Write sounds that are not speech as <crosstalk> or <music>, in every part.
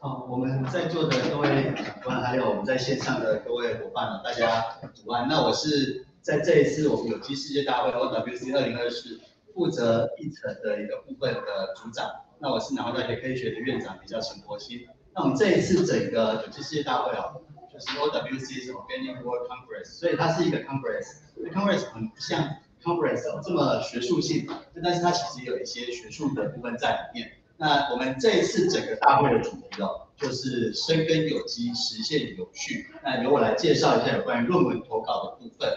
好，我们在座的各位长官，还有我们在线上的各位伙伴们大家午安。那我是在这一次我们有机世界大会 OWC 二零二四负责议程的一个部分的组长。那我是南华大学科学的院长，也叫陈国兴。那我们这一次整个有机世界大会啊，就是 OWC 是 Organic World Congress，所以它是一个 Congress。Congress 很不像 Congress 这么学术性，但是它其实有一些学术的部分在里面。那我们这一次整个大会的主题哦，就是深耕有机，实现有序。那由我来介绍一下有关于论文投稿的部分。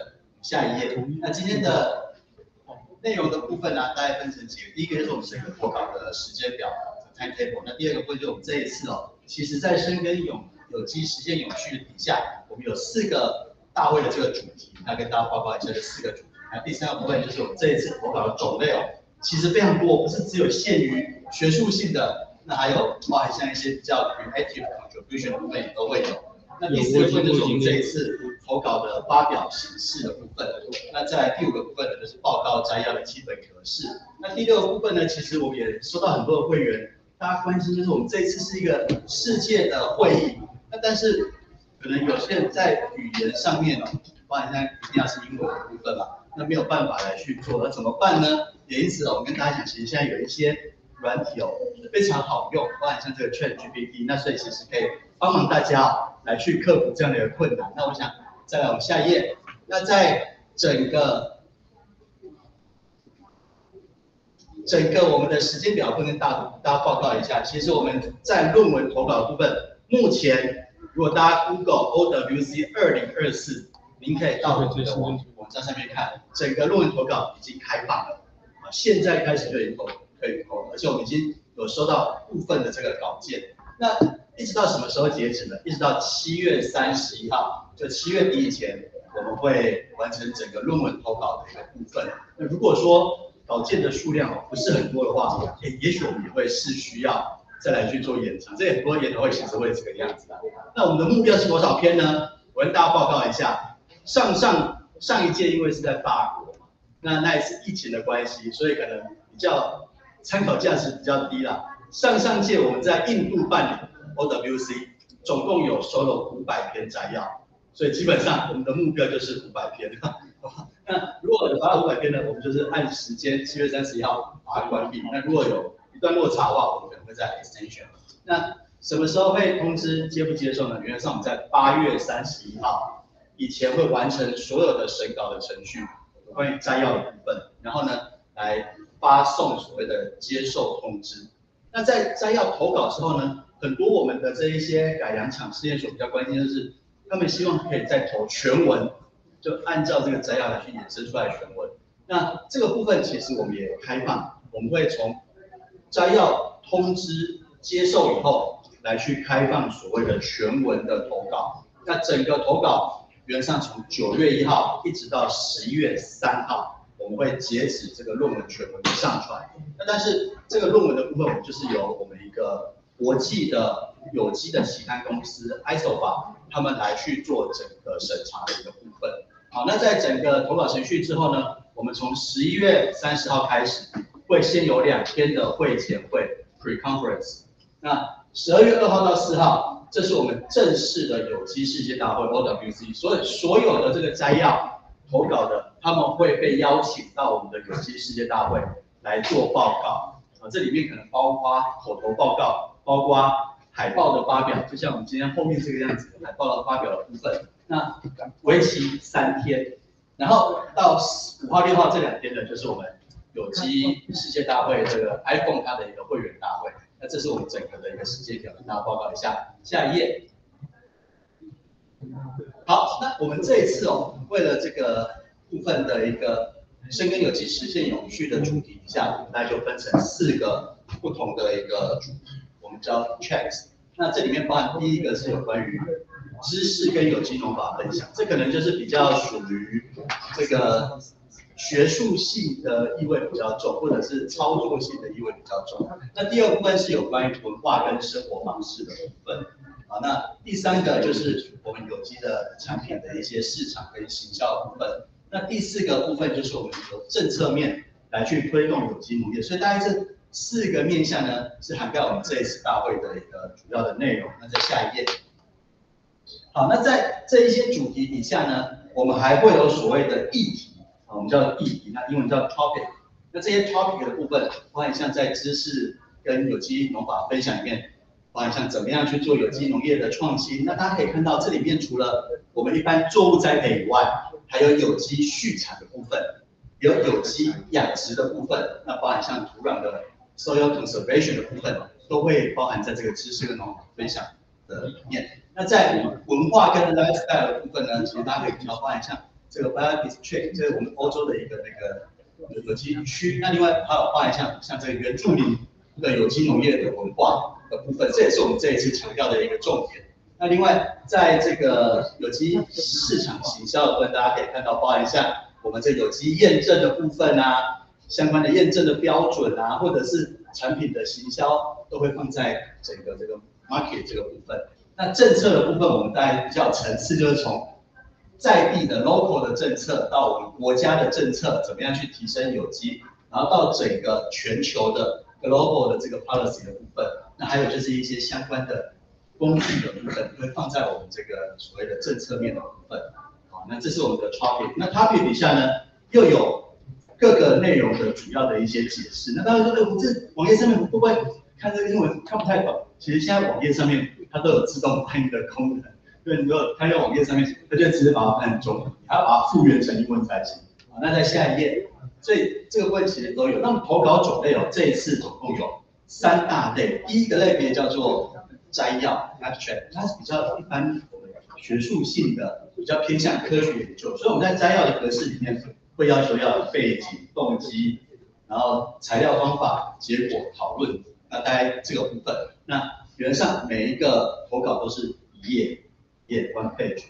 下一页。那今天的内容的部分呢，大概分成几个。第一个就是我们整个投稿的时间表 （timetable）。那第二个部分就是我们这一次哦，其实在深耕有有机，实现有序的底下，我们有四个大会的这个主题，那跟大家报告一下这四个主题。那第三个部分就是我们这一次投稿的种类哦，其实非常多，不是只有限于。学术性的，那还有包含像一些比较 creative contribution 的部分也都会有。那第四个部分就是我们这一次投稿的发表形式的部分。那在第五个部分呢，就是报告摘要的基本格式。那第六个部分呢，其实我们也收到很多的会员，大家关心就是我们这一次是一个世界的会议，那但是可能有些人在语言上面哦，包含像一定要是英文的部分嘛，那没有办法来去做，那怎么办呢？也因此我跟大家讲，其实现在有一些。软体哦，非常好用，包含像这个 Chat GPT，那所以其实可以帮忙大家来去克服这样的一个困难。那我想再来我们下一页，那在整个整个我们的时间表，会跟大大家报告一下。其实我们在论文投稿部分，目前如果大家 Google OWC 二零二四，您可以到我们的网网站上面看，整个论文投稿已经开放了，啊，现在开始就已经投。可以投，而且我们已经有收到部分的这个稿件。那一直到什么时候截止呢？一直到七月三十一号，就七月底以前，我们会完成整个论文投稿的一个部分。那如果说稿件的数量不是很多的话，也也许我们也会是需要再来去做延长。这很多研讨会其实会这个样子的。那我们的目标是多少篇呢？我跟大家报告一下，上上上一届因为是在法国嘛，那那一次疫情的关系，所以可能比较。参考价值比较低啦。上上届我们在印度办理 OWC，总共有收了五百篇摘要，所以基本上我们的目标就是五百篇。那如果达到五百篇呢，我们就是按时间七月三十一号把它关闭。那如果有一段落差的话，我们可能会在 extension。那什么时候会通知接不接受呢？原则上我们在八月三十一号以前会完成所有的审稿的程序，关于摘要的部分，然后呢来。发送所谓的接受通知。那在摘要投稿之后呢，很多我们的这一些改良厂试验所比较关心的是，他们希望可以再投全文，就按照这个摘要来去衍生出来全文。那这个部分其实我们也开放，我们会从摘要通知接受以后，来去开放所谓的全文的投稿。那整个投稿原则上从九月一号一直到十一月三号。我们会截止这个论文全文的上传，那但是这个论文的部分，我们就是由我们一个国际的有机的期刊公司 ISOBA 他们来去做整个审查的一个部分。好，那在整个投稿程序之后呢，我们从十一月三十号开始，会先有两天的会前会 （pre-conference）。那十二月二号到四号，这是我们正式的有机世界大会 （OWC），所以所有的这个摘要。投稿的他们会被邀请到我们的有机世界大会来做报告啊，这里面可能包括口头报告，包括海报的发表，就像我们今天后面这个样子海报的发表的部分。那为期三天，然后到五号六号这两天呢，就是我们有机世界大会这个 iPhone 它的一个会员大会。那这是我们整个的一个时间表，跟大家报告一下。下一页。好，那我们这一次哦，为了这个部分的一个深耕有机、实现永续的主题下，那就分成四个不同的一个主题，我们叫 tracks。那这里面包含第一个是有关于知识跟有机农法分享，这可能就是比较属于这个学术性的意味比较重，或者是操作性的意味比较重。那第二部分是有关于文化跟生活方式的部分。好，那第三个就是我们有机的产品的一些市场跟行销部分。那第四个部分就是我们由政策面来去推动有机农业。所以大概这四个面向呢是涵盖我们这一次大会的一个主要的内容。那在下一页，好，那在这一些主题底下呢，我们还会有所谓的议题，我们叫议题，那英文叫 topic。那这些 topic 的部分，包含像在知识跟有机农法分享里面，包含像怎么样去做有机农业的创新。那大家可以看到，这里面除了我们一般作物栽培以外，还有有机畜产的部分，有有机养殖的部分，那包含像土壤的 soil conservation 的部分，都会包含在这个知识跟农法分享的里面。那在文化跟 lifestyle 的部分呢，其实大家可以看到，包含像这个 bio district，这是我们欧洲的一个那个。有机区，那另外还有包含像像这个原住民的有机农业的文化的部分，这也是我们这一次强调的一个重点。那另外在这个有机市场行销的部分，大家可以看到包含像我们这有机验证的部分啊，相关的验证的标准啊，或者是产品的行销，都会放在整个这个 market 这个部分。那政策的部分，我们大概比较层次，就是从在地的 local 的政策到我们国家的政策，怎么样去提升有机，然后到整个全球的 global 的这个 policy 的部分，那还有就是一些相关的工具的部分，会放在我们这个所谓的政策面的部分。好，那这是我们的 topic。那 topic 底下呢，又有各个内容的主要的一些解释。那当然说，哎，我这网页上面会不会看这个英文看不太懂？其实现在网页上面它都有自动翻译的功能。对，你说他在网页上面，写，他就直接把它翻中文，还要把它复原成英文才行。好，那在下一页，所以这个问题都有。那么投稿种类哦，这一次总共有三大类。第一个类别叫做摘要 （abstract），它是比较一般学术性的，比较偏向科学研究。所以我们在摘要的格式里面会要求要有背景、动机，然后材料、方法、结果、讨论。那大概这个部分，那原则上每一个投稿都是一页。页 one page，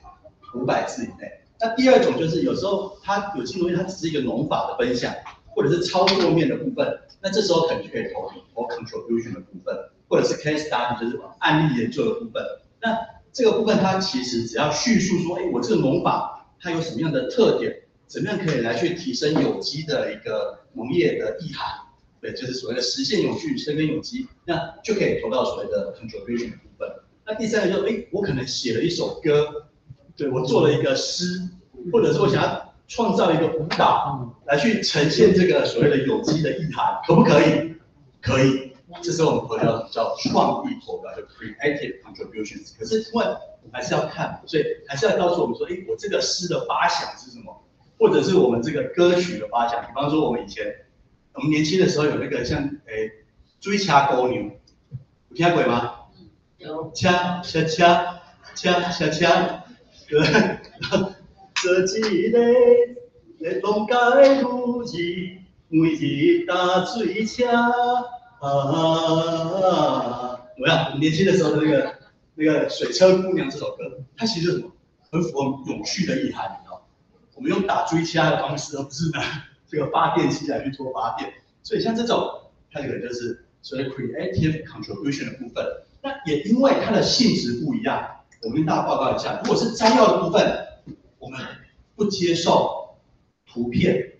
五百字以内。那第二种就是有时候它有些东西它只是一个农法的分享，或者是操作面的部分，那这时候可能就可以投投 contribution 的部分，或者是 case study 就是案例研究的部分。那这个部分它其实只要叙述说，哎，我这个农法它有什么样的特点，怎么样可以来去提升有机的一个农业的意涵，对，就是所谓的实现永续生根有机，那就可以投到所谓的 contribution 的部分。那第三个就是，哎，我可能写了一首歌，对我做了一个诗，或者说我想要创造一个舞蹈，来去呈现这个所谓的有机的意涵，可不可以？可以，这是我们国家叫创意投标，叫 creative contributions。可是问还是要看，所以还是要告诉我们说，哎，我这个诗的发想是什么，或者是我们这个歌曲的发想。比方说我们以前，我们年轻的时候有那个像，哎，追掐狗牛，有听过吗？恰恰恰恰恰恰，对，这几个在东街路子，每日打水车啊，怎么样？年轻的时候的那个那个水车姑娘这首歌，它其实什么？很符合永续的意涵，你知道？我们用打追掐的方式，而不是拿这个发电机来去做发电。所以像这种，它这个就是所谓 creative contribution 的部分。那也因为它的性质不一样，我跟大家报告一下。如果是摘要的部分，我们不接受图片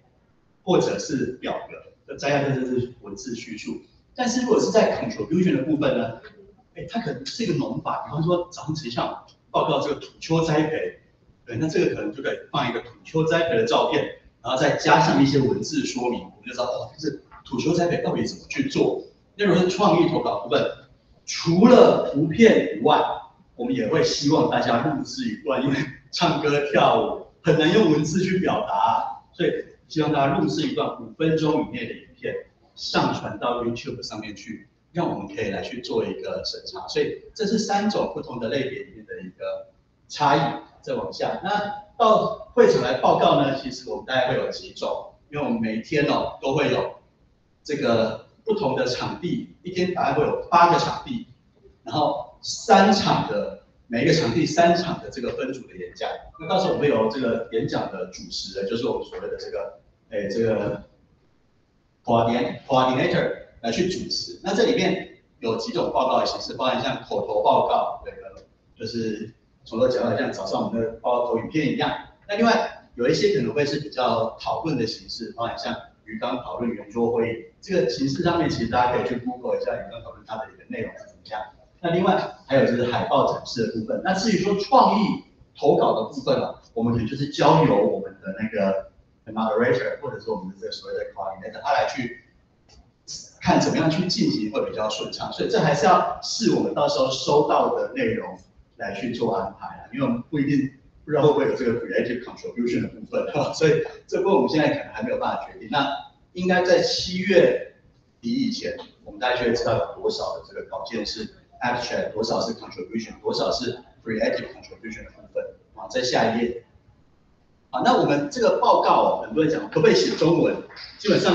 或者是表格的摘要，就是文字叙述。但是如果是在 contribution 的部分呢，哎，它可能是一个农法，比方说早上起床报告这个土丘栽培，对，那这个可能就可以放一个土丘栽培的照片，然后再加上一些文字说明，我们就知道哦，是土丘栽培到底怎么去做。那如果是创意投稿部分。除了图片以外，我们也会希望大家录制一段，因为唱歌跳舞很难用文字去表达，所以希望大家录制一段五分钟以内的影片，上传到 YouTube 上面去，让我们可以来去做一个审查。所以这是三种不同的类别里面的一个差异。再往下，那到会场来报告呢？其实我们大概会有几种，因为我们每天哦都会有这个。不同的场地，一天大概会有八个场地，然后三场的每一个场地三场的这个分组的演讲。那到时候我们有这个演讲的主持人，就是我们所谓的这个，哎，这个 coordinator 来去主持。那这里面有几种报告的形式，包含像口头报告，这个就是从头讲到像早上我们的报告投影片一样。那另外有一些可能会是比较讨论的形式，包含像鱼缸讨论圆桌会议，这个形式上面其实大家可以去 Google 一下鱼缸讨论它的一个内容是怎么样。那另外还有就是海报展示的部分。那至于说创意投稿的部分啊，我们可能就是交由我们的那个 moderator 或者是我们的这个所谓的 coordinator 他来去看怎么样去进行会比较顺畅。所以这还是要视我们到时候收到的内容来去做安排啊，因为我们不一定不知道会不会有这个 creative contribution 的部分哈，<laughs> 所以这部分我们现在可能还没有办法决定。那应该在七月底以前，我们大概就会知道有多少的这个稿件是。abstract 多少是 contribution，多少是 creative contribution 的部分啊，在下一页。啊，那我们这个报告哦，很多人讲可不可以写中文？基本上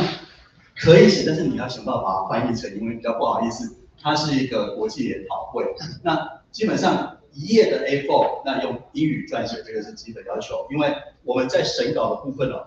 可以写，但是你要想办法把它翻译成英文，比较不好意思。它是一个国际研讨会，那基本上一页的 A4，那用英语撰写，这个是基本要求。因为我们在审稿的部分哦，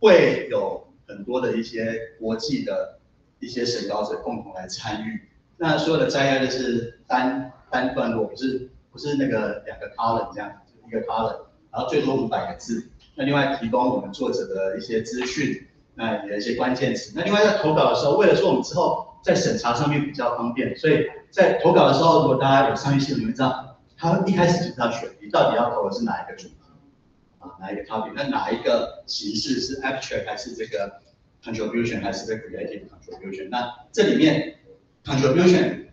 会有很多的一些国际的一些审稿者共同来参与。那所有的摘要就是单单段落，不是不是那个两个 column 这样，一个 column，然后最多五百个字。那另外提供我们作者的一些资讯，那有一些关键词。那另外在投稿的时候，为了说我们之后在审查上面比较方便，所以在投稿的时候，如果大家有商业系统，你们知道，他一开始就是要选你到底要投的是哪一个主题啊，哪一个 topic，那哪一个形式是 abstract 还是这个 contribution 还是这个 creative contribution？那这里面。Contribution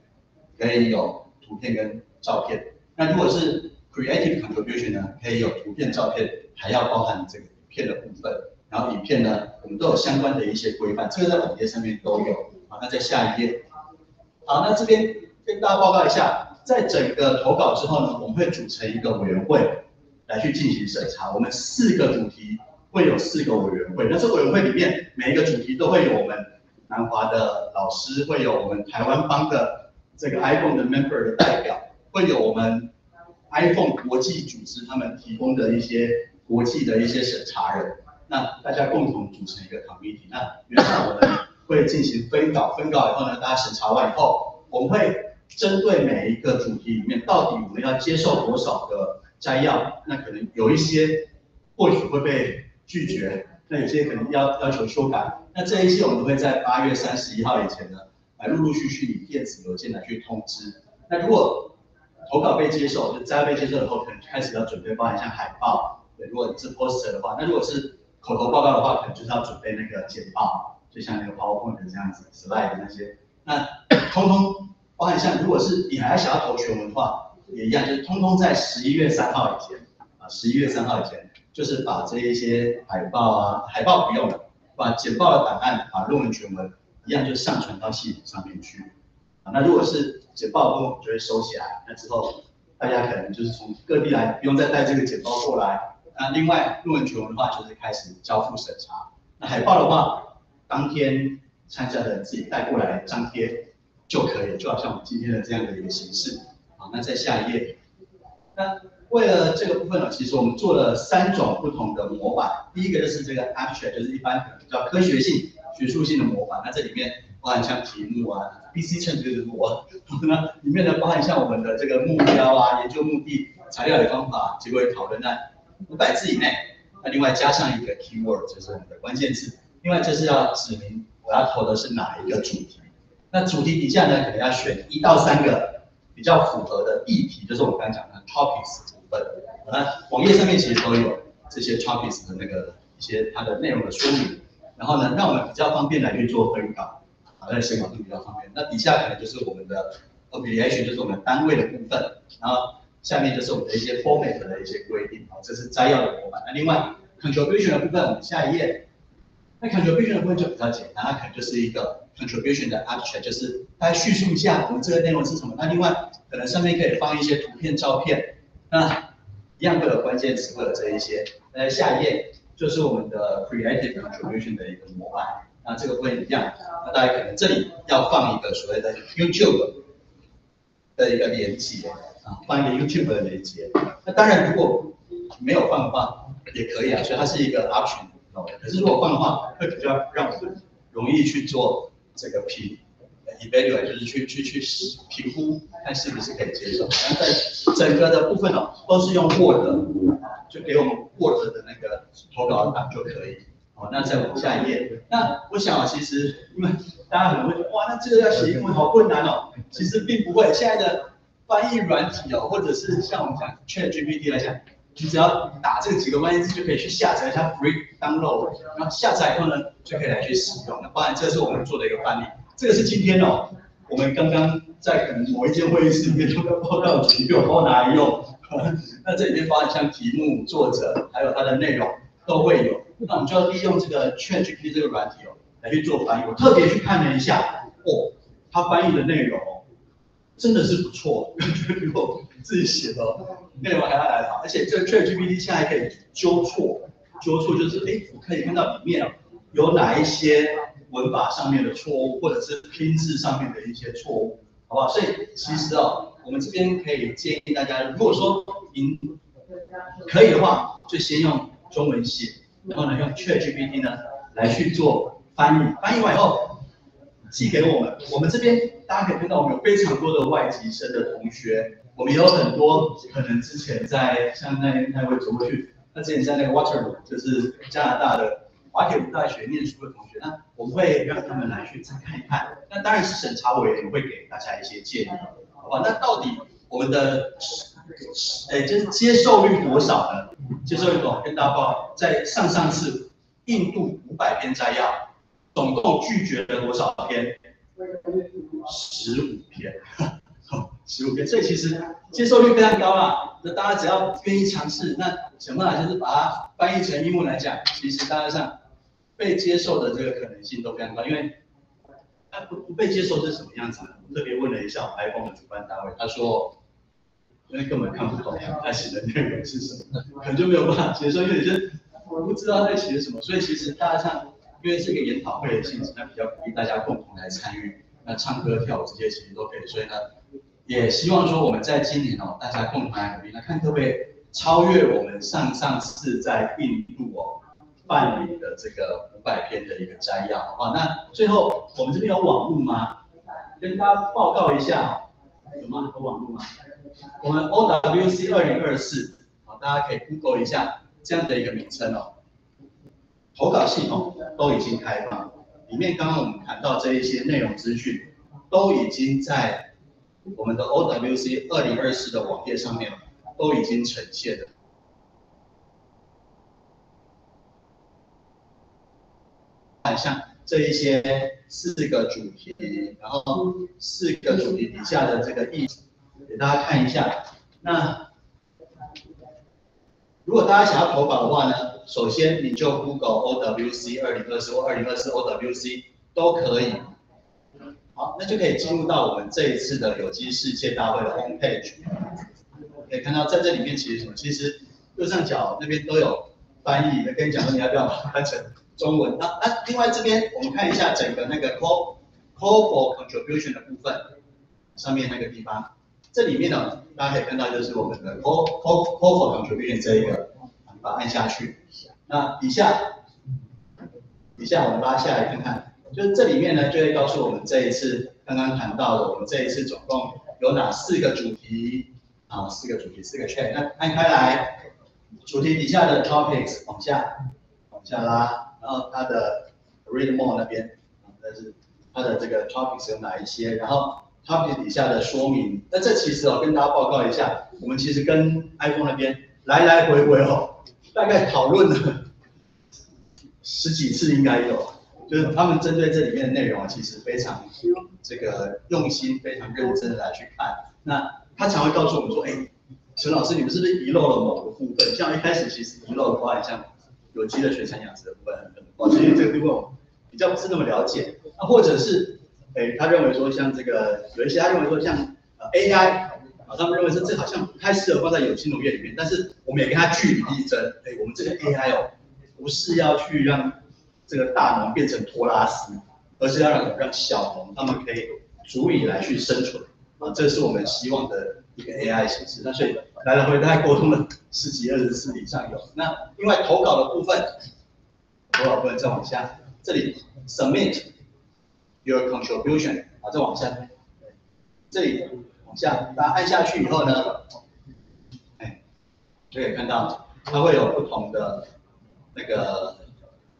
可以有图片跟照片，那如果是 Creative Contribution 呢，可以有图片、照片，还要包含这个影片的部分。然后影片呢，我们都有相关的一些规范，这个在网页上面都有。好，那在下一页。好，那这边跟大家报告一下，在整个投稿之后呢，我们会组成一个委员会来去进行审查。我们四个主题会有四个委员会，那这委员会里面每一个主题都会有我们。南华的老师会有我们台湾帮的这个 iPhone 的 member 的代表，会有我们 iPhone 国际组织他们提供的一些国际的一些审查人，那大家共同组成一个 committee。那原上我们会进行分稿，分稿以后呢，大家审查完以后，我们会针对每一个主题里面，到底我们要接受多少个摘要，那可能有一些或许会被拒绝，那有些可能要要求修改。那这一些我们会在八月三十一号以前呢，来陆陆续续以电子邮件来去通知。那如果投稿被接受，就摘要被接受以后，可能开始要准备包含像海报。对，如果你是 poster 的话，那如果是口头报告的话，可能就是要准备那个简报，就像那个 PowerPoint 这样子 slide 那些。那通通包含像，如果是你还想要投全文的话，也一样，就是通通在十一月三号以前啊，十一月三号以前，就是把这一些海报啊，海报不用了。把简报的档案，把论文全文一样就上传到系统上面去。啊，那如果是简报部分，就会收起来。那之后大家可能就是从各地来，不用再带这个简报过来。那另外论文全文的话，就是开始交付审查。那海报的话，当天参加的人自己带过来张贴就可以，就好像我们今天的这样的一个形式。好，那在下一页。那为了这个部分呢，其实我们做了三种不同的模板。第一个就是这个 abstract，就是一般比较科学性、学术性的模板。那这里面包含像题目啊，BC 称就是模。<laughs> 那里面呢包含像我们的这个目标啊、研究目的、材料与方法、结果与讨论。那五百字以内。那另外加上一个 keyword，就是我们的关键字。另外就是要指明我要投的是哪一个主题。那主题底下呢，可能要选一到三个比较符合的议题，就是我们刚才讲的 topics。部分，那网页上面其实都有这些 topics 的那个一些它的内容的说明，然后呢，让我们比较方便来去做分稿，啊，在写稿就比较方便。那底下可能就是我们的 abbreviation，就是我们单位的部分，然后下面就是我们的一些 format 的一些规定，啊，这是摘要的模板。那另外 contribution 的部分，我们下一页，那 contribution 的部分就比较简单，它可能就是一个 contribution 的 abstract，就是大家叙述一下我们这个内容是什么。那另外可能上面可以放一些图片、照片。那一样会有关键词，会有这一些。那下一页就是我们的 creative contribution 的一个模板。那这个部分一样，那大家可能这里要放一个所谓的 YouTube 的一个连接啊，放一个 YouTube 的连接。那当然如果没有放的话也可以啊，所以它是一个 option。可是如果放的话，会比较让我们容易去做这个评。evaluate 就是去去去评估，看是不是可以接受。然后在整个的部分哦，都是用 Word，就给我们 Word 的那个投稿档就可以。好，那再往下一页。那我想啊，其实因为大家可能会说，哇，那这个要写英文好困难哦。其实并不会，现在的翻译软体哦，或者是像我们讲 ChatGPT 来讲，你只要打这几个关键字就可以去下载一下 free download，然后下载以后呢，就可以来去使用。那当然，这是我们做的一个范例。这个是今天哦，我们刚刚在可能某一间会议室里面做的报告，题，给我拿来用。<laughs> 那这里面包含像题目、作者，还有它的内容都会有。那我们就要利用这个 ChatGPT 这个软体哦，来去做翻译。我特别去看了一下，哦，它翻译的内容真的是不错，比我自己写的内容还要来好。而且这 ChatGPT 现在可以纠错，纠错就是哎，我可以看到里面有哪一些文法上面的错误，或者是拼字上面的一些错误，好不好？所以其实哦，我们这边可以建议大家，如果说您可以的话，就先用中文写。然后呢，用 ChatGPT 呢来去做翻译，翻译完以后寄给我们。我们这边大家可以看到，我们有非常多的外籍生的同学，我们有很多可能之前在像那那位走过去，他之前在那个 Waterloo，就是加拿大的华铁卢大学念书的同学，那我们会让他们来去再看一看。那当然是审查委员会给大家一些建议，好吧？那到底我们的？哎，就是接受率多少呢？接受率多少？跟大家报，在上上次印度五百篇摘要，总共拒绝了多少篇？十五篇，<laughs> 十五篇。所以其实接受率非常高啊。那大家只要愿意尝试，那想办法就是把它翻译成英文来讲，其实大家上被接受的这个可能性都非常高。因为不不被接受是什么样子呢？特别问了一下 iPhone 的主办单位，他说。因为根本看不懂他写的内容是什么，可能就没有办法接受，因为有些不知道在写什么，所以其实大家像，因为是一个研讨会的性质，那比较鼓励大家共同来参与，那唱歌跳舞这些其实都可以，所以呢，也希望说我们在今年哦，大家共同来努力，那看可不可以超越我们上上次在印度哦办理的这个五百篇的一个摘要，好那最后我们这边有网络吗？跟大家报告一下，有吗？有网络吗？我们 OWC 二零二四，好，大家可以 Google 一下这样的一个名称哦。投稿系统都已经开放，里面刚刚我们谈到这一些内容资讯，都已经在我们的 OWC 二零二四的网页上面都已经呈现了。像这一些四个主题，然后四个主题底下的这个意思。给大家看一下，那如果大家想要投稿的话呢，首先你就 Google OWC 二零二四或二零二四 OWC 都可以。好，那就可以进入到我们这一次的有机世界大会的 home page。可以看到在这里面其实什么？其实右上角那边都有翻译。跟你讲说你要不要翻成中文？那那另外这边我们看一下整个那个 call call for contribution 的部分，上面那个地方。这里面呢，大家可以看到就是我们的 call call call for contribution 这一个，按下去。那底下，底下我们拉下来看看，就是这里面呢就会告诉我们这一次刚刚谈到的，我们这一次总共有哪四个主题啊？四个主题，四个圈。那按开来，主题底下的 topics 往下往下拉，然后它的 read more 那边，但是它的这个 topics 有哪一些？然后 topic 底下的说明，那这其实哦，跟大家报告一下，我们其实跟 iPhone 那边来来回回哦，大概讨论了十几次应该有，就是他们针对这里面的内容啊，其实非常这个用心，非常认真的来去看。那他常会告诉我们说，哎，陈老师，你们是不是遗漏了某个部分？像一开始其实遗漏的话，像有机的水产养殖的部分，哦，其实这个部分比较不是那么了解，那或者是。哎，他认为说像这个，有一些他认为说像 AI，啊，他们认为说这好像不太适合放在有机农业里面，但是我们也跟他据理力争，哎，我们这个 AI 哦，不是要去让这个大农变成托拉斯，而是要让让小农他们可以足以来去生存，啊，这是我们希望的一个 AI 形式。那所以来来回大概沟通了十几二十次以上有。那另外投稿的部分，投稿部分再往下，这里 submit。Your contribution 啊，再往下，这里下，大家按下去以后呢，哎，就可以看到它会有不同的那个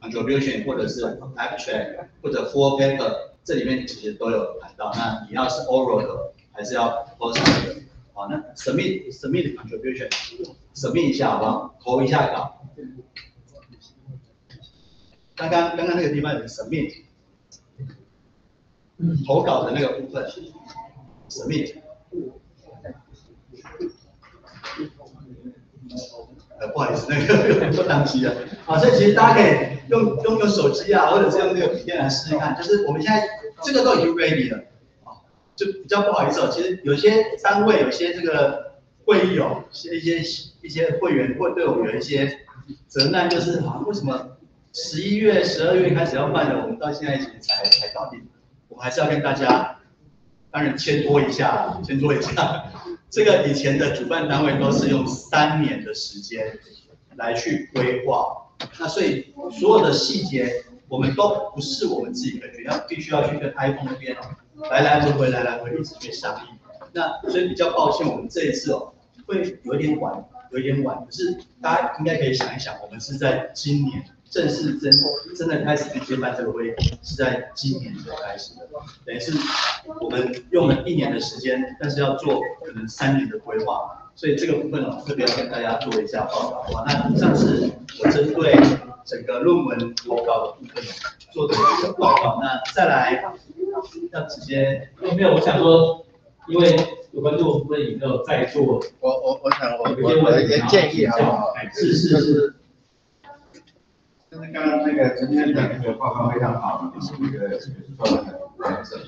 contribution 或者是 abstract 或者 full paper，这里面其实都有谈到。那你要是 oral 的，还是要 post 的。好，那 submit submit contribution，submit 一下好不好？投一下稿。刚刚刚刚那个地方有 submit，投稿的那个部分，submit。呃，<laughs> 不好意思，那个不当机了。啊，所以其实大家可以用用用手机啊，或者是用这个笔电来试试看。就是我们现在这个都已经 ready 了，啊，就比较不好意思哦。其实有些单位，有些这个会议哦一些一些会员会对我们有一些责难，就是啊，为什么十一月、十二月开始要办的，我们到现在其实才才搞定？我们还是要跟大家，当然牵拖一下，牵拖一下。这个以前的主办单位都是用三年的时间来去规划，那所以所有的细节我们都不是我们自己的决，要必须要去跟 iPhone 那边，来来回回来来回一直去商议。那所以比较抱歉，我们这一次哦会有点晚，有点晚，可是大家应该可以想一想，我们是在今年。正式真真的开始去接办这个会是在今年就开始的，等于是我们用了一年的时间，但是要做可能三年的规划，所以这个部分呢特别要跟大家做一下报告。那上次我针对整个论文投稿的部分做的一个报告。那再来要直接，没有，我想说，因为有关这个部分有没有在做？我我我想我我有一些建议好不好？是是是。但是刚刚那个陈先生那个报告非常好，是那个做的很完整。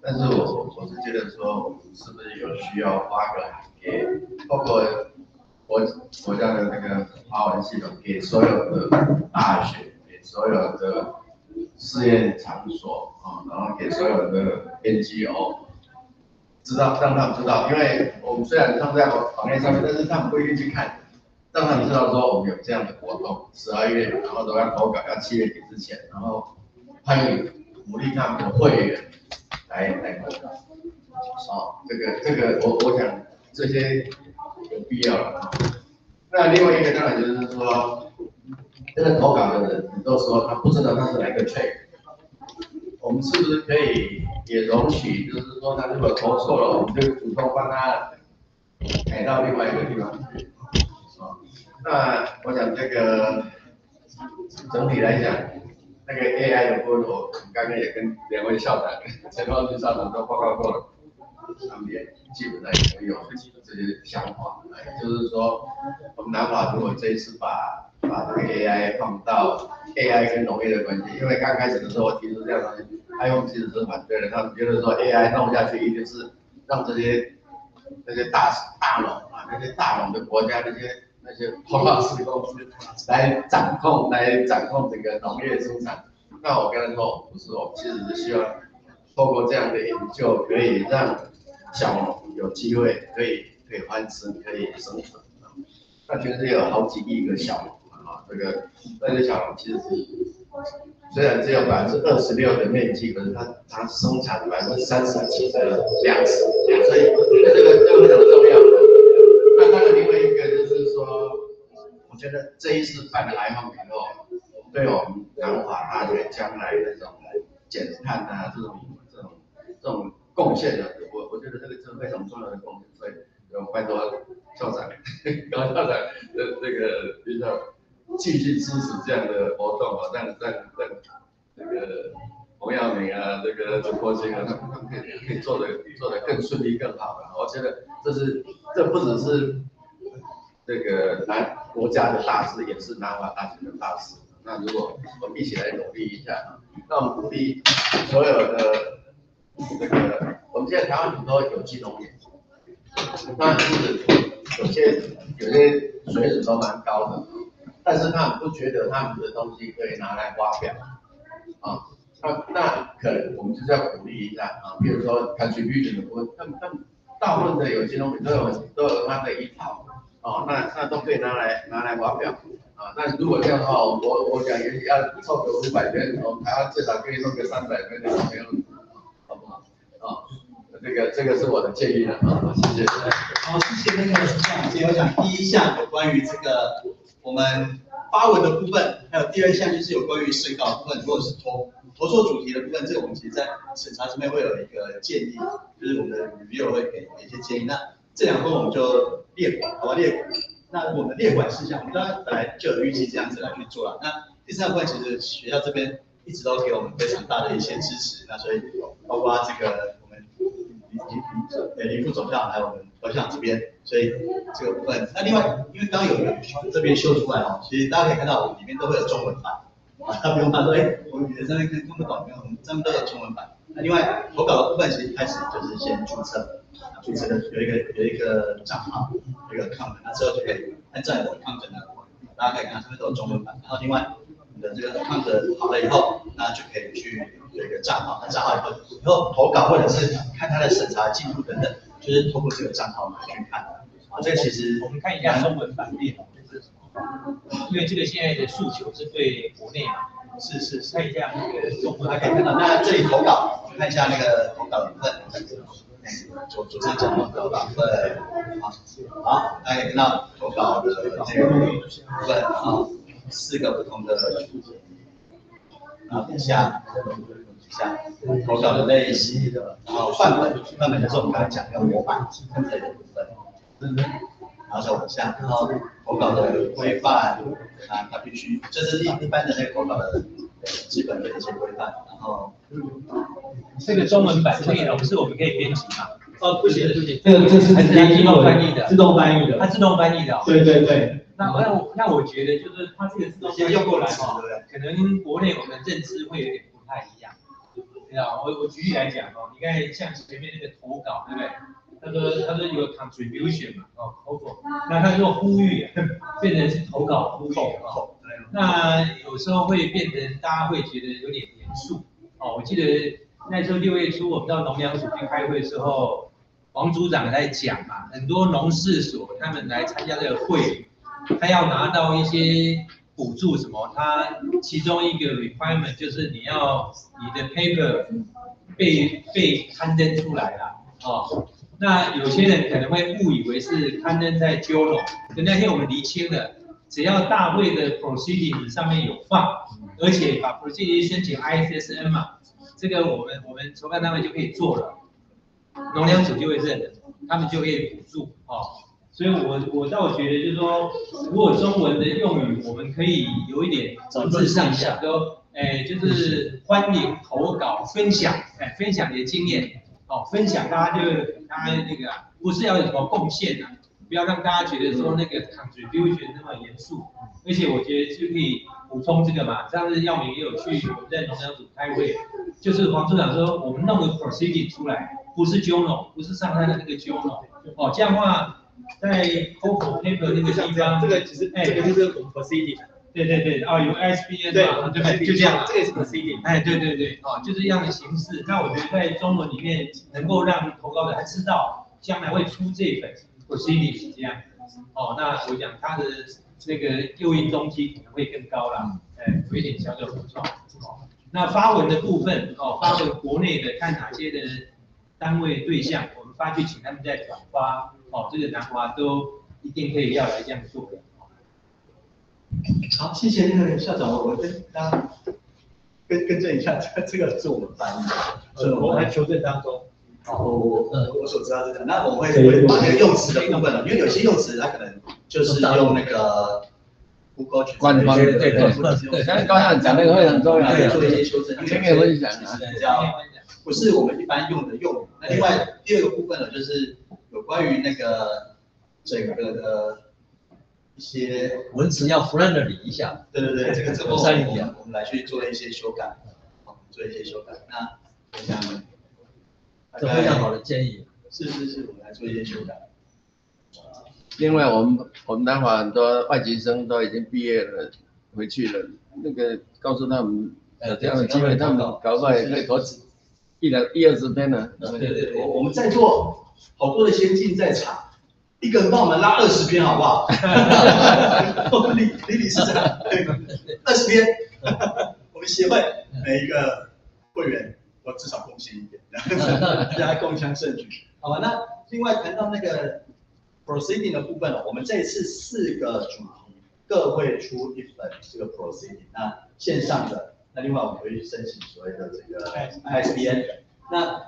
但是我我是觉得说，我们是不是有需要发个给，包括国国家的那个发文系统，给所有的大学，给所有的试验场所啊，然后给所有的 NGO，知道让他们知道，因为我们虽然他们在网网页上面，但是他们不一定去看。让他们知道说我们有这样的活动，十二月然后都要投稿，要七月底之前，然后欢迎鼓励他们的会员来来投稿。好，这个这个我我想这些有必要了。那另外一个当然就是说，这个投稿的人，你都说他不知道他是哪个 check，我们是不是可以也容许，就是说他如果投错了，我们就主动帮他改到另外一个地方去。那我想这个整体来讲，那个 AI 的部分，我刚刚也跟两位校长、<laughs> 陈光军校长都报告过了，上面基本上也有这些想法。就是说，我们南法如果这一次把把这个 AI 放到 AI 跟农业的关系，因为刚开始的时候我提出这样东西他们其实是反对的，他们觉得说 AI 弄下去一定是让这些那些大大佬啊，那些大佬的国家那些。那些托马斯公司来掌控，来掌控整个农业生产。那我跟他说，不是，我其实是希望透过这样的研究，可以让小农有机会可以可以翻身，可以生存。那全世界有好几亿个小农啊，这个那些小农其实是虽然只有百分之二十六的面积，可是它它生产百分之三十七的粮食，所以这个这个觉得这一次办的来访感到，对我们南华大学将来那种减碳啊，这种这种这种贡献的，我我觉得这个是非常重要的贡献，所以要拜托校长、<laughs> 高校长的这个比较继续支持这样的活动啊，让让让这个洪耀明啊，这个陈国兴啊，他们可以可以做的做的更顺利更好了，我觉得这是这不只是。这个南国家的大事也是南华大学的大事。那如果我们一起来努力一下，那我们鼓励所有的这个，我们现在台湾很多有机农业，那是有些有些水准都蛮高的，但是他们不觉得他们的东西可以拿来发表啊。那那可能我们就是要鼓励一下啊，比如说 contribution 的，他们他们大部分的有机农民都有都有他的一套。哦，那那都可以拿来拿来玩表啊。那如果这样的话，我我想也要凑个五百分，我们还要至少可以弄个三百分的没有，好不好？啊，这个这个是我的建议了啊，谢谢。好，谢谢那个这样，我讲第一项有关于这个我们发文的部分，还有第二项就是有关于审稿部分，如果是投投错主题的部分，这个我们其实在审查这边会有一个建议，就是我们的 review 会给一些建议。那这两部分我们就列管，好吧？列管。那我们列管事项，我们当然本来就有预计这样子来去做了。那第三部分其实学校这边一直都给我们非常大的一些支持，那所以包括这个我们林林林林副总校还有我们校长这边，所以这个部分。那另外，因为刚刚有这边秀出来哦，其实大家可以看到，里面都会有中文版，啊，他不用怕说，哎，我们学生看看不懂，没有，我们这边都有中文版。那另外投稿的部分，其实一开始就是先注册。注册的有一个有一个账号，一个 account，那之后就可以按照你的 account 呢，大家可以看到上面都有中文版。然后另外你的这个 account 好了以后，那就可以去有一个账号，那账号以后以后投稿或者是看它的审查进度等等，就是通过这个账号来去看。啊，这个其实我们看一下中文版面是什么，因为这个现在的诉求是对国内嘛，是是是，看一下那个中文，大家可以看到，那这里投稿，看一下那个投稿部分。左左上角投稿部分，好，好，大家可以看到投稿的这个部分啊，四个不同的啊，底下底下投稿的类型，然后范本，范本就是我们刚才讲的模板这个部分，然后再往下，然后投稿的规范啊，它必须，这是一一般的那个投稿的基本的一些规范，然后。这个中文版可以，不是我们可以编辑嘛？哦，不行不行，这个这是自动翻译的，自动翻译的，它自动翻译的。对对对。那那我那我觉得就是它这个自动翻译过来哈，可能国内我们认知会有点不太一样。我我举例来讲哦，你看像前面那个投稿，对不对？他说他说有 contribution 嘛，哦，投稿，那他就呼吁 <laughs> 变成是投稿呼吁哦。那有时候会变成大家会觉得有点严肃哦。我记得那时候六月初我们到农粮署去开会的时候，王组长在讲嘛，很多农事所他们来参加这个会，他要拿到一些补助什么，他其中一个 requirement 就是你要你的 paper 被被刊登出来了哦。那有些人可能会误以为是刊登在 journal，那天我们厘清了。只要大会的 proceeding 上面有放，而且把 proceeding 申请 ISSN 嘛，这个我们我们筹办单位就可以做了，农粮署就会认的，他们就可以补助哦。所以我我倒觉得就是说，如果中文的用语我们可以有一点文字上下，都，哎，就是欢迎投稿分享，哎，分享你的经验，哦，分享大家就大家那个不是要有什么贡献啊。不要让大家觉得说那个 contribution 那么严肃，而且我觉得就可以补充这个嘛。上次耀明也有去我们在农粮组开会，就是黄处长说我们弄个 proceeding 出来，不是 journal，不是上他的那个 journal，哦，这样的话在 cover paper 那个地方，这个其实哎，这个就是我们 proceeding，对对对，哦有 SBN 嘛，对不对？就这样，这个是 proceeding，哎，对对对，哦，就是这样的形式。那我觉得在中文里面能够让投稿人知道将来会出这一本。我心里是这样哦，那我讲他的那个诱因动机可能会更高了，哎，有一点小小补充。哦，那发文的部分哦，发文国内的看哪些的单位对象，我们发去请他们再转发，哦，这个南华都一定可以要来这样做的。好，谢谢那个校长，我我跟大家更更正一下，这这个是我们翻译的，我们在求证当中。我我我所知道是这样，那我会会把那个用词的部分，因为有些用词它可能就是用那个 Google 去官方对对对，对，像刚才讲那个会很重要，做一些修正。先给分享啊，比较不是我们一般用的用语。那另外第二个部分呢，就是有关于那个整个的一些文词要 friendly 一下。对对对，这个这个我们我们来去做一些修改，好，做一些修改。那我想。这非常好的建议，是是是，我们来做一些修改。另外，我们我们南华很多外籍生都已经毕业了，回去了。那个告诉他们，有这样的机会，他们搞不好也可以多一两一二十篇呢。对对对，我我们在座好多的先进在场，一个人帮我们拉二十篇好不好？<laughs> 李李理事长，二十篇，我们协会每一个会员。至少贡献一点，<laughs> 大家共襄盛举，好吧？那另外谈到那个 proceeding 的部分了，我们这一次四个主题，各会出一本这个 proceeding，那线上的，那另外我们会去申请所谓的这个 ISBN，那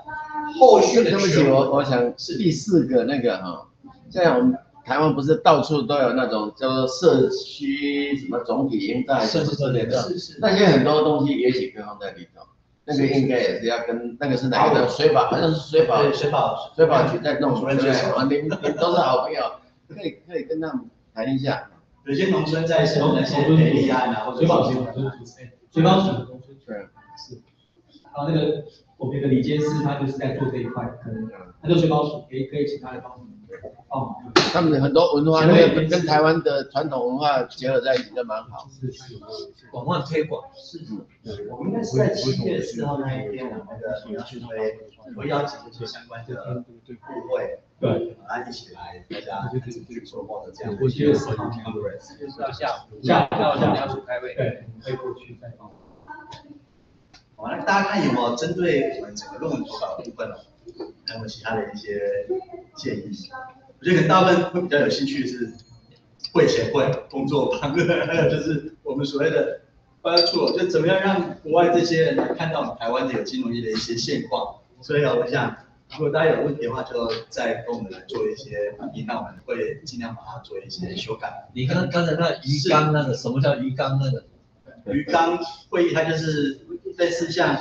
后续的对不起，我我想是第四个那个哈，现在我们台湾不是到处都有那种叫做社区什么总体营造什么之类的，那些很多东西也许可以放在里头，那个应该也是要跟那个是哪个？的。水保，好像是水保水保。水保局在弄，主对不对？任接手啊，你你都是好朋友，可以可以跟他们谈一下。有些农村在申那些赔利案啊，或者水保局水保署的农村组对，是。然后那个我们有个李监事，他就是在做这一块，可能他就水保署可以可以请他来帮我们帮忙。他们很多文化跟跟台湾的传统文化结合在一起，就蛮好。广泛推广，是，我们应该是。在七月四号那一天，我们的主要是。会会邀请一些相关的部会，对，啊一起来大家去做梦的这样。我七月四号就是。要下午下午到下午开会。对，可以过去再帮。好，那大家看有没有针对我们整个论文投稿的部分哦，还有其他的一些建议？我觉得可能大部分会比较有兴趣是会前会工作坊，还有就是我们所谓的 tour，就怎么样让国外这些人来看到我们台湾的有金融业的一些现况。所以啊，我想如果大家有问题的话，就再跟我们来做一些反映，那我们会尽量把它做一些修改。你刚刚才那鱼缸那个，什么叫鱼缸那个？鱼缸会议它就是类似像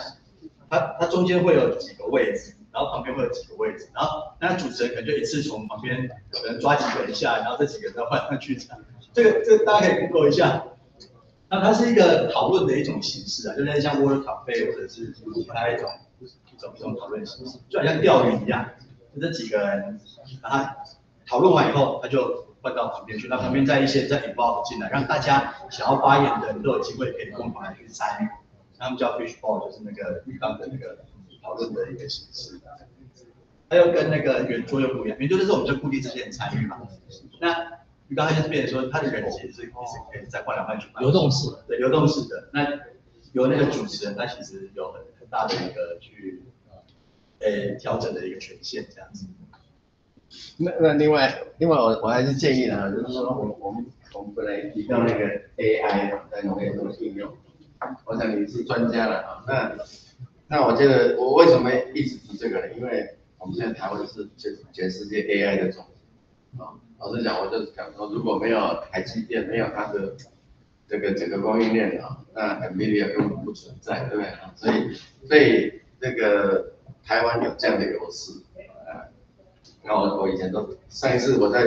它它中间会有几个位置，然后旁边会有几个位置，然后那主持人可能就一次从旁边可能抓几个人下来，然后这几个人再换上去这样。这个这个大家可以 Google 一下。那它是一个讨论的一种形式啊，就是像 Word 咖啡或者是其他一种一种一种讨论形式，就好像钓鱼一样，就这几个人，然后讨论完以后，他就换到旁边去，那旁边再一些再 involve 进来，让大家想要发言的人都有机会可以共同来去参与。他们叫 fishball，就是那个浴缸的那个讨论的一个形式。它又跟那个圆桌又不一样，圆桌就是我们就固定这些人参与嘛。那浴缸它就是变成说，它的人其实是也是可以再换来换去嘛。流动式的，对，流动式的。那由那个主持人，他其实有很很大的一个去呃调整的一个权限，这样子。那那另外另外我我还是建议呢，就是说我我们我们本来提到那个 AI 嘛，在农业中的应用，我想你是专家了啊。那那我觉得我为什么一直提这个呢？因为我们现在台湾是全全世界 AI 的中心啊。老实讲，我就讲说，如果没有台积电，没有它的这个整个供应链啊，那 NVIDIA 根本不存在，对不对啊？所以所以这个台湾有这样的优势啊。那我我以前都上一次我在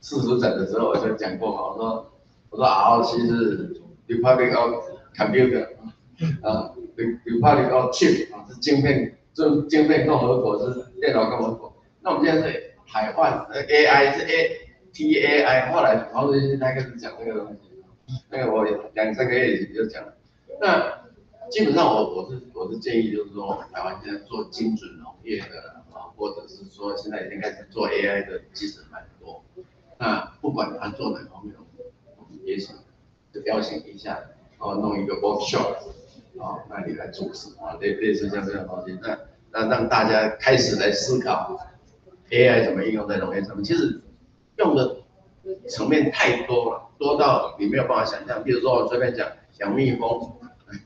世俗展的时候我就讲过嘛，我说我说 ROC 是 Republic of Computer 啊，Republic of Chip 啊是晶片，就晶片共和国是电脑共和国。那我们现在是海外呃 AI 是 A T A I，后来黄仁勋他开始讲这个东西，那个我两三个月以前就讲了。那基本上我我是我是建议就是说，我们台湾现在做精准农业的啊，或者是说现在已经开始做 AI 的，其实蛮多。那不管他做哪方面，我们也想就邀请一下，哦，弄一个 workshop，啊，那你来主持啊，类类似像这样东西，那那让大家开始来思考 AI 怎么应用在农业上面。其实用的层面太多了，多到你没有办法想象。比如说我随便讲养蜜蜂，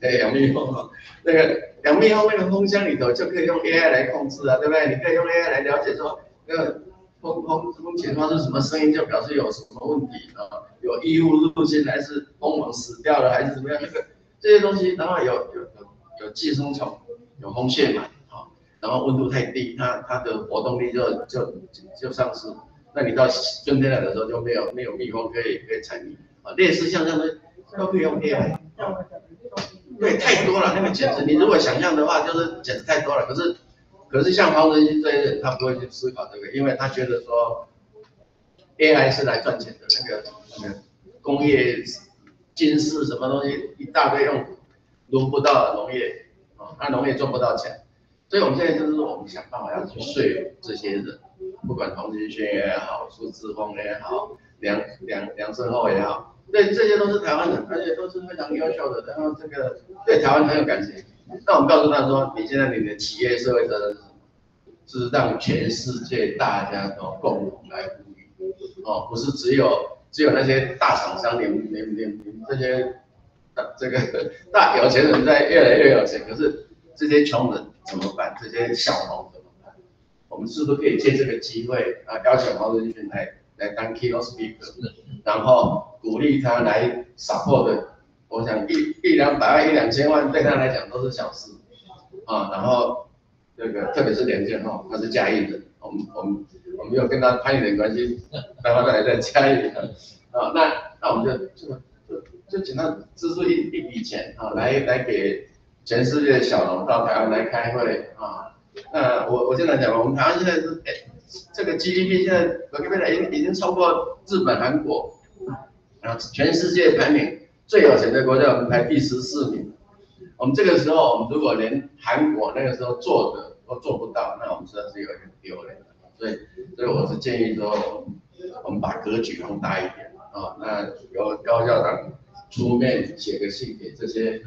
对，<laughs> 养蜜蜂啊，那个养蜜蜂那个蜂箱里头就可以用 AI 来控制啊，对不对？你可以用 AI 来了解说那个蜂蜂蜂群发出什么声音，就表示有什么问题啊，有异物入侵还是蜂王死掉了还是怎么样？那 <laughs> 个这些东西，然后有有有有寄生虫，有红血螨啊，然后温度太低，它它的活动力就就就丧失。那你到春天来的时候就没有没有蜜蜂可以可以采蜜啊，类似像这样的都可以用 AI。对，太多了，那个简直，你如果想象的话，就是简直太多了。可是，可是像黄仁勋这些人，他不会去思考这个，因为他觉得说，AI 是来赚钱的，那个那个工业金饰什么东西一大堆用，轮不到农业啊，那农业赚不到钱，所以我们现在就是说，我们想办法要去说服这些人，不管黄仁勋也好，苏志峰也好，梁梁梁胜厚也好。对，这些都是台湾人，而且都是非常优秀的，然后这个对台湾很有感情。那我们告诉他说，你现在你的企业社会责任是？是让全世界大家都共同来呼吁，哦，不是只有只有那些大厂商，你们、你们、你们这些大这个 <laughs> 大有钱人在越来越有钱，可是这些穷人怎么办？这些小农怎么办？我们是不是可以借这个机会啊，邀请黄仁勋来来当 k e y o speaker，然后鼓励他来 support 我想一一两百万、一两千万对他来讲都是小事啊。然后这个特别是连建浩，他是嘉义人，我们我们没有跟他攀一点关系，待会再在嘉义啊。那那我们就就就就请他支出一一笔钱啊，来来给全世界的小农到台湾来开会啊。那我我现在讲，我们台湾现在是哎，这个 GDP 现在我这边来已经已经超过日本、韩国，然后全世界排名。最有钱的国家，我们排第十四名。我们这个时候，我们如果连韩国那个时候做的都做不到，那我们实在是有点丢脸。所以，所以我是建议说，我们把格局放大一点啊。那由高校长出面写个信给这些，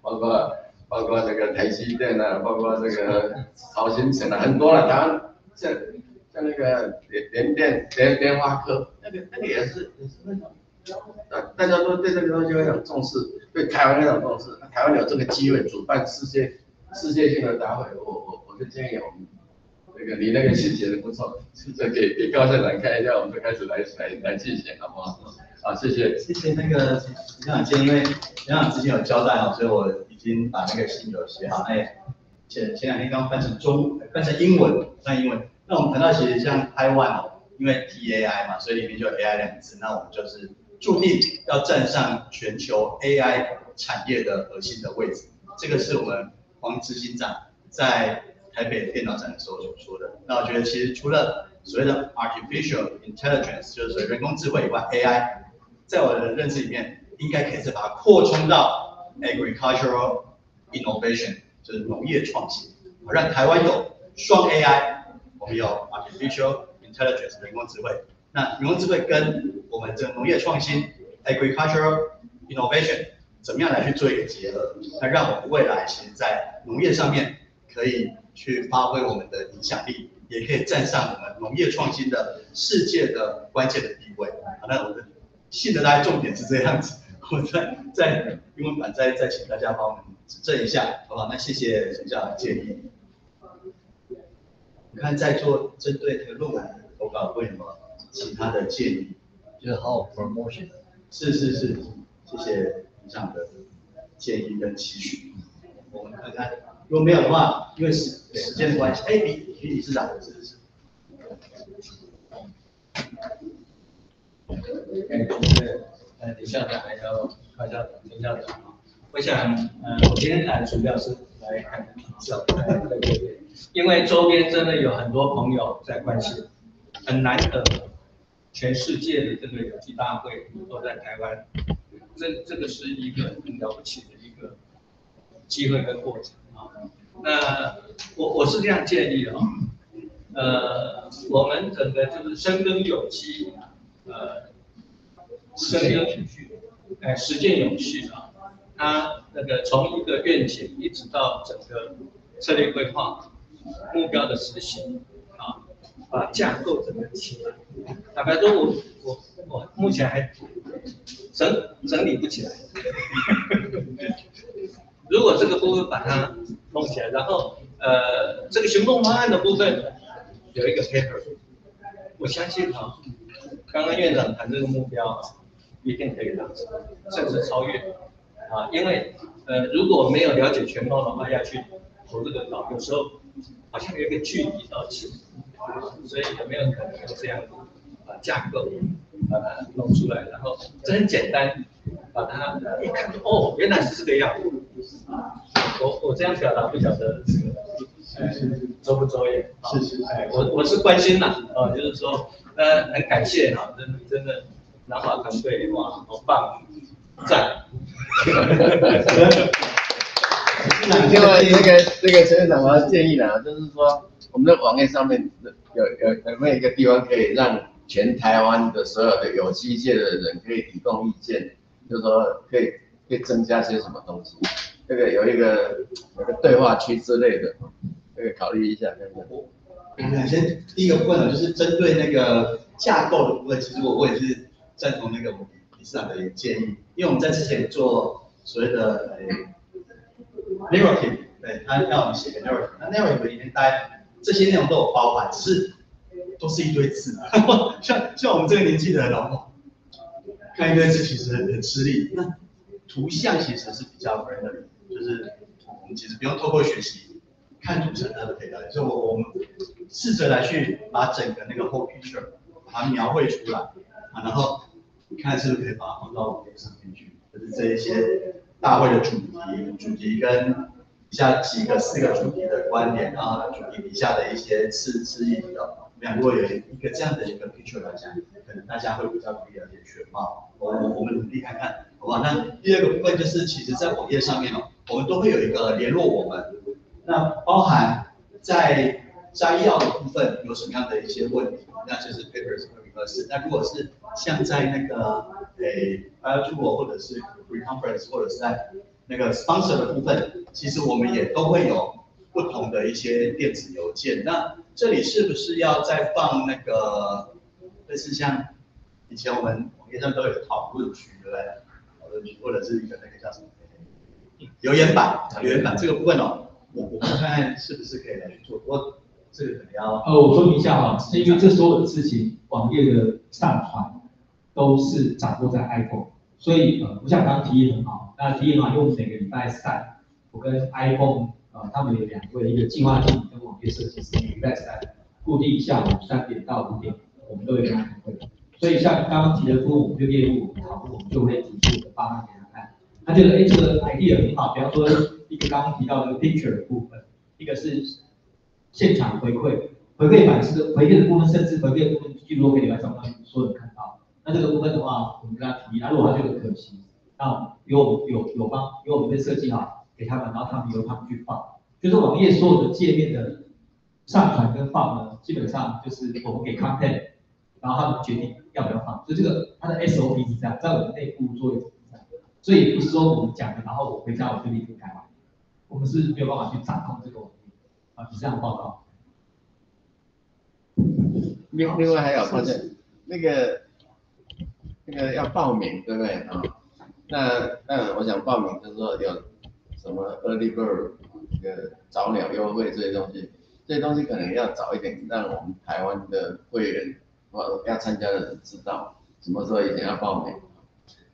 包括包括这个台积电啊，包括这个好新城啊，很多了。台湾像像那个联联电、联联发科，那个那个也是也是那种。大大家都对这个东西非常重视，对台湾非常重视。台湾有这个机会主办世界世界性的大会，我我我就建议我们，那个你那个细节的不错，这给给高校长看一下，我们就开始来来来进行，好不好？好，谢谢。谢谢那个李长先，因为李长之前有交代哦，所以我已经把那个信有写好。哎，前前两天刚翻成中翻成英文，翻英文。那我们谈到其实像台湾哦，因为 T A I 嘛，所以里面就有 A I 两个字，那我们就是。注定要站上全球 AI 产业的核心的位置，这个是我们黄执行长在台北电脑展的时候所说的。那我觉得其实除了所谓的 artificial intelligence，就是人工智慧以外，AI 在我的认知里面，应该可以再把它扩充到 agricultural innovation，就是农业创新，让台湾有双 AI，我们有 artificial intelligence 人工智慧。那人工智慧跟我们这个农业创新 （agricultural innovation） 怎么样来去做一个结合？那让我们未来其实，在农业上面可以去发挥我们的影响力，也可以站上我们农业创新的世界的关键的地位。好，那我的信的大概重点是这样子，我再再英文版再再请大家帮我们指正一下，好不好？那谢谢陈校长建议。你看在座针对这个论文投稿会什么？其他的建议，就是好好 promotion。是是是，谢谢以上的建议跟期许。我们看看，如果没有的话，因为时时间的关系，哎，李李理事长，是是是。哎，呃，李校长还有高校长、陈校长啊，我想，呃，我今天来主要是来看看校因为周边真的有很多朋友在关心，很难得。全世界的这个有机大会都在台湾，这这个是一个很了不起的一个机会跟过程啊。那我我是这样建议的啊，呃，我们整个就是深耕有机，呃，深耕有序，哎，实践有序啊。它那个从一个愿景一直到整个策略规划、目标的实行啊。把架构整个起来。坦白说，我我我目前还整整理不起来。<laughs> 如果这个部分把它弄起来，然后呃，这个行动方案的部分有一个 paper，我相信啊，刚刚院长谈这个目标一定可以达成，甚至超越啊，因为呃，如果没有了解全貌的话，要去投这个稿，有时候好像有一个距离到期。所以有没有可能这样啊架构把它弄出来，然后这很简单，把它一看哦，原来是这个样子。我我这样表达不晓得这个呃周不周延？是是，哎，我我是关心呐，哦，就是说呃很感谢哈，真的真的南华团队哇，好棒，赞。另外那个那个陈院长我要建议呢，就是说。我们的网页上面有有有没有一个地方可以让全台湾的所有的有机界的人可以提供意见，就是说可以可以增加些什么东西？这个有一个有个对话区之类的，可以考虑一下。先第一个部分呢，就是针对那个架构的部分，其实我我也是赞同那个理事长的建议，因为我们在之前做所谓的呃 narrative，对他让我们写个 narrative，那 narrative 里面大概这些内容都有包含，只是都是一堆字，<laughs> 像像我们这个年纪的人哦，看一堆字其实很很吃力。那图像其实是比较 friendly，就是我们其实不用透过学习看图层，它都可以了解。所以我我们试着来去把整个那个 whole picture 把它描绘出来啊，然后看是不是可以把它放到网页上面去，就是这一些大会的主题，主题跟以下几个四个主题的观点，然后主题底下的一些次次议题的。如果有一个这样的一个 picture 来讲，可能大家会比较容易了解全貌。我我们努力看看，好不好？那第二个部分就是，其实在网页上面哦，我们都会有一个联络我们，那包含在摘要的部分有什么样的一些问题，那就是 papers 会比较是。那如果是像在那个诶 bio tool 或者是 reconference 或者是在那个 sponsor 的部分，其实我们也都会有不同的一些电子邮件。那这里是不是要再放那个类似像以前我们网页上都有讨论区，对不对？讨论区或者是一个那个叫什么留言板？留言板这个部分哦，我我看看是不是可以来去做。我这个可能要呃，我说明一下哈，是因为这所有的事情，网页的上传都是掌握在 iPhone，所以呃，我想刚刚提议很好，那提议很好，因为我们每个礼拜三，我跟 iPhone 啊，他们有两位，一个计划经理。设计师每个在三固定下午三点到五点，我们都有跟他开会。所以像刚刚提的说，我们就业务讨论，我们就会提出方案给他看。他觉得哎，这个 idea 很好。比方说一个刚刚提到的 picture 的部分，一个是现场回馈，回馈版是回馈的部分，甚至回馈的部分记录可以来找到所有人看到。那这个部分的话，我们跟他提，那如果他觉得可行，那由有有帮由我们的设计好给他们，然后他们由他们去放，就是网页所有的界面的。上传跟放呢，基本上就是我们给 content，然后他们决定要不要放，所以这个它的 SOP 是这样，在我们内部做一个这样，所以不是说我们讲的，然后我回家我就立刻改完，我们是没有办法去掌控这个网页，啊，是这样报告。另另外还有发现那个那个要报名对不对啊？那那我想报名就是说有什么 early 个早鸟优惠这些东西。这些东西可能要早一点，让我们台湾的会员或要参加的人知道什么时候一定要报名。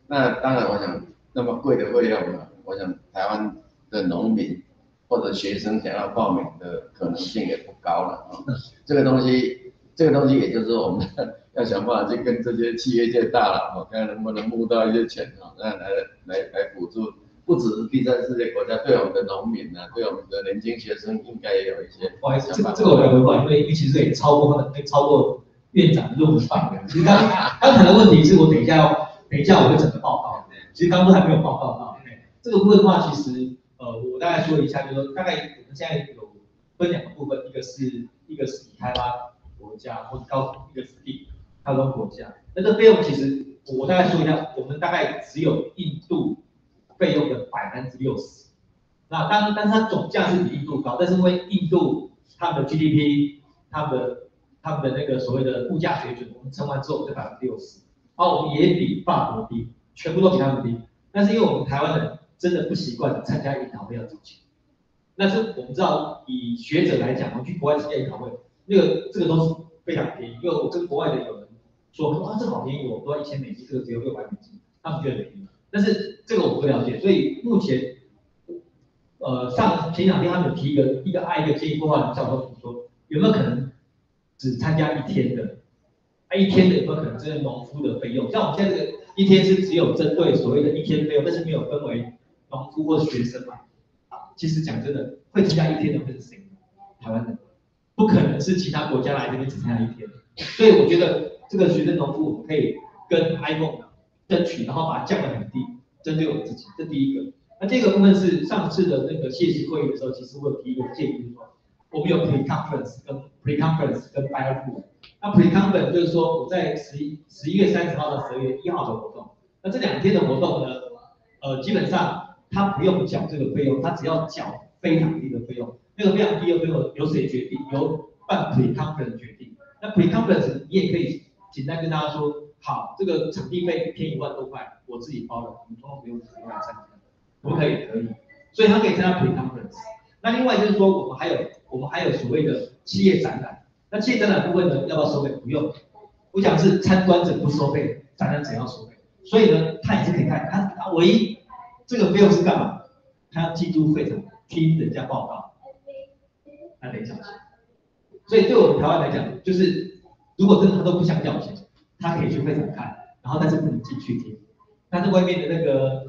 那当然，我想那么贵的费用呢，我想台湾的农民或者学生想要报名的可能性也不高了啊。这个东西，这个东西也就是说，我们 <laughs> 要想办法去跟这些企业界大佬，看能不能募到一些钱啊，来来来来补助。不只是第三世界国家，对我们的农民呢，对我们的年轻学生，应该也有一些。不好意思，这个这个我要回话，因为因为其实也超过他的，超过院长的论文范围。其实刚刚才的问题是我等一下要，等一下我会整个报告。其实刚刚都还没有报告到。这个部分的话，其实呃，我大概说一下，就是说大概我们现在有分两个部分，一个是一个是开发国家或者高一个是地高端国家。那这费用其实我大概说一下，我们大概只有印度。费用的百分之六十，那当但是它总价是比印度高，但是因为印度他们的 GDP，他们的他们的那个所谓的物价水准，我们乘完之后就百分之六十，而我们也比法国低，全部都比他们低，但是因为我们台湾人真的不习惯参加研讨会要交钱，那是我们知道以学者来讲，我们去国外参加研讨会，那个这个都是非常便宜，因为我跟国外的有人说，哇，这好便宜，我都要一千美金，这个只有六百美金，他们觉得便宜。但是这个我不了解，所以目前，呃，上前两天他们提一个一个爱一个建议，过后教授说有没有可能只参加一天的，啊一天的有没有可能是农夫的费用？像我们现在这个一天是只有针对所谓的一天费用，但是没有分为农夫或学生嘛？啊，其实讲真的，会参加一天的会是谁？台湾的，不可能是其他国家来这边只参加一天，所以我觉得这个学生农夫我们可以跟 iPhone。争取，然后把它降得很低，针对我们自己，这第一个。那这个部分是上次的那个谢席会议的时候，其实我提一个建议，就是说我们有 pre conference 跟 pre conference 跟 bio tour。那 pre conference 就是说我在十一十一月三十号到十二月一号的活动，那这两天的活动呢，呃，基本上他不用缴这个费用，他只要缴非常低的费用。那个非常低的费用由谁决定？由办 pre conference 决定。那 pre conference 你也可以简单跟大家说。好，这个场地费一天一万多块，我自己包了，你通通不用自己来参加，可不可以？可以，所以他可以参加 pre conference。那另外就是说，我们还有我们还有所谓的企业展览，那企业展览部分呢，要不要收费？不用，我讲是参观者不收费，展览者要收费。所以呢，他也是可以看，他他唯一这个费用是干嘛？他要进入会场听人家报告，那等一下。所以对我们台湾来讲，就是如果真的他都不想交钱，他可以去会场看，然后但是不能进去听。但是外面的那个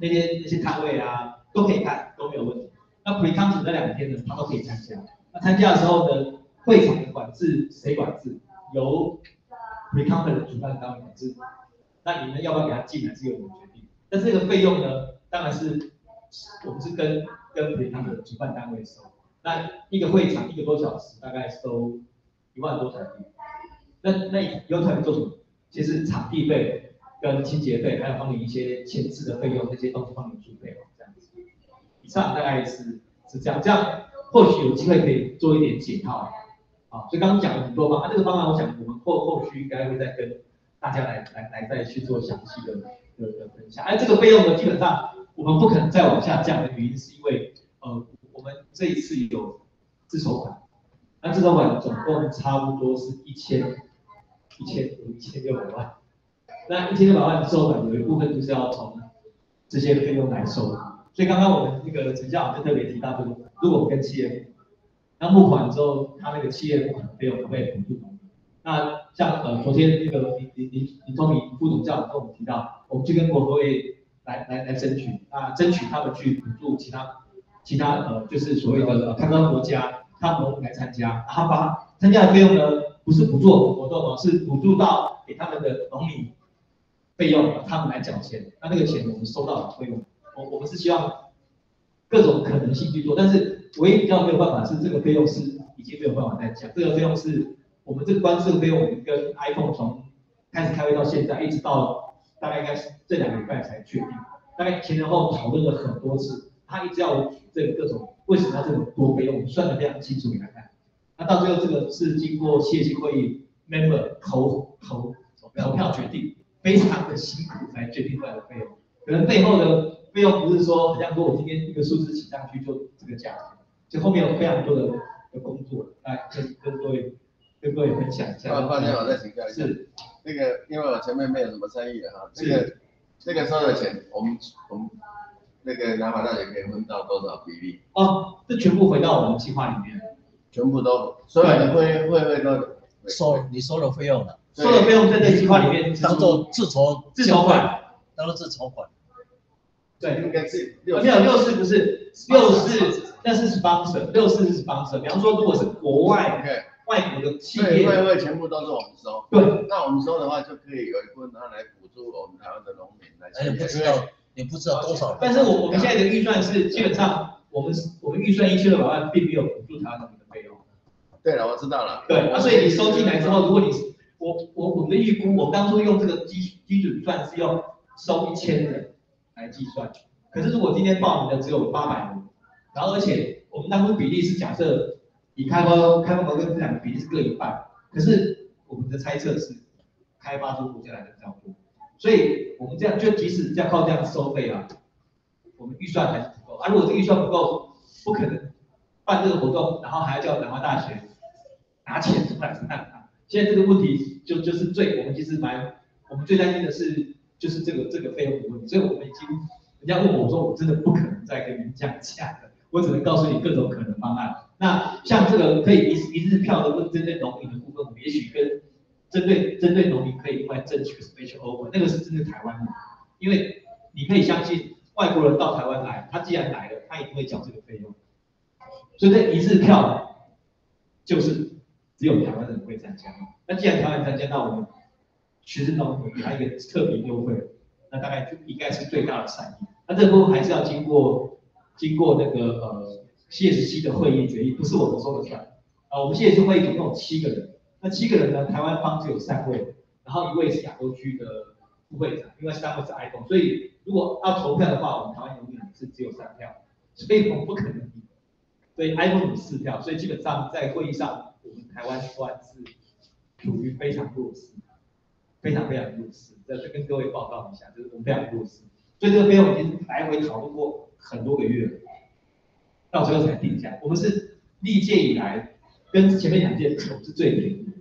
那些那些摊位啊，都可以看，都没有问题。那 pre c o n c e 那两天呢，他都可以参加。那参加的时候呢，会场的管制谁管制？由 pre c o n c e 的主办单位管制。那你们要不要给他进来是由我们决定。但这个费用呢，当然是我们是跟跟 pre conference 的主办单位收。那一个会场一个多小时，大概收一万多台币。那那有台币做什么？其实场地费、跟清洁费，还有帮你一些前置的费用，这些东西帮你准备好这样子。以上大概是是这样，这样或许有机会可以做一点解套。啊，所以刚刚讲了很多方案，这个方案我想我们后后续应该会再跟大家来来来再去做详细的的的分享。而这个费用呢，基本上我们不可能再往下降的原因，是因为呃。我们这一次有自筹款，那自筹款总共差不多是一千一千一千六百万，那一千六百万的收款有一部分就是要从这些费用来收，所以刚刚我们那个陈校长就特别提到，就是如果跟企业那募款之后，他那个企业募款费用可不可以补助？那像呃昨天那个李李李李聪明副总校长跟我们提到，我们去跟国会来来来争取，啊争取他们去补助其他。其他呃就是所谓的呃开发国家，他们来参加，然后把参加的费用呢，不是不做活动哦，是补助到给他们的农民费用，他们来缴钱，那那个钱我们收到了费用，我我们是希望各种可能性去做，但是唯一比较没有办法是这个费用是已经没有办法再讲，这个费用是我们这个关这个费用，跟 iPhone 从开始开会到现在，一直到大概应该是这两个礼拜才确定，大概前前后讨论了很多次。他一直要这个各种为什么要这种多费用，算的非常清楚给他看。那到最后这个是经过谢谢会议 member 投投投票决定，非常的辛苦才决定出来的费用。可能背后的费用不是说，好像说我今天一个数字起上去就这个价钱，就后面有非常多的的工作来跟跟各位跟各位分享一下。抱歉，我再请教一下。是那个，因为我前面没有什么参与哈，这个这个收的钱，我们我们。那个南华大学可以分到多少比例？哦，这全部回到我们计划里面，全部都，所有的会会会都收你收了费用了，收了费用在这计划里面当做自筹自筹款，当做自筹款。对，应该是六没有六四不是六四，那是 sponsor，六四是 sponsor。比方说，如果是国外外国的企业，会会全部都是我们收。对，那我们收的话，就可以有一部分拿来补助我们台湾的农民来。哎，不知道。你不知道多少，但是我我们现在的预算是基本上，我们我们预算一千六百万，并没有补助他们的。对了，我知道了。对，那所以你收进来之后，如果你我我我们的预估，我们当初用这个基基准算是用收一千人来计算，可是如果今天报名的只有八百人，然后而且我们当初比例是假设以开发开发国跟这两个比例是各一半，可是我们的猜测是开发出国家来的比较多。所以，我们这样就即使要靠这样收费啊，我们预算还是不够啊。如果这个预算不够，不可能办这个活动，然后还要叫南华大学拿钱出来看啊。现在这个问题就就是最我们其实蛮我们最担心的是就是这个这个费用的问题。所以我们已经人家问我说，我真的不可能再跟您降价的，我只能告诉你各种可能方案。那像这个可以一一日票的问针对农民的部分，我们也许跟。针对针对农民可以另外争取 special offer，那个是针对台湾的，因为你可以相信外国人到台湾来，他既然来了，他一定会缴这个费用，所以这一日票就是只有台湾人会参加。那既然台湾参加，那我们学生农民给他一个特别优惠，那大概就应该是最大的善意。那这部分还是要经过经过那个呃 CSC 的会议决议，不是我们说了算。啊，我们 CSC 会议总共有七个人。那七个人呢？台湾方只有三位，然后一位是亚洲区的副会长，另外三位是 iPhone。所以如果要投票的话，我们台湾永远是只有三票，所以我们不可能赢。所以 iPhone 有四票，所以基本上在会议上，我们台湾算是处于非常弱势。非常非常弱势，这这跟各位报告一下，就是我们非常弱势，所以这个费用已经来回讨论过很多个月了，到最后才定下。我们是历届以来跟前面两届比，我们是最便宜的，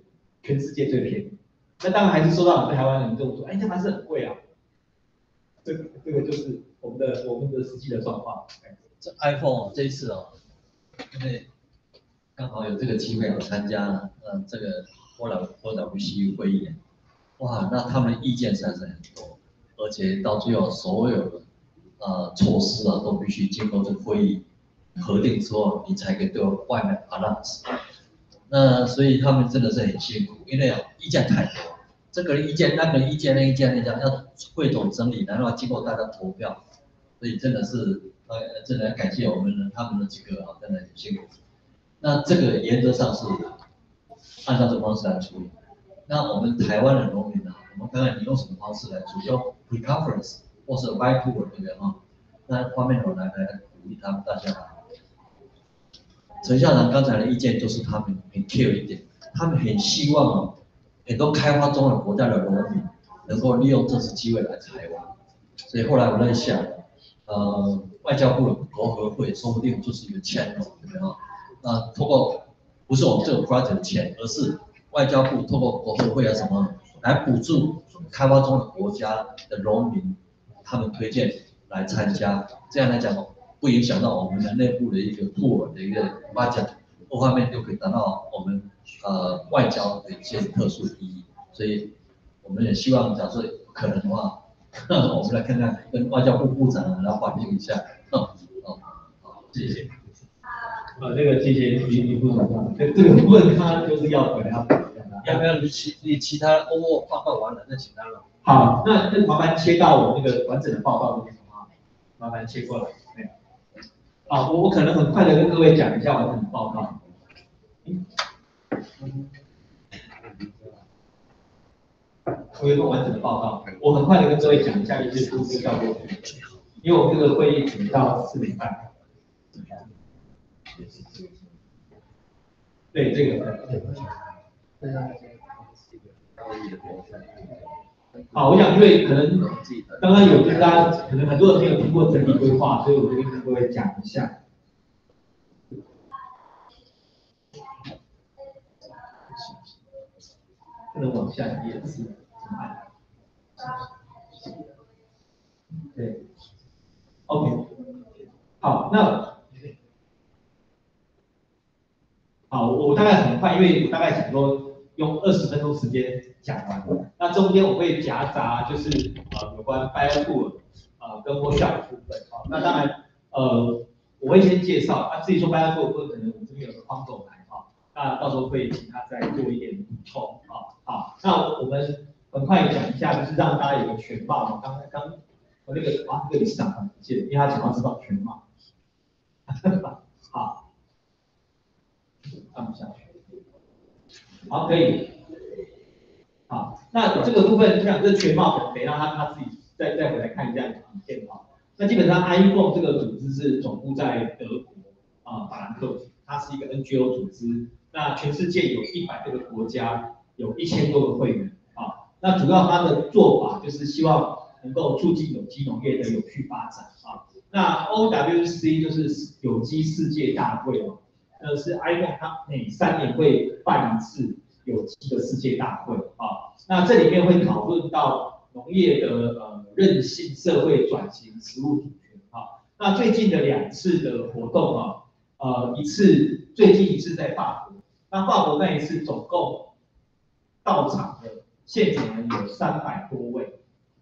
全世界最便宜。那当然还是受到我们台湾人跟我说，哎，这还是很贵啊。这个这个就是我们的我们的实际的状况。这 iPhone 这一次哦，因为刚好有这个机会我参加了，呃，这个 O W O W C 会议，哇，那他们意见实在是很多，而且到最后所有的呃措施啊，都必须经过这个会议核定之后，你才可以对外面发落。那所以他们真的是很辛苦，因为啊意见太多，这个意见那个意见那意见那讲要汇总整理，然后经过大家投票，所以真的是呃真的感谢我们的他们的几个啊，真的很辛苦。那这个原则上是按照这个方式来处理。那我们台湾的农民呢，我们看看你用什么方式来处理，用 pre-conference 或是 white paper 对不对啊？那方面我来来鼓励他们大家。陈校长刚才的意见就是他们很 care 一点，他们很希望很多开发中的国家的农民能够利用这次机会来台湾，所以后来我在想，呃，外交部的国合会说不定就是一个签哦，对不对啊？那通过不是我们这个 project 的钱，而是外交部通过国合会啊什么来补助开发中的国家的农民，他们推荐来参加，这样来讲。不影响到我们的内部的一个 tour 的一个发展，各方面就可以达到我们呃外交的一些特殊意义。所以我们也希望，假设可能的话，<laughs> 我们来看看跟外交部部长来反映一下。<laughs> 哦，好，谢谢。呃，这个谢谢李李部长，这这个问他就是要回来要要不要你其你其他哦报告完了那请他了。好，那那麻烦切到我那个完整的报告这边啊，麻烦切过来。好，我我可能很快的跟各位讲一下完整的报告。我有个完整的报告，我很快的跟各位讲一下一些数字效果，因为我们这个会议只到四点半。对这个。好，我想因为可能刚刚有跟大家，可能很多人没有听过整体规划，所以我就跟各位讲一下。不能往下一页是怎么按？对，OK，好，那好，我大概很快，因为我大概想说用二十分钟时间。讲完，那中间我会夹杂就是呃有关 BioGo 呃跟 Workshop 的部分。啊，那当然呃我会先介绍，啊至于说 BioGo 部分可能我们这边有个方总来啊，那到时候会请他再做一点补充。啊，好，那我们很快讲一下，就是让大家有个全貌我，刚才刚我那个啊这个理事长很不见，因为他讲到知道全貌，<laughs> 看不下去，好可以。好，那这个部分，像这全貌，可以让他他自己再再回来看一下影片啊。那基本上 iPhone 这个组织是总部在德国啊，法兰克福，它是一个 NGO 组织。那全世界有一百多个国家，有一千多个会员啊。那主要它的做法就是希望能够促进有机农业的有序发展啊。那 OWC 就是有机世界大会哦，呃是 iPhone 它每三年会办一次。有机的世界大会啊，那这里面会讨论到农业的呃韧性、社会转型、食物主权啊。那最近的两次的活动啊，呃一次最近一次在法国，那法国那一次总共到场的现场人有三百多位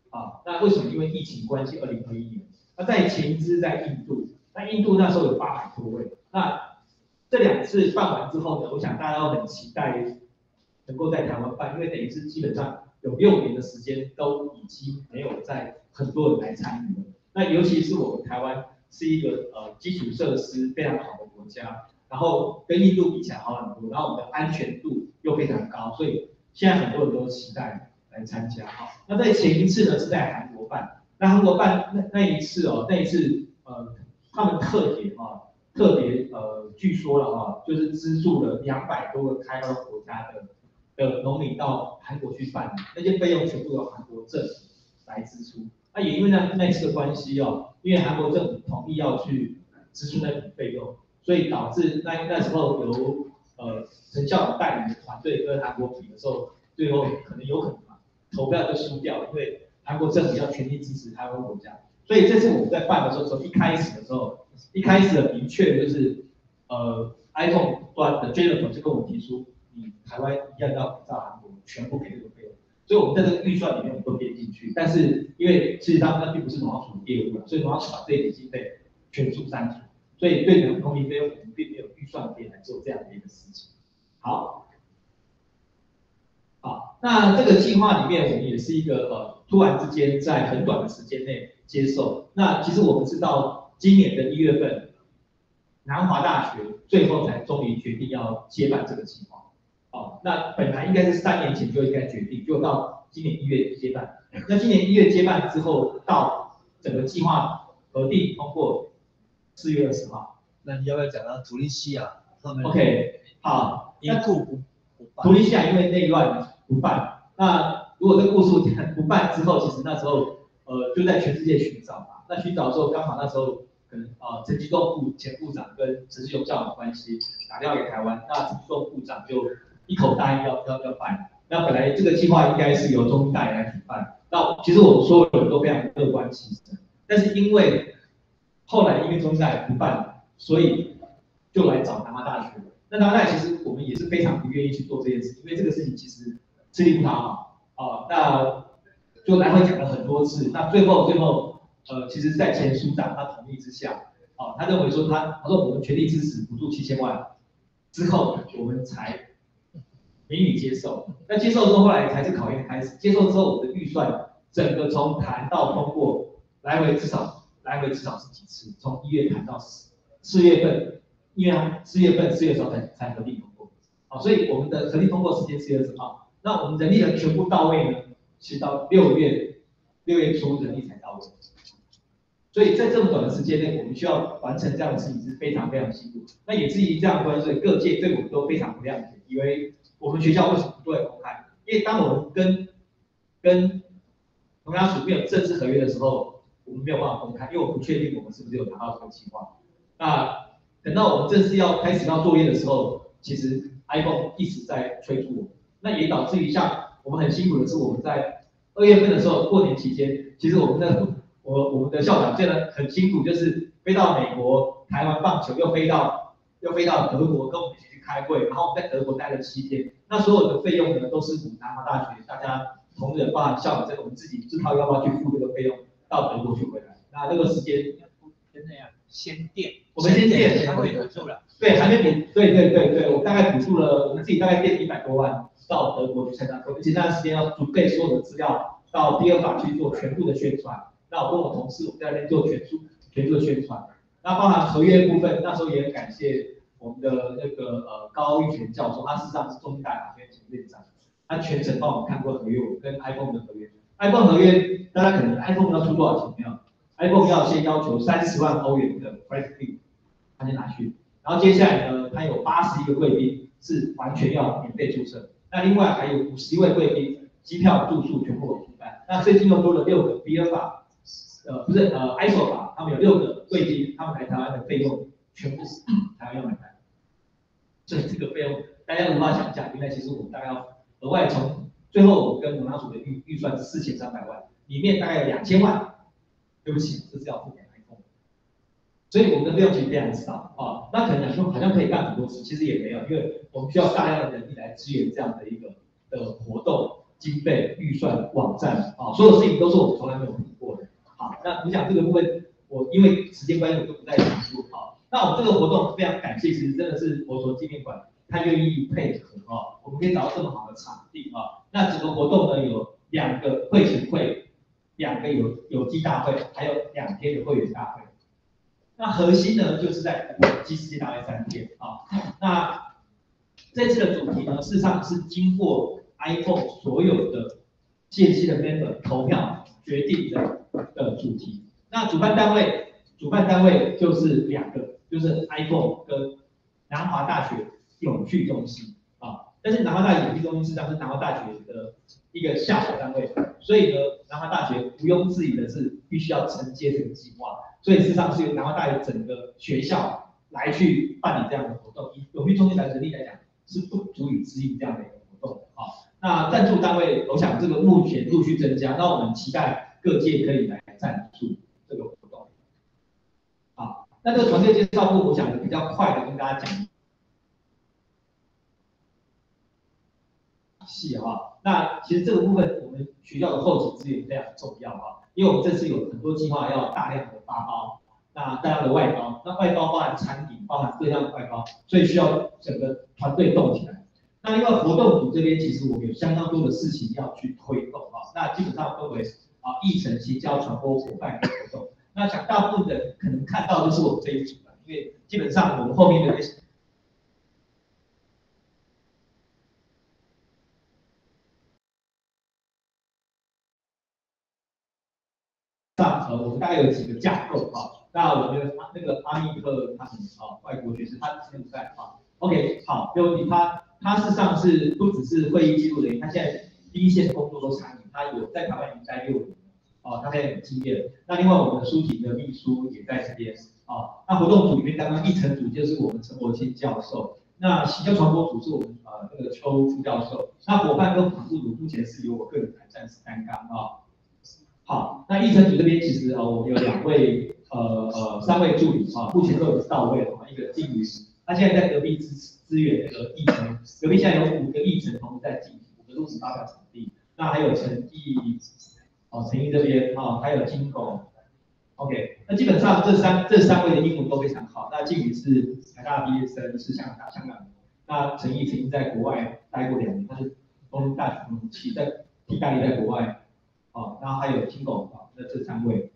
啊。那为什么？因为疫情关系，二零二一年。那在前一次在印度，那印度那时候有八百多位。那这两次办完之后呢，我想大家都很期待。能够在台湾办，因为等于是基本上有六年的时间都已经没有在很多人来参与了。那尤其是我们台湾是一个呃基础设施非常好的国家，然后跟印度比起来好很多，然后我们的安全度又非常高，所以现在很多人都期待来参加哈。那在前一次呢是在韩国办，那韩国办那那一次哦，那一次呃他们特别啊特别呃据说了哈，就是资助了两百多个开发国家的。的农民到韩国去办理，那些费用全部由韩国政府来支出。那也因为那那次的关系哦，因为韩国政府同意要去支出那笔费用，所以导致那那时候由呃陈校长带领的团队跟韩国比的时候，最后可能有可能嘛，投票就输掉，因为韩国政府要全力支持台湾国家。所以这次我们在办的时候，从一开始的时候，一开始的明确就是呃 iPhone 端的 Jennifer 就跟我们提出，你台湾一样要照韩国全部给这个费用。所以我们在这个预算里面我们都编进去，但是因为其实他们那并不是农行署的业务，所以农行署把这笔经费全数删除，所以对农农民费用我们并没有预算可以来做这样的一个事情。好，好，那这个计划里面我们也是一个呃突然之间在很短的时间内接受。那其实我们知道今年的一月份，南华大学最后才终于决定要接办这个计划。哦，那本来应该是三年前就应该决定，就到今年一月接办。那今年一月接办之后，到整个计划核定通过，四月二十号。那你要不要讲到图利西亚？OK，好，那故不不办。图利西亚因为内乱不办。那如果这个故事不办之后，其实那时候呃就在全世界寻找嘛。那寻找的时候，刚好那时候可能啊陈吉仲部前部长跟陈志勇校长关系打掉给台湾，那陈吉仲部长就。一口答应要要要办，那本来这个计划应该是由中大来主办，那其实我们所有人都非常乐观其实，但是因为后来因为中大不办，所以就来找南华大学。那南华大学其实我们也是非常不愿意去做这件事，因为这个事情其实吃力不讨好啊。那就来回讲了很多次，那最后最后呃，其实在前署长他同意之下，啊，他认为说他他说我们全力支持补助七千万之后，我们才。美女接受，那接受之后，后来才是考验开始。接受之后，我们的预算整个从谈到通过，来回至少来回至少是几次，从一月谈到四四月份，因为四月份四月时候才才合定通过，好，所以我们的合定通过时间四月十号，那我们人力的全部到位呢，是到六月六月初人力才到位，所以在这么短的时间内，我们需要完成这样的事情是非常非常辛苦。那也至于这样关系，各界对我们都非常不谅解，以为。我们学校为什么不对公开？因为当我们跟跟同样署没有正式合约的时候，我们没有办法公开，因为我不确定我们是不是有拿到这个计划。那等到我们正式要开始要作业的时候，其实 iPhone 一直在催促我，那也导致于像我们很辛苦的是，我们在二月份的时候过年期间，其实我们在我我们的校长真的很辛苦，就是飞到美国、台湾棒球，又飞到又飞到德国跟我们一起去。开会，然后我们在德国待了七天，那所有的费用呢，都是我们南华大学大家同仁，包含校长在我们自己自掏腰包去付这个费用，到德国去回来。那这个时间先这样先垫，我们先垫，还会补助了。对，还没补，对对对对，我大概补助了，我们自己大概垫一百多万到德国去参加，而且那段时间要准备所有的资料到第二法去做全部的宣传。那我跟我同事我们在那边做全数全部的宣传，那包含合约部分，那时候也很感谢。我们的那个呃高玉泉教授，他事实上是中大法院前院长，他全程帮我们看过合约，跟 iPhone 的合约。iPhone 合约，大家可能 iPhone 要出多少钱没有？iPhone 要先要求三十万欧元的 credit fee，他先拿去。然后接下来呢，他有八十一个贵宾是完全要免费注册，那另外还有五十一位贵宾，机票住宿全部我负担。那最近又多了六个 B 尔法，呃不是呃 ISO 吧，他们有六个贵宾，他们来台湾的费用全部是台湾要买单。所以这个费用大家无法想象，原来其实我们大概要额外从最后我跟农粮署的预预算四千三百万，里面大概有两千万，对不起，这是要付给 iPhone，所以我们的费用其实非常少啊。那可能说好像可以干很多事，其实也没有，因为我们需要大量的人力来支援这样的一个的活动经费预算网站啊，所有事情都是我们从来没有。好，那你想这个部分，我因为时间关系我就不再阐述好。那我们这个活动非常感谢，其实真的是佛陀纪念馆，他愿意配合哦，我们可以找到这么好的场地啊。那整个活动呢有两个会前会，两个有有机大会，还有两天的会员大会。那核心呢就是在机世界大会三天啊。那这次的主题呢，事实上是经过 iPhone 所有的间期的 member 投票决定的的主题。那主办单位，主办单位就是两个。就是 iPhone 跟南华大学永续中心啊，但是南华大学演艺中心实际上是南华大学的一个下属单位，所以呢，南华大学毋庸置疑的是必须要承接这个计划，所以事实上是由南华大学整个学校来去办理这样的活动。以永续中心的人力来讲，是不足以支应这样的一个活动啊。那赞助单位，我想这个目前陆续增加，那我们期待各界可以来赞助这个活动。啊，那这个团队介绍部，我想比较快的跟大家讲。细哈，那其实这个部分我们学校的后勤资源非常重要哈，因为我们这次有很多计划要大量的发包，那大量的外包，那外包包含产品，包含各样的外包，所以需要整个团队动起来。那另外活动组这边其实我们有相当多的事情要去推动哈，那基本上分为啊议程、行销、传播、伙伴活动。那想大部分的可能看到就是我们这一组了，因为基本上我们后面的那些。上呃，我们大概有几个架构啊。那我们那个阿密克他们啊，外国学生他今天不在啊。OK，好，没问题。他他事实上是不只是会议记录人员，他现在第一线工作都参与，他有在台湾已经待六年哦，他现在有经验。那另外我们的书婷的秘书也在这边啊。那活动组里面刚刚议程组就是我们陈国清教授，那行销传播组是我们呃那个邱副教授，那伙伴跟辅助组目前是由我个人来暂时担纲啊。好，那议程组这边其实呃，我们有两位呃呃三位助理啊，目前都有到位了。一个金宇，他现在在隔壁支支援那个议程，隔壁现在有五个议程同时在进行，五个都是发表场地。那还有陈毅，哦陈毅这边啊，还有金狗，OK，那基本上这三这三位的英文都非常好。那静宇是台大毕业生，是香港香港。那陈毅曾经在国外待过两年，他是东大学同期在意大利在国外。哦，然后还有金拱啊，那这三位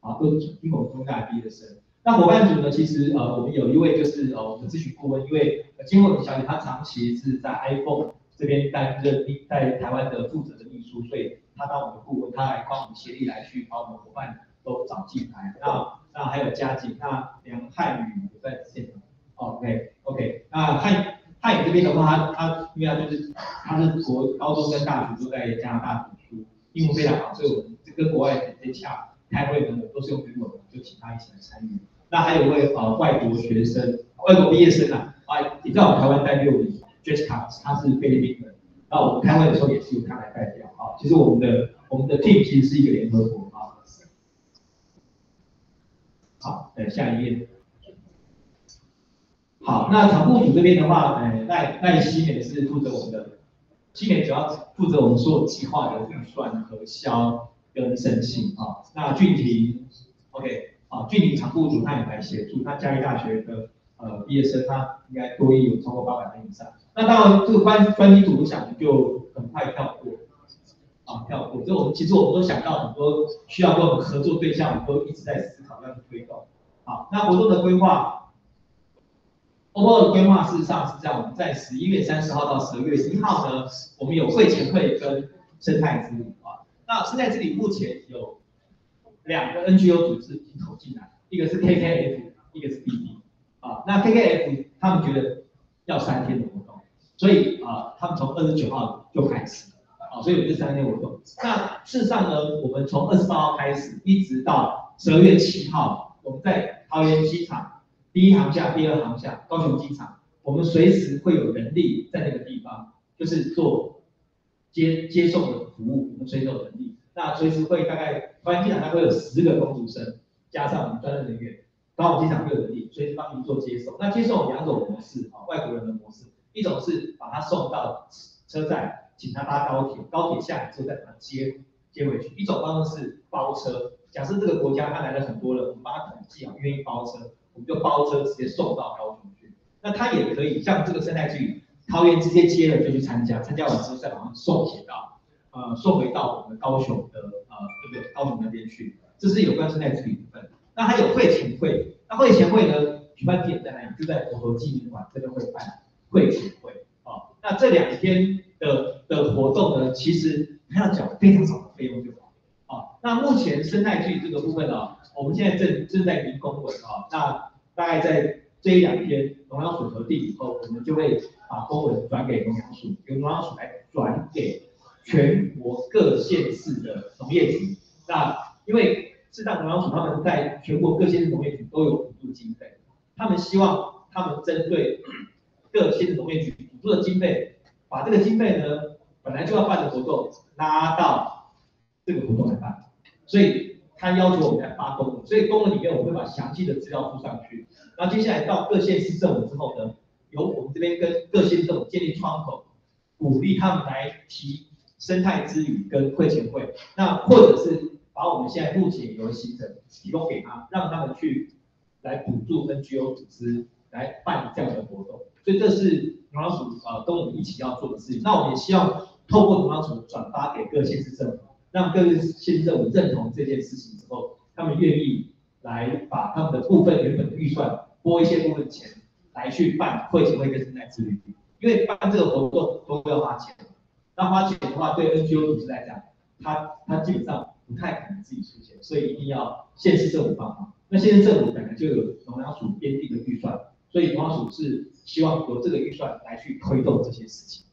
啊，都金拱中大毕业生。那伙伴组呢，其实呃，我们有一位就是呃，我们咨询顾问，因为金凤小姐她长期是在 iPhone 这边担任在台湾的负责的秘书，所以他当我们的顾问，他来帮我们协力来去把我们伙伴都找进来。那那还有嘉景，那梁汉宇也在现场。OK OK，那汉汉宇这边的话，他他因为就是他是国高中跟大学都在加拿大读书。英文非常好，所以我们跟国外接洽开会等等都是用英文，就请他一起来参与。那还有位呃外国学生，外国毕业生啊，啊也在我们台湾待六年，Jessica，他是菲律宾人。那我们开会的时候也是由他来代表啊。其实我们的我们的 team 其实是一个联合国啊。好，等下一页。好，那场部组这边的话，呃赖赖西美是负责我们的。西美主要负责我们所有计划的预算核销跟申请啊。那俊廷，OK，啊，俊廷常部组他也来协助，他嘉义大学的呃毕业生，他应该多益有超过八百分以上。那当然这个专专题组我想就很快跳过，啊跳过。这我们其实我们都想到很多需要跟我们合作对象，我们都一直在思考要去推动。好，那活动的规划。OPPO 的规划事实上是这样，我们在十一月三十号到十二月十一号呢，我们有会前会跟生态之旅啊。那生态之旅目前有两个 NGO 组织已经投进来，一个是 KKF，一个是 BB 啊。那 KKF 他们觉得要三天的活动，所以啊，他们从二十九号就开始所以有这三天活动。那事实上呢，我们从二十八号开始，一直到十二月七号，我们在桃园机场。第一航下，第二航下，高雄机场，我们随时会有人力在那个地方，就是做接接送的服务，我们随时有人力。那随时会大概高雄机场，它会有十个工读生，加上我们专业人员，高雄机场会有人力，随时帮您做接送。那接送有两种模式啊，外国人的模式，一种是把他送到车站，请他搭高铁，高铁下来之后再把他接接回去；一种方式是包车，假设这个国家他来了很多人，我们帮他统计啊，愿意包车。我们就包车直接送到高雄去，那他也可以像这个生态之旅，桃园直接接了就去参加，参加完之后再把它送回到，呃，送回到我们高雄的呃这个高雄那边去，这是有关生态之旅部分。那还有会前会，那会前会呢，举办地点在哪里？就在佛陀纪念馆这边会办会前会啊。那这两天的的活动呢，其实他要缴非常少的费用就好啊。那目前生态剧这个部分呢？我们现在正正在评公文啊，那大概在这一两天农粮署核定以后，我们就会把公文转给农粮署，由农粮署来转给全国各县市的农业局。那因为四大农粮署他们在全国各县市农业局都有补助经费，他们希望他们针对各县市农业局补助的经费，把这个经费呢本来就要办的活动拉到这个活动来办，所以他要求我们来发公文，所以公文里面我会把详细的资料附上去。那接下来到各县市政府之后呢，由我们这边跟各县政府建立窗口，鼓励他们来提生态之旅跟会前会，那或者是把我们现在目前有的行程提供给他，让他们去来补助 NGO 组织来办这样的活动。所以这是农粮署啊跟我们一起要做的事情。那我们也希望透过农粮署转发给各县市政府，让各县市政府认同这件事情之后，他们愿意来把他们的部分原本的预算。拨一些部分钱来去办会前会跟生态之旅，因为办这个活动都要花钱，那花钱的话对 NGO 组织来讲，他他基本上不太可能自己出钱，所以一定要县市政府帮忙。那县市政府本来就有农粮署编定的预算，所以农粮署是希望由这个预算来去推动这些事情。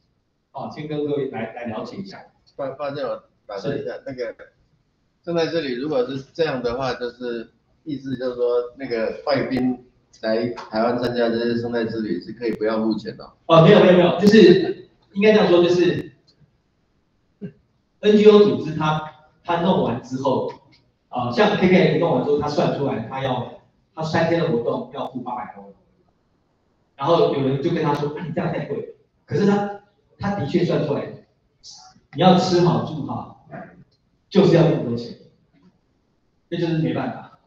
好，先跟各位来来了解一下。发发现我打断一下，那个站在这里，如果是这样的话，就是意思就是说那个外宾。来台湾参加这些生态之旅是可以不要付钱的。哦，没有没有没有，就是应该这样说，就是 NGO 组织他他弄完之后，啊，像 KK 弄完之后，他算出来他要他三天的活动要付八百多，然后有人就跟他说，你这样太贵，可是他他的确算出来，你要吃好住好，就是要那么多钱，那就是没办法，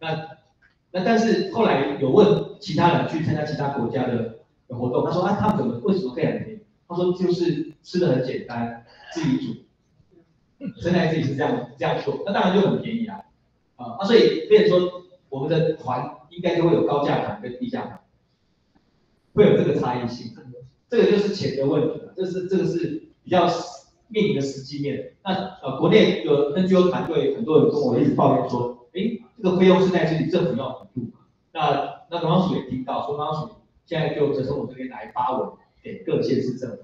那。那但是后来有问其他人去参加其他国家的活动，他说啊，他们怎么为什么可以很便宜？他说就是吃的很简单，自己煮，生态自己是这样这样做，那当然就很便宜啊，啊，所以变成说我们的团应该就会有高价团跟低价团，会有这个差异性，这个就是钱的问题了，这是这个是比较面临的实际面。那呃，国内的 NGO 团队很多人跟我一直抱怨说，哎。这个费用是在这里政府要补助，那那刚刚署也听到，说刚刚署现在就折从我这边来发文给各县市政府，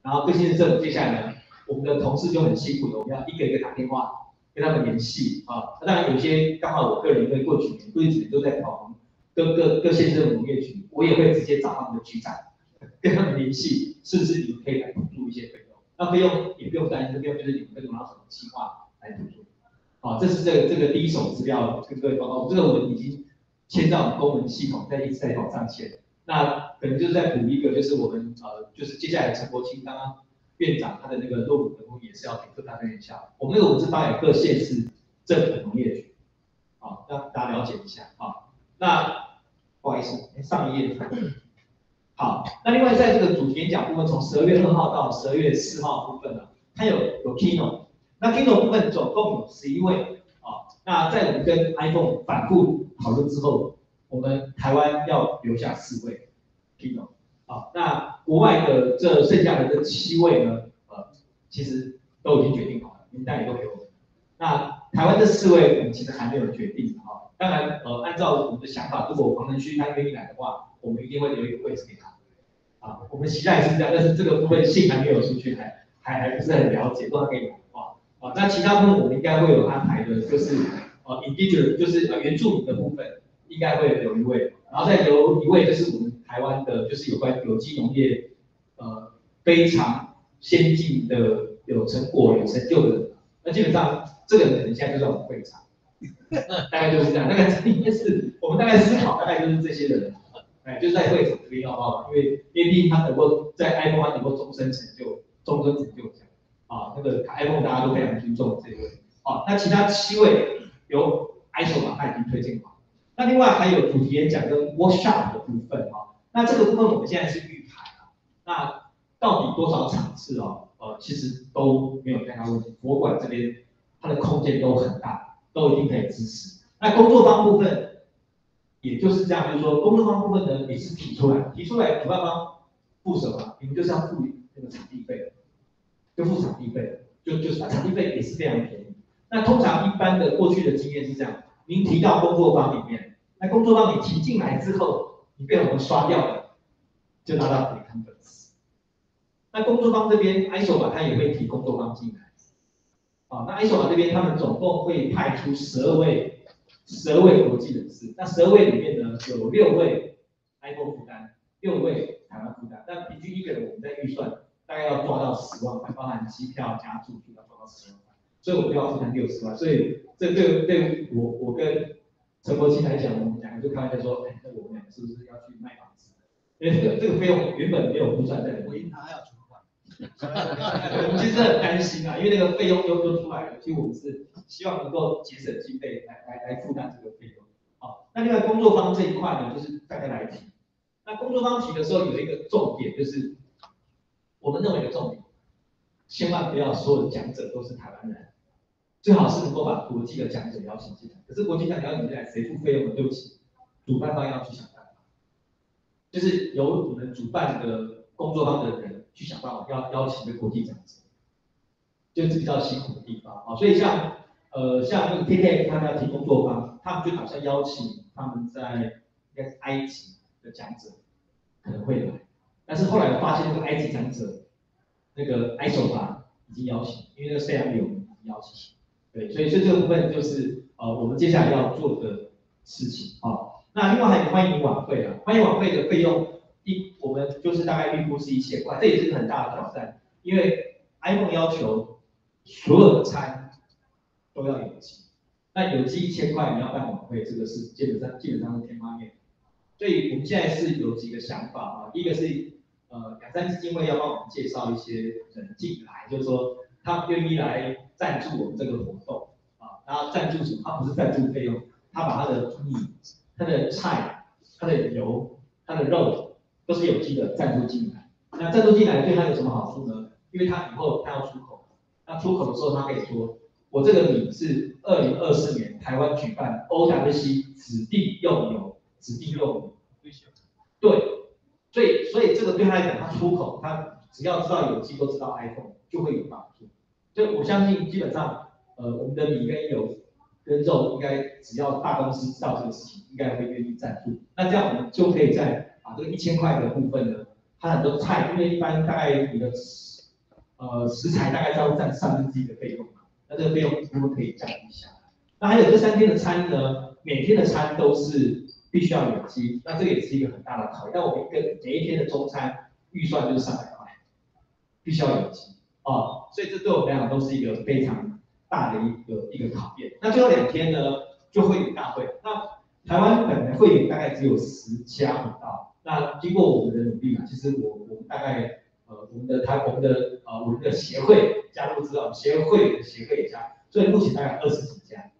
然后各县市政府接下来呢，我们的同事就很辛苦的，我们要一个一个打电话跟他们联系啊。那当然有些刚好我个人因为过去年过去几年都在跑各各各县市农业局，我也会直接找他们的局长跟他们联系，是不是你可以来补助一些费用？那费用也不用担心，费用就是你们跟农粮署的计划来补助。好，这是这个这个第一手资料跟各位报告，这个我们已经签到我们公文系统，在一直在往上签。那可能就是在补一个，就是我们呃，就是接下来陈国清刚刚院长他的那个落伍员工也是要给各大院校，我们那个文字发给各县市政府农业局，好，让大家了解一下啊。那不好意思，上一页。好，那另外在这个主题演讲部分，从十二月二号到十二月四号部分呢，它有有 keynote。那 Kindle 部分总共有十一位啊，那在我们跟 iPhone 反复讨论之后，我们台湾要留下四位 Kindle 啊，那国外的这剩下的这七位呢，呃，其实都已经决定好了，名单也都给我们。那台湾这四位我们其实还没有决定，当然呃，按照我们的想法，如果黄仁勋他愿意来的话，我们一定会留一个位置给他。啊，我们期待是这样，但是这个部分信还没有出去，还还还不是很了解，不知道可以。啊，那其他部分我们应该会有安排的，就是呃 i n d i g e n 就是呃原住民的部分，应该会有一位，然后再留一位，就是我们台湾的，就是有关有机农业，呃，非常先进的、有成果、有成就的。那基本上这个人现在就在我们会场，<laughs> 大概就是这样。大概应该是我们大概思考，大概就是这些人，哎，就在会场这边要报，因为毕竟他能够在 iPhone 他能够终身成就、终身成就这样。啊，那个 iPhone 大家都非常尊重这位。好，那其他七位由 ISO 把他已经推荐好。那另外还有主题演讲跟 workshop 的部分哈。那这个部分我们现在是预排啊。那到底多少场次哦？呃，其实都没有太大问题。博物馆这边它的空间都很大，都已经可以支持。那工作方部分也就是这样，就是说工作方部分呢也是提出来，提出来主办方付什么？你们就是要付那个场地费。就付场地费，就就是场地费也是非常便宜。那通常一般的过去的经验是这样，您提到工作方里面，那工作方你提进来之后，你被我们刷掉了，就拿到了。那工作方这边，ISO 吧，它也会提工作方进来。啊，那 ISO 吧这边，他们总共会派出十二位，十二位国际人士。那十二位里面呢，有六位 i 国负担，六位台湾负担。但平均一个人，我们在预算大概要抓到十万块，包含机票加住宿要抓到十万块，所以我们就要负担六十万。所以这对对我我跟陈国清来讲，我们两个就开玩笑说，哎，那我们两个是不是要去卖房子？因为这个这个费用原本没有估算在里面。我 <laughs> 们其实很担心啊，因为那个费用又又出来了，其实我们是希望能够节省经费来来来负担这个费用。好，那另外工作方这一块呢，就是大家来提。那工作方提的时候有一个重点，就是我们认为的重点，千万不要所有的讲者都是台湾人，最好是能够把国际的讲者邀请进来。可是国际讲者邀请进来，谁付费用呢？对不起，主办方要去想办法，就是由我们主办的工作方的人去想办法要邀请的国际讲者，就是比较辛苦的地方啊。所以像呃像那个 T K 他们要提工作方，他们就打算邀请他们在应该是埃及的讲者可能会来，但是后来发现那个埃及讲者那个埃索法已经邀请，因为那个 C M 有邀请，对，所以所以这个部分就是呃我们接下来要做的事情啊。那另外还有欢迎晚会啊，欢迎晚会的费用一我们就是大概预估是一千块，这也是个很大的挑战，因为 iPhone 要求所有的餐都要有机，那有机一千块你要办晚会，这个是基本上基本上是天方夜。所以我们现在是有几个想法啊，一个是呃两三基金会要帮我们介绍一些人进来，就是说他愿意来赞助我们这个活动啊，然后赞助什么？他不是赞助费用，他把他的米、他的菜、他的油、他的肉都是有机的赞助进来。那赞助进来对他有什么好处呢？因为他以后他要出口，那出口的时候他可以说，我这个米是二零二四年台湾举办 OWC 指定用油。指定用米，对，所以所以这个对他来讲，他出口，他只要知道有机，都知道 iPhone 就会有帮助。所以我相信，基本上，呃，我们的米跟油跟肉，应该只要大公司知道这个事情，应该会愿意赞助。那这样我们就可以在啊这个一千块的部分呢，它很多菜，因为一般大概你的呃食材大概要占三分之一的费用嘛，那这个费用不会可以降一下。那还有这三天的餐呢，每天的餐都是。必须要有机，那这个也是一个很大的考验。那我们一个每一天的中餐预算就是三百块，必须要有机啊，所以这对我们来讲都是一个非常大的一个一个考验。那最后两天呢，就会有大会。那台湾本来会员大概只有十家不到，那经过我们的努力嘛，其实我我们大概呃我们的台我们的呃我们的协会加入之后，协会的协会也加，所以目前大概二十几家。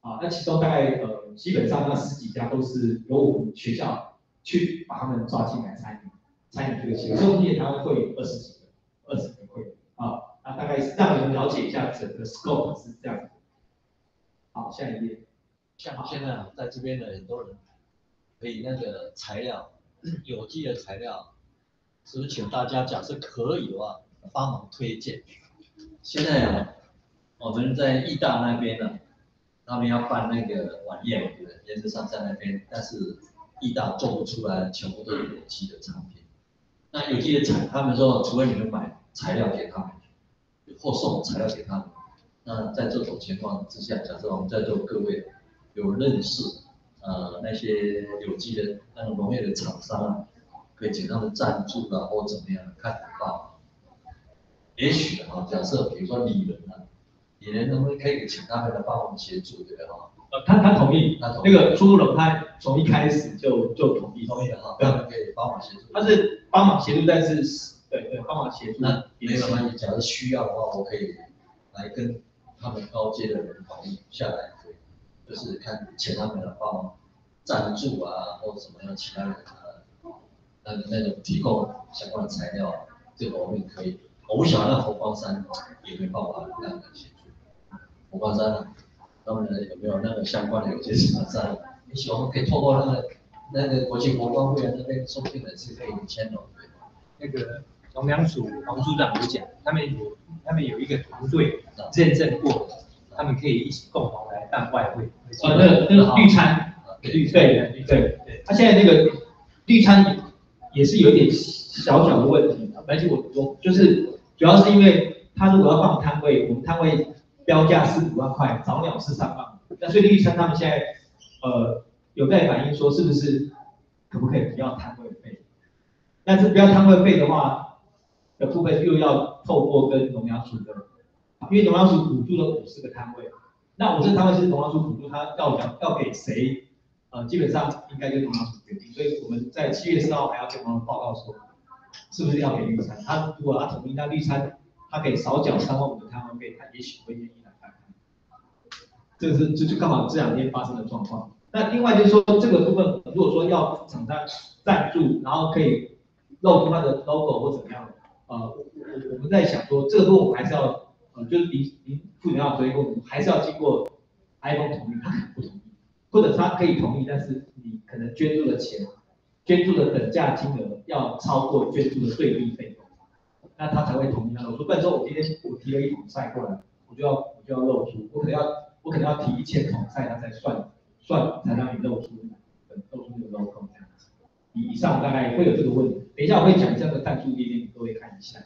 啊，那其中大概呃，基本上那十几家都是由我们学校去把他们抓进来参与参与这个协会，所以目前台湾会有二十几个，二十个会啊，那大概让你们了解一下整个 scope 是这样子。好，下一页。像现在在这边的很多人，可以那个材料，有机的材料，是不是请大家假设可以的话，帮忙推荐？现在啊，我们在义大那边呢。他们要办那个晚宴，对不对？原则上在那边，但是意大做不出来，全部都是有机的产品。那有机的产，他们说，除非你们买材料给他们，或送材料给他们。那在这种情况之下，假设我们在座各位有认识，呃，那些有机的那种农业的厂商啊，可以请他们赞助啊，或怎么样，看。也许啊，假设比如说李仁啊。李仁能不能可以请他们来帮我们协助，对哈？呃，他他同意，他同意。那个朱龙他从一开始就就同意，同意的哈。他们可以帮忙协助。他是帮忙协助，但是对对，帮忙协助。那没有关系，假如需要的话，我可以来跟他们高阶的人讨论下来，就是看请他们来帮忙赞助啊，或者什么样其他人啊，那那种提供相关的材料，这个我们可以。我不晓得那佛光山也没有办法让人协助。佛光山，他们有没有那个相关的有些什么站？也许我们可以透过那个那个国际国光会员那边说不定也是可以签的。那个农粮署黄组长有讲，他们有他们有一个团队认证过，他们可以一起共同来办外汇。哦，那个那个绿餐，绿对对对，他现在那个绿餐也是有一点小小的问题，而且我我就是主要是因为他如果要放摊位，我们摊位标价是五万块，早鸟是三万，那所以绿餐他们现在呃有在反映说是不是可不可以不要摊位费？但是不要摊位费的话的部分又要透过跟农粮署的，因为农粮署补助了五十个摊位，那我这个摊位是农粮署补助，他要讲要给谁？呃，基本上应该就农粮署决定，所以我们在七月四号还要跟农粮报告说，是不是要给绿餐？他如果他同意，那绿餐他可以少缴三万五的摊位费，他也许会愿意来看看。这是这就刚好这两天发生的状况。那另外就是说这个部分，如果说要厂商赞助，然后可以露出他的 logo 或怎么样，呃，我我我们在想说，这个部分我们还是要，呃，就是您您不能要追问，还是要经过 iPhone 同意，他可能不同意。或者他可以同意，但是你可能捐助的钱，捐助的等价金额要超过捐助的对币费用，那他才会同意。那我说，不然说我今天我提了一桶菜过来，我就要我就要露出，我可能要我可能要提一千桶菜，他才算算才让你露出露出那个 logo 这样子。以上大概会有这个问题，等一下我会讲这样的赞助页面，各位看一下。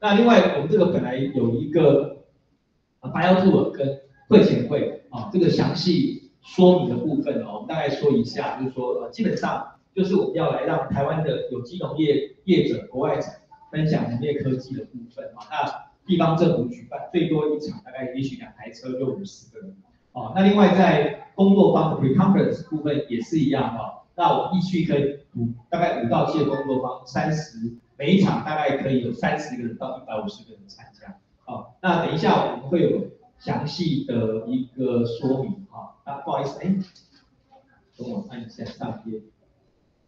那另外我们这个本来有一个啊 bio tour 跟会前会啊，这个详细。说明的部分哦，我们大概说一下，就是说呃，基本上就是我们要来让台湾的有机农业业者、国外分享农业科技的部分啊。那地方政府举办最多一场，大概也许两台车就五十个人哦。那另外在工作坊的 pre-conference 部分也是一样哦。那我们预可以五大概五到七个工作坊，三十每一场大概可以有三十个人到一百五十个人参加。好，那等一下我们会有详细的一个说明。啊，不好意思，哎，等我按一下？上页，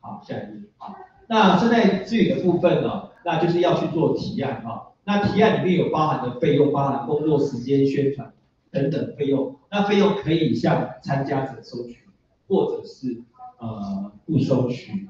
好，下一页，好，那生态资源的部分呢，那就是要去做提案啊，那提案里面有包含的费用，包含工作时间、宣传等等费用，那费用可以向参加者收取，或者是呃不收取，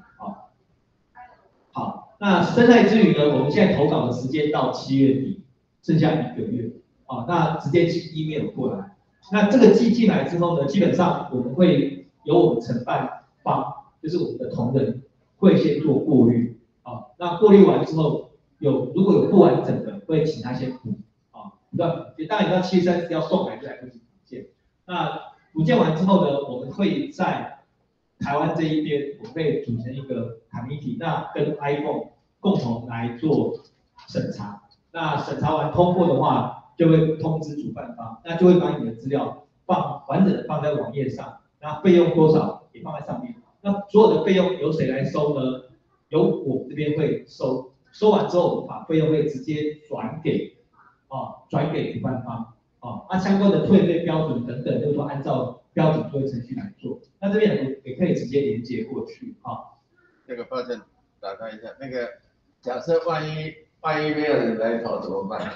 那生态资源呢，我们现在投稿的时间到七月底，剩下一个月，啊，那直接寄 email 过来。那这个寄进来之后呢，基本上我们会由我们承办方，就是我们的同仁，会先做过滤，啊，那过滤完之后，有如果有不完整的，会请他先补，啊，补到，当然你要七三要送来就来不及补件，那补件完之后呢，我们会在台湾这一边，我们会组成一个 committee，那跟 iPhone 共同来做审查，那审查完通过的话。就会通知主办方，那就会把你的资料放完整的放在网页上，那费用多少也放在上面。那所有的费用由谁来收呢？由我这边会收，收完之后把费用会直接转给啊，转给主办方啊，那相关的退费标准等等，都说按照标准作业程序来做。那这边也也可以直接连接过去啊。那个抱歉，打断一下，那个假设万一万一没有人来投怎么办？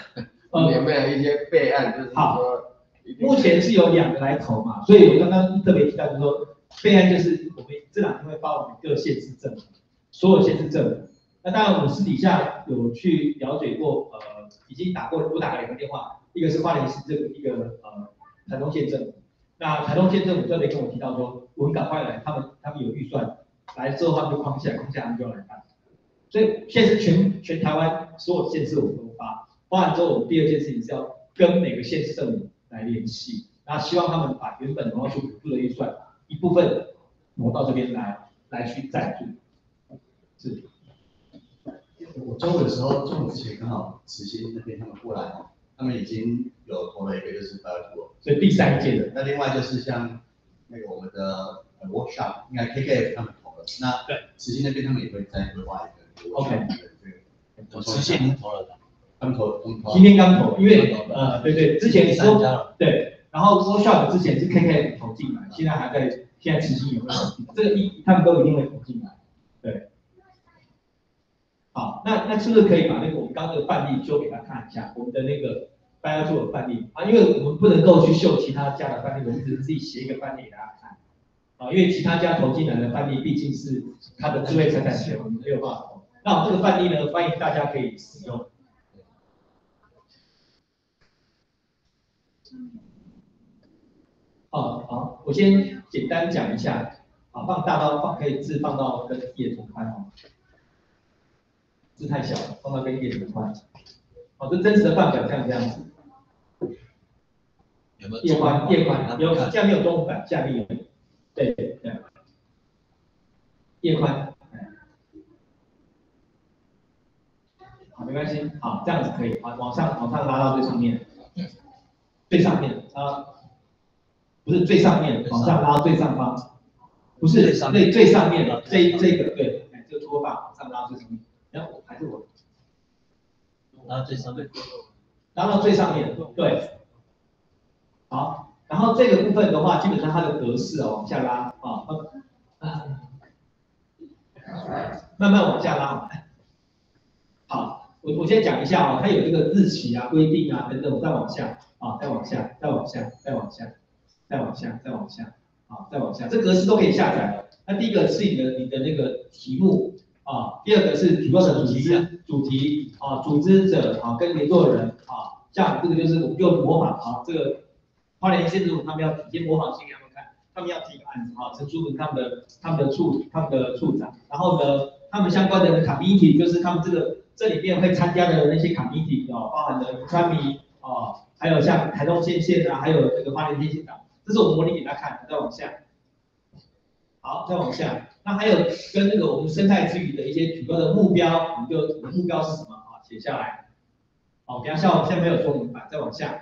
有没有一些备案？就是说，目前是有两个来投嘛，所以我刚刚特别提到，就是说备案就是我们这两天会发我们各县市政府，所有县市政府。那当然我们私底下有去了解过，呃，已经打过，我打了两个电话，一个是花莲市政府，一个呃台东县政府。那台东县政府这边跟我提到说，我们赶快来，他们他们有预算，来之后他们就框起来，框下他们就要来办。所以现在是全全台湾所有县市我们都发。发完之后，我们第二件事情是要跟每个县市政府来联系，然后希望他们把原本农业署补助的预算一部分挪到这边来，来去赞助。是。我中午的时候，中午之前刚好慈心那边他们过来，他们已经有投了一个就是白图，所以第三届的。那另外就是像那个我们的 workshop，应该 KKF 他们投了，那对慈心那边他们也会再规划一个 OK。我慈心已经投了的。刚投，今天刚投，因为呃，对对，之前说对，然后 workshop 之前是 KK 投进来，现在还在，现在慈溪也会投进来，这个一他们都一定会投进来，对。好，那那是不是可以把那个我们刚刚的范例秀给他看一下，我们的那个大家做的范例啊，因为我们不能够去秀其他家的范例，我们只是自己写一个范例给大家看，啊，因为其他家投进来的范例毕竟是他的智慧财产权，我们没有办法投。那我们这个范例呢，欢迎大家可以使用。好好，我先简单讲一下啊，放大到放可以字放到跟叶同宽哦，字太小了，放到跟叶同宽。好，这真实的范表像这样子。有没有叶宽叶宽有下面有中文版，下面有，对对。叶宽，好，没关系，好，这样子可以，好，往上往上拉到最上面，最上面啊，不是最上面，往上拉到最上方，不是最最上面的这这个对，这个拖把往上拉到最上面，然后还是我，拉最上面，拉到最上面，对，好，然后这个部分的话，基本上它的格式哦，往下拉啊，啊。慢慢往下拉，好，我我先讲一下啊，它有这个日期啊、规定啊等等，再往下啊，再往下，再往下，再往下，再往下，再往下，啊，再往下，这格式都可以下载的。那第一个是你的你的那个题目啊，第二个是主要的主题主题啊，组织者啊跟联络人啊，像这个就是我们就模仿啊，这个花莲县政府他们要体现模仿先给。他们看，他们要提案子哈，陈淑文他们的他们的处他们的处长，然后呢，他们相关的 committee 就是他们这个这里面会参加的那些 committee 哦，包含的川米哦，还有像台东县县啊，还有这个花莲县县长，这是我们模拟给大家看，再往下，好，再往下，那还有跟那个我们生态之语的一些主要的目标，你就你的目标是什么啊？写下来，好，等下下现在没有说明白，再往下，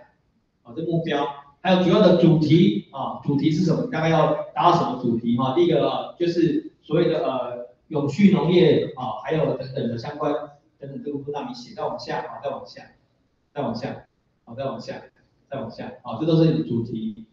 好，这目标。还有主要的主题啊，主题是什么？大概要达到什么主题哈？第一个就是所谓的呃永续农业啊，还有等等的相关等等这个部分让你写，再往下啊，再往下，再往下，好，再往下，再往下，好，这都是主题。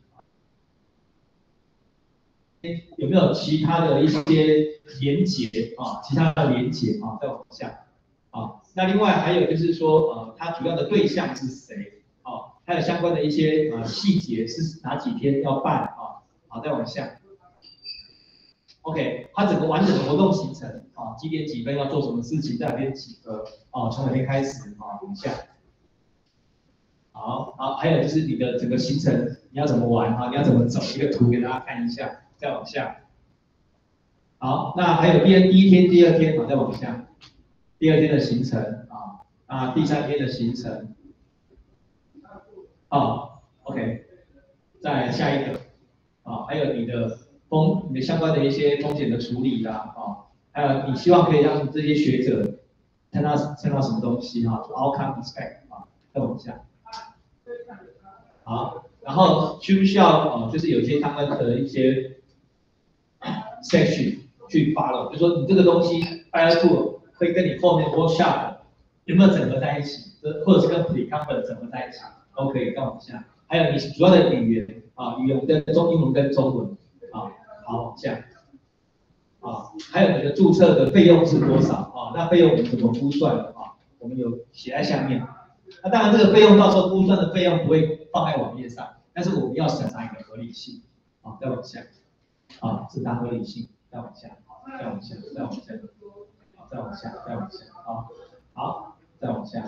有没有其他的一些连结啊？其他的连结啊？再往下，啊，那另外还有就是说呃，它主要的对象是谁？啊还有相关的一些呃细节是哪几天要办啊？好，再往下。OK，它整个完整的活动行程啊，几点几分要做什么事情，在哪边集合啊？从哪边开始啊？往下。好，好，还有就是你的整个行程你要怎么玩啊？你要怎么走？一个图给大家看一下，再往下。好，那还有第二第一天、第二天啊，再往下。第二天的行程啊啊，第三天的行程。啊，OK，再下一个，啊，还有你的风，你的相关的一些风险的处理啦，啊，还有你希望可以让这些学者看到看到什么东西哈，outcome expect 啊，再往下，好，然后需不需要啊，就是有些他们的一些 section 去 follow，就说你这个东西 file to 可以跟你后面 workshop 有没有整合在一起，或者是跟 pre conference 整合在一起。都可以再往下，还有你主要的语言啊，语言跟中英文跟中文啊，好往下啊，还有你的注册的费用是多少啊？那费用我们怎么估算的啊？我们有写在下面。那当然这个费用到时候估算的费用不会放在网页上，但是我们要审查一个合理性啊，再往下啊，审查合理性，再往下，再往下，再往下，好，再往下，再往下，好，好，再往下。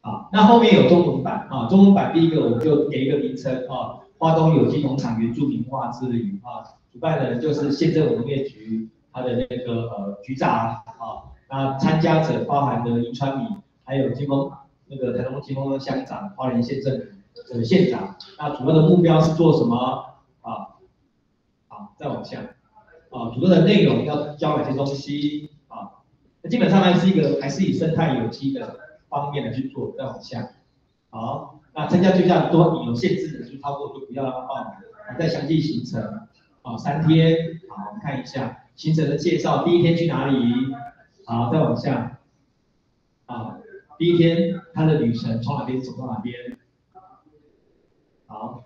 啊，那后面有中文版啊，中文版第一个我们就给一个名称啊，花东有机农场原住民化之旅啊，主办人就是县政府农业局他的那个呃局长啊，那参加者包含的银川米，还有金峰那个台东金峰的乡长，花莲县政府的县长，那主要的目标是做什么？再往下啊，主要的内容要教哪些东西啊？那基本上还是一个还是以生态有机的。方面的去做，再往下。好，那参加对象多，有限制的就超过就不要报名。再详细行程，好，三天。好，我们看一下行程的介绍。第一天去哪里？好，再往下。啊，第一天他的旅程从哪边走到哪边？好，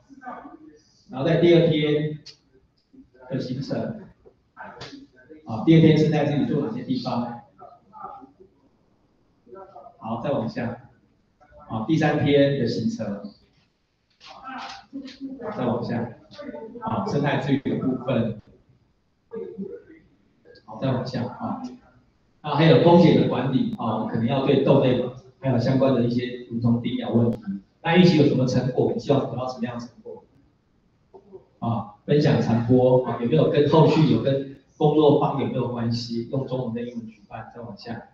然后在第二天的行程。啊，第二天是在这里做哪些地方？好，再往下，好，第三天的行程，再往下，好，生态资源的部分，好，再往下啊，那还有风险的管理啊，可能要对豆类还有相关的一些补充低疗问题，那预期有什么成果？希望得到什么样的成果？啊，分享传播啊，有没有跟后续有跟工作方有没有关系？用中文跟英文举办，再往下，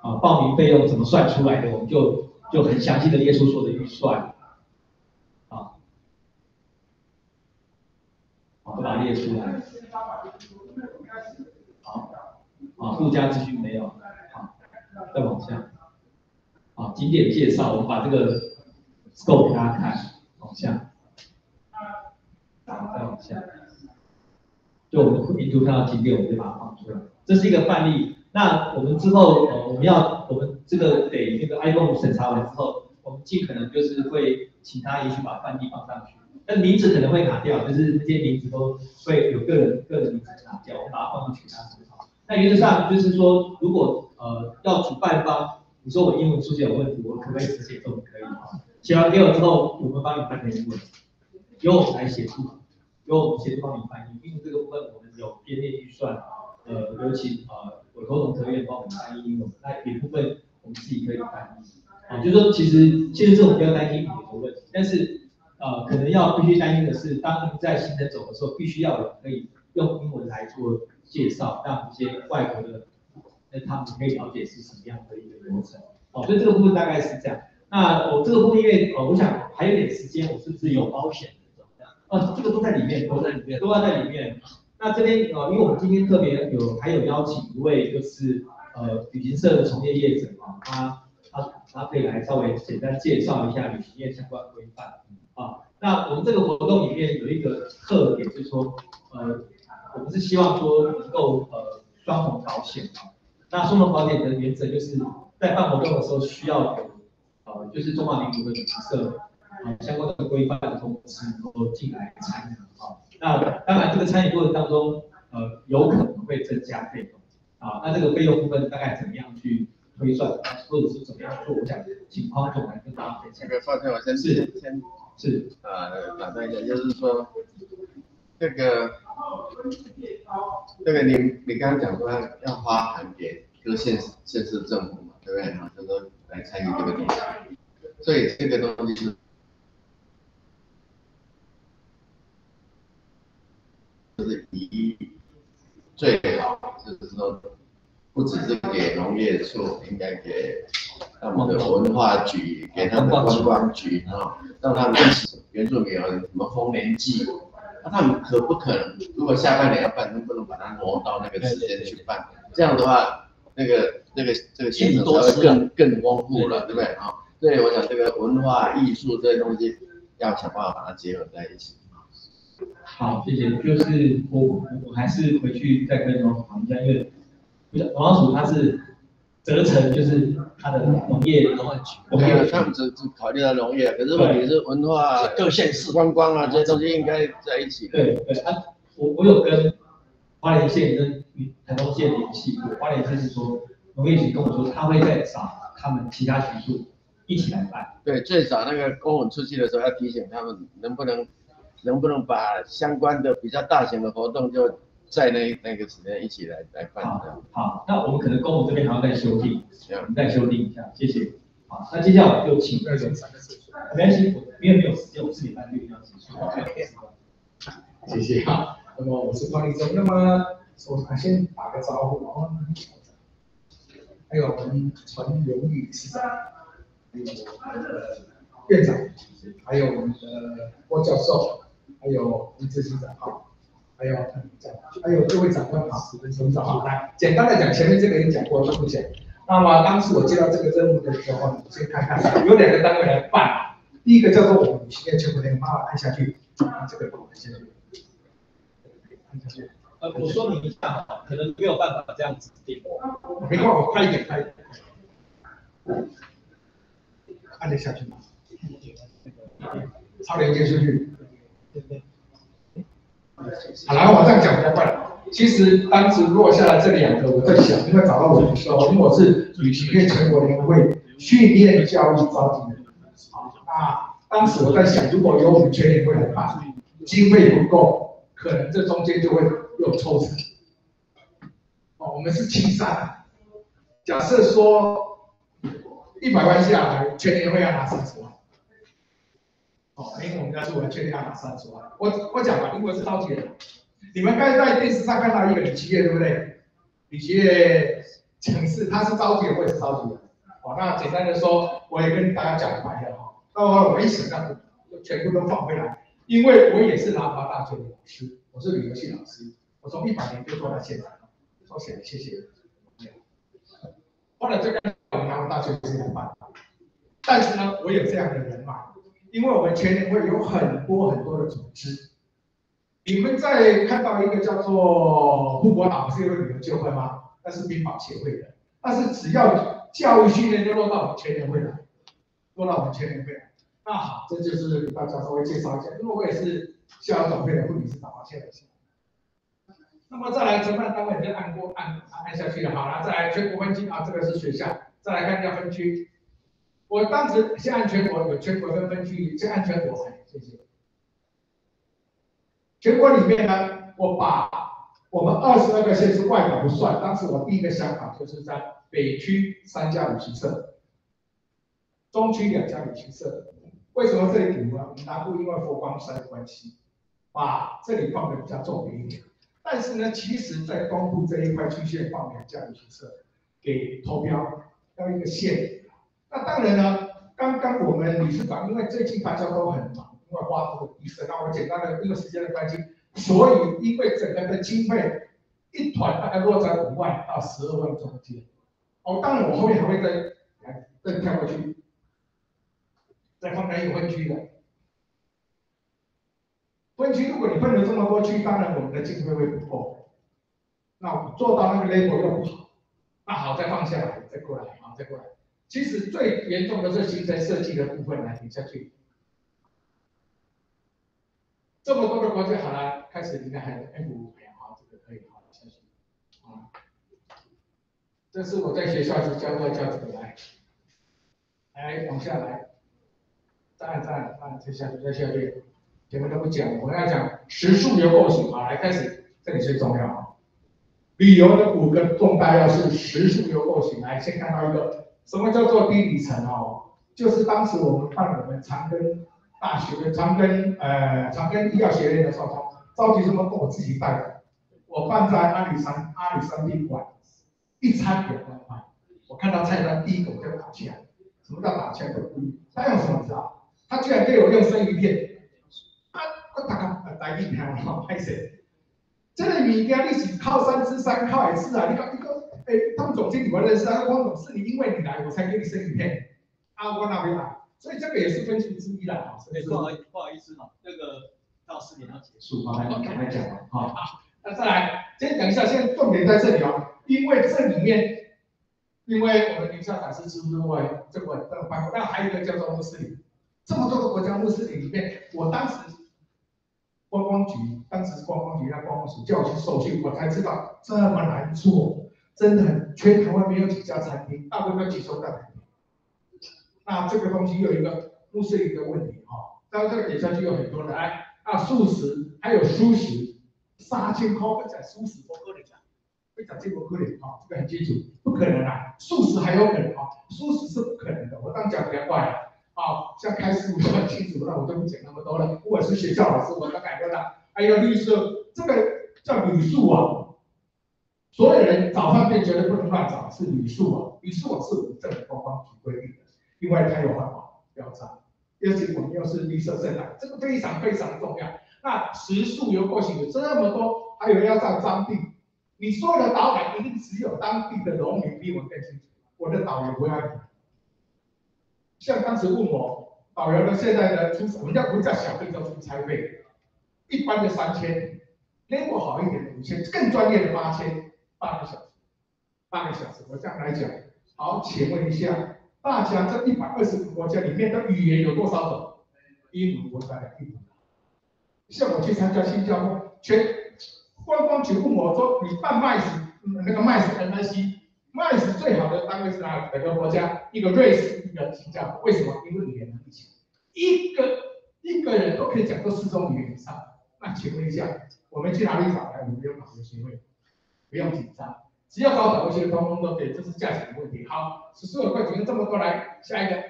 啊，报名费用怎么算出来的？我们就就很详细的列出所有的预算，啊，好，把它列出来。好，啊，附加资讯没有，好，再往下，啊，景点介绍，我们把这个 scope 给大家看，往下。再往下，就我们印度看到景点，我们就把它放出来。这是一个范例。那我们之后，呃，我们要我们这个得那个 iPhone 审查完之后，我们尽可能就是会请他也许把范例放上去。那名字可能会拿掉，就是这些名字都会有个人个人名字拿掉，我们把它放上去他审查。那原则上就是说，如果呃要主办方，你说我英文出现有问题，我可不可以直接做？可以啊。写完给我之后，我们帮你翻成英文，由我们来协助。由我们协助帮你翻译，因为这个部分我们有编列预算，呃，有请呃委托同科院帮我们翻译英文，那一部分我们自己可以翻译。啊，就是说其实其实这种不要担心语言的问题，但是呃可能要必须担心的是，当你在行程走的时候，必须要有可以用英文来做介绍，让一些外国的那他们可以了解是什么样的一个流程。哦，所以这个部分大概是这样。那我这个部分因为呃我想还有点时间，我是不是有保险？这个都在里面，都在里面，都要在里面。那这边呃，因为我们今天特别有还有邀请一位就是呃旅行社的从业业者啊，他他他可以来稍微简单介绍一下旅行业相关规范啊。那我们这个活动里面有一个特点，就是说呃，我们是希望说能够呃双重保险啊。那双重保险的原则就是在办活动的时候需要有呃，就是中华民族的旅行社。相关的规范的公司能够进来参与啊，那当然这个参与过程当中，呃，有可能会增加费用啊，那这个费用部分大概怎么样去推算，或者是怎么样做？我想请方总来跟大家分享。这个放在我先是先是呃打断一下，就是说这个这个你你刚刚讲说要发函给各县县市政府嘛，对不对？啊，就说来参与这个东西，所以这个东西是。就是以最好，就是说，不只是给农业处，应该给他们的文化局，给他们的观光局啊，让他们原住民有什么丰年祭，那他们可不可能？如果下半年要办，能不能把它挪到那个时间去办？这样的话，那个那个这个行程才会更更丰富了，对不对啊？所以我想这个文化艺术这些东西，要想办法把它结合在一起。好，谢谢。就是我我我还是回去再跟农行一下，因为农行署它是责成，就是它的农业农业局，我们他们只只考虑到农业，可是问题是文化各县市观光啊这些东西应该在一起。对对啊，我我有跟花莲县跟台东县联系过，花莲县是说农业局跟我说，他会再找他们其他局处一起来办。对，最少那个公文出去的时候要提醒他们，能不能。能不能把相关的比较大型的活动就在那那个时间一起来来办？好，好，那我们可能公务这边还要再修订，我们再修订一下，谢谢。好，那接下来就请那个三个四没关系，我因为没有时间，我自己办就要结束。谢谢。好，那么我是方立忠，那么我先打个招呼哦。还有我们陈荣理事长，还有我们的院长，还有我们的郭教授。还有李执行长好，还有还有各位长官好，董事长好。来，简单的讲，前面这个已经讲过了，目前。那么当时我接到这个任务的时候，先看看有两个单位来办。第一个叫做我们企业全国联，帮我按下去，这个按下去。按下去。呃，我说明一下，可能没有办法这样子定。没关系，我快一点，快一点。按得下去吗？超连接数据。对对好了，我这样讲比较快。其实当时落下来这两个，我在想，因为找到我的时候，因为我是旅行业全国联合会训练教育招集的。好，那当时我在想，如果由我们全联会来办，经费不够，可能这中间就会有抽成。哦，我们是青山，假设说一百万下来，全年会要拿三十万。哦，因为我们家是完全要把删除来。我我讲吧，因为是超级的。你们刚在电视上看到一个李奇业，对不对？李奇业城市，他是召集人，我也是召集人。哦，那简单的说，我也跟大家讲白了哈。那我我一想，那就全部都放回来，因为我也是南华大学的老师，我是旅游系老师，我从一百年就做到现在。说起来，谢谢。后来这个南华大学是两办，但是呢，我有这样的人脉，因为我们全年会有很多很多的组织。你们在看到一个叫做富国岛，是一个旅游就会吗？那是兵保协会的。但是只要教育训练就落到我们全年会来，落到我们全年会来。那好，这就是给大家稍微介绍一下，因为我也是校长会的副理事长啊，现在是。那么再来承办单位就按过按按下去了，好了，再来全国分区啊，这个是学校。再来看一下分区，我当时先按全国，有全国跟分区，先按全国，谢谢。全国里面呢，我把我们二十二个县市外岛不算。当时我第一个想法就是在北区三家旅行社，中区两家旅行社。为什么这里补呢？我们南部因为佛光山的关系，把这里放的比较重一点。但是呢，其实在东部这一块区县放两家旅行社给投标，要一个县。那当然呢，刚刚我们理事长因为最近大家都很忙。因为花多医生，那我简单的因为时间的关系，所以因为整个的经费一团大概落在五万到十二万中间。哦，当然我后面还会再来再跳过去，再放在一个分区的分区。如果你分了这么多区，当然我们的经费会不够。那我做到那个 level 又不好，那好再放下来，再过来，好再过来。其实最严重的是行程设计的部分来，停下去。这么多的国家，好了，开始应该还有 F 五排好，这个可以好下去啊。这是我在学校就教过教这个来，来往下来，站站站，再下去再下去，前面都不讲，我们要讲食宿游构型啊，来开始，这里最重要啊。旅游的五个重大要素，食宿游构型，来先看到一个，什么叫做低里程哦？就是当时我们办我们长庚。大学的长庚呃长庚医药学院的时候，召集什么？我自己带的。我办在阿里山阿里山宾馆，一餐两万块。我看到菜单第一口就打起来。什么叫打起来？他用什么知道？他居然给我用生鱼片。啊，我大家来一盘好，拍谁？这个米家你是靠山吃山，靠海吃啊！你讲一个，哎，他们总经理我认识啊，汪总是你因为你来我才给你生一片。啊，我哪边来？所以这个也是分析之一啦，啊，不好不好意思哈，这个到四点要结束，好，来赶快讲了，哈，那再来，先讲一下，现在重点在这里哦，因为这里面，因为我们林校长是支付外这个这个办公，那还有一个叫做穆斯林，这么多个国家穆斯林里面，我当时观光局，当时是观光局让观光署叫我去受训，我才知道这么难做，真的全台湾没有几家餐厅，大部分几收的。那这个东西有一个穆斯林的问题哈，当然这个点下去有很多人哎，那素食还有素食，三千块不讲素食不可能讲，不讲这个不可能哈，这个很清楚，不可能啊，素食还有可能啊，素食是不可能的，我当讲比较快了，啊，像开始我就很清楚，那我就不讲那么多了，我是学校老师，我都改过了，还有绿色，这个叫旅宿啊，所有人早饭店绝对不能乱找，是旅宿啊，旅宿是我们政府官方规定的。另外，它有环保标章，而且我们又是绿色生态，这个非常非常重要。那食宿游过行有这么多，还有要上当地，你所有的导览一定只有当地的农民比我更清楚。我的导游不要你，像当时问我导游的现在的出，我们叫不叫小费，叫出差费，一般的三千，连过好一点五千，更专业的八千，八个小时，八个小时。我这样来讲，好，请问一下。大家这一百二十个国家里面的语言有多少种？英文国家的英文。像我去参加新加坡，全观光局问我说：“你办麦子，那个麦子 NIC，麦斯最好的单位是哪哪个国家？一个瑞士，一个新加坡。为什么？因为语言能力强，一个一个人都可以讲到四种语言以上。那请问一下，我们去哪里找来？我们有哪些学会？不用紧张。”只要找导游些，通通都可以，这是价钱的问题。好，十四块钱这么多来，下一个，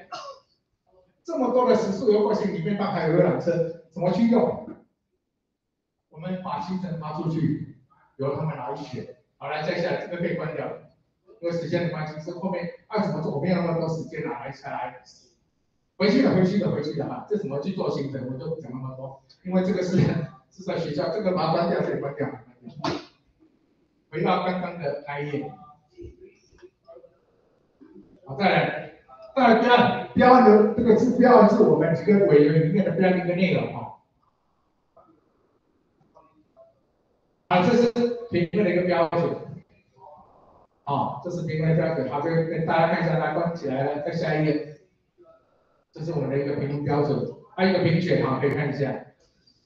这么多的时速优过型里面，大概有两车，怎么去用？我们把行程发出去，由他们来选。好，来，接下来这个可以关掉，因为时间的关系，是后面要怎么做？我没有那么多时间了，来，下来，回去的，回去的，回去的哈。这怎么去做行程，我就不讲那么多，因为这个是是在学校，这个把它关掉，这里关掉。回到刚刚的开页，好，再来，再来标标的这个字标是我们几个委员里面的标的一个内容哈。啊，这是评分的一个标准，啊，这是评分的标准，好，这个跟大家看一下，来关起来了，再下一页，这是我们的一个评分标准，还有一个评选哈，可以看一下。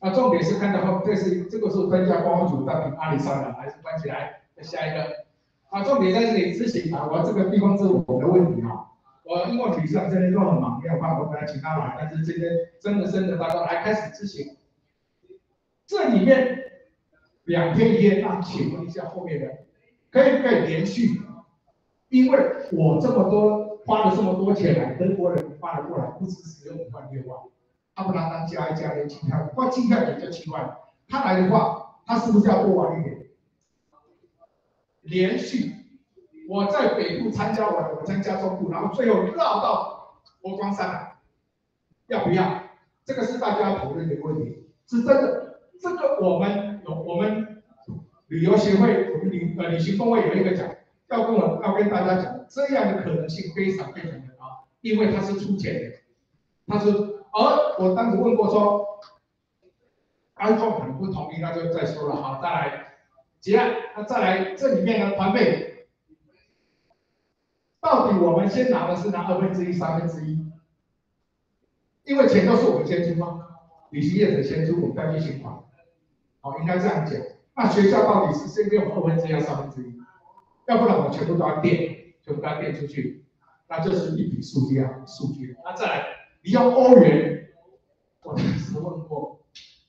啊，重点是看到后，这是这个是专家光组到底阿里山的，还是关起来？下一个。啊，重点在这里执行啊，我这个地方是我的问题哈。我因为比赛今天都很忙，没有办法，我本来请他来，但是今天真的真的大家来开始执行。这里面两天一夜，那请问一下后面的，可以不可以连续？因为我这么多花了这么多钱来，德国人发了过来，不止使用五万六万。他不单单加一加连机票，光机票也就七万。他来的话，他是不是要多玩一点？连续，我在北部参加完，我参加中部，然后最后绕到佛光山，要不要？这个是大家讨论的问题，是真的。这个我们有我们旅游协会，我们旅呃旅行工会有一个讲，要跟我要跟大家讲，这样的可能性非常非常的高，因为他是出钱的，他是。而我当时问过说，iPhone 可能不同意，那就再说了。好，再来结案，那再来这里面的团费，到底我们先拿的是拿二分之一、三分之一？因为钱都是我们先出吗？旅行业者先出，我们再去请款。好，应该这样讲。那学校到底是先给我们二分之一、三分之一？要不然我全部都要垫，全部都要垫出去，那就是一笔数据啊，数据。那再来。你要欧元，我当时问过，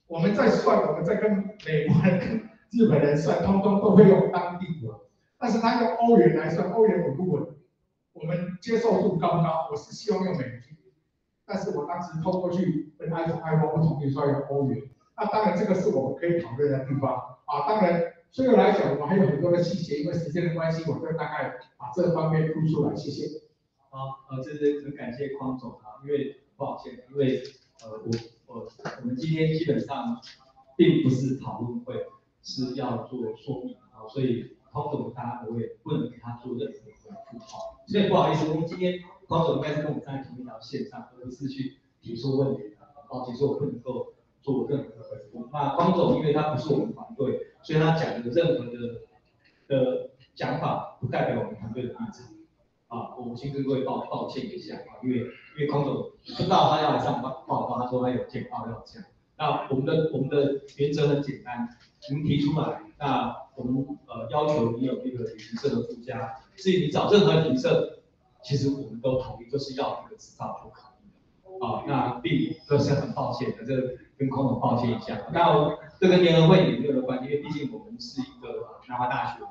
我们在算，我们在跟美国人、跟日本人算，通通都会用当地的，但是他用欧元来算，欧元稳不稳？我们接受度高不高？我是希望用美金，但是我当时通过去跟 iPhone、iPhone 不同意说用欧元，那当然这个是我们可以讨论的地方啊。当然，所以来讲，我还有很多的细节，因为时间的关系，我就大概把这方面突出来，谢谢。好，呃，这是很感谢匡总啊，因为抱歉，因为呃，我我我们今天基本上并不是讨论会，是要做说明啊，所以匡总他我也不能给他做任何回复好，所以不好意思，我们今天匡总应该是跟我们站在同一条线上，而不是去提出问题的，抱歉，所以我不能够做任何的回复。那匡总因为他不是我们团队，所以他讲的任何的的讲法不代表我们团队的立场。啊，我先跟各位抱抱歉一下啊，因为因为空总不知道他要来上报报告，他说他有电话要讲。那我们的我们的原则很简单，您提出来，那我们呃要求你有这个旅行社的附加，至于你找任何旅行社，其实我们都同意，就是要这个执照就可以了。啊，那并这是很抱歉的，这跟空总抱歉一下。那这跟联合会也没有的关系，因为毕竟我们是一个南华大学，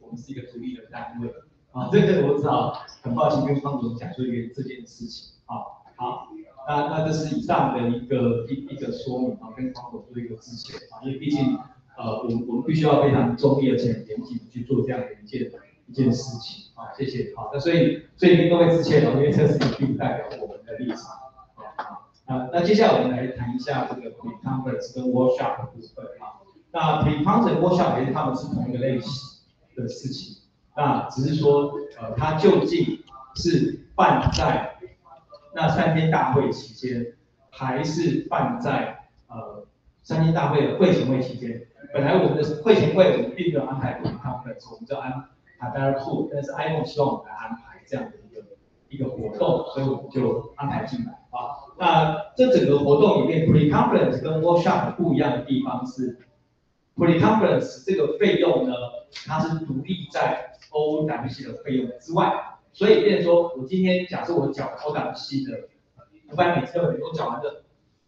我们是一个独立的单位。啊，这个我只好很抱歉跟方总讲说一个这件事情啊。好，那那这是以上的一个一一个说明啊，跟方总做一个致歉啊，因为毕竟呃，我们我们必须要非常中立而且严谨去做这样的一件一件事情啊。谢谢。好，那所以所以跟各位致歉了，因为这是并不代表我们的立场啊。啊，那接下来我们来谈一下这个 pre-conference 跟 workshop 的部分啊。那 pre-conference workshop 其实他们是同一个类型的事情。那只是说，呃，它究竟是办在那三天大会期间，还是办在呃三天大会的会前会期间？本来我们的会前会我们并没有安排 conference，我们就安排 b e t two，但是 iPhone 希望我们来安排这样的一个一个活动，所以我们就安排进来啊。那这整个活动里面，pre conference 跟 workshop 不一样的地方是，pre conference 这个费用呢，它是独立在 OWC 的费用之外，所以变说，我今天假设我缴 OWC 的五百美金，我缴完的，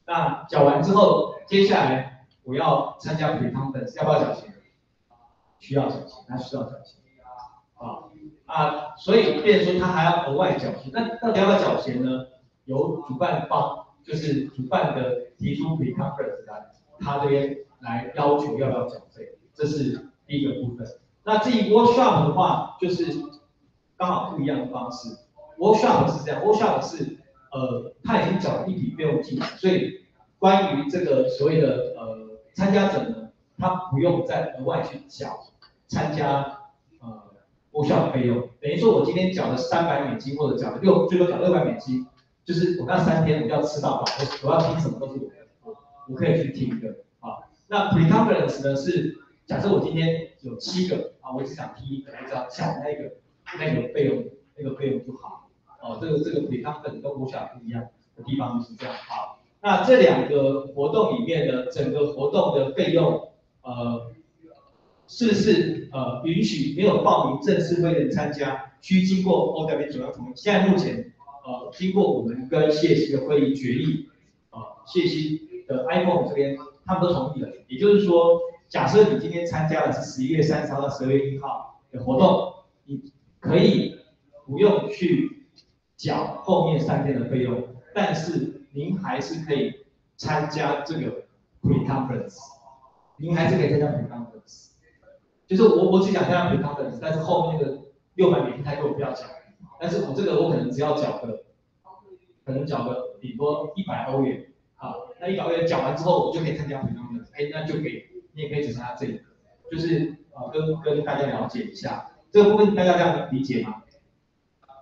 那缴完之后，接下来我要参加回汤的要不要缴钱？需要缴钱，那需要缴钱啊啊，所以变说他还要额外缴钱，那到底要不要缴钱呢？由主办方，就是主办的提出 pre-conference 来，他这边来要求要不要缴费，这是第一个部分。那至于 workshop 的话，就是刚好不一样的方式。workshop 是这样，workshop 是呃他已经缴了一笔费用进来，所以关于这个所谓的呃参加者呢，他不用再额外去缴参加呃 workshop 费用，等于说我今天缴了三百美金或者缴了六最多缴六百美金。就是我那三天我要吃到饱，我要听什么都是我我可以去听的啊。那 pre-conference 呢是假设我今天有七个啊，我只想听一个，我只要缴那个那个费用那个费用就好。哦，这个这个 pre-conference 跟 workshop 不一样的地方就是这样好。那这两个活动里面的整个活动的费用，呃，是不是呃允许没有报名正式会员参加，需经过 OW 主要同意？现在目前。呃，经过我们跟谢希的会议决议，啊，谢希的 iPhone 这边他们都同意了。也就是说，假设你今天参加的是十一月三十号到十二月一号的活动，你可以不用去缴后面三天的费用，但是您还是可以参加这个 pre conference，您还是可以参加 pre conference。就是我我只想参加 pre conference，但是后面那个六百美金太多，不要缴。但是我这个我可能只要缴个，可能缴个顶多一百欧元，好，那一百欧元缴完之后，我就可以参加 pre conference，，哎，那就可以，你也可以只参加这个，就是呃，跟跟大家了解一下，这个部分大家这样理解吗？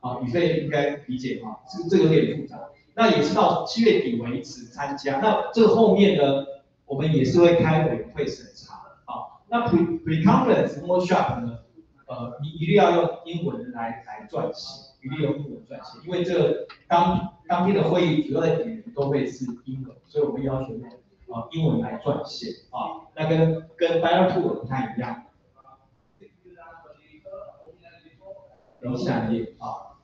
啊，宇飞应该理解哈，这这有点复杂，那也是到七月底为止参加，那这个后面呢，我们也是会开委员会审查，好，那 pre pre conference workshop 呢，呃，你一定要用英文来来撰写。一定用英文撰写，因为这个当当天的会议主要的语言都会是英文，所以我们要求用啊英文来撰写啊，那跟跟 Bio Two 不太一样。然下一页啊，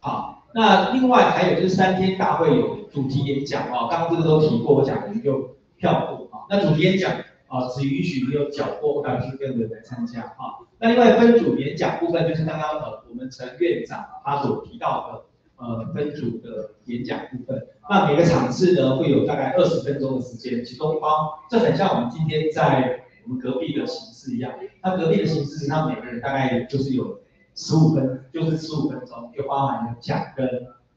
好，那另外还有就是三天大会有主题演讲啊，刚刚这个都提过，我讲我们就跳过啊。那主题演讲啊，只允许你有缴过 W 跟的来参加啊。那另外分组演讲部分就是刚刚呃我们陈院长他所提到的呃分组的演讲部分，那每个场次呢会有大概二十分钟的时间，其中包这很像我们今天在我们隔壁的形式一样，那隔壁的形式是他每个人大概就是有十五分，就是十五分钟就包含了讲跟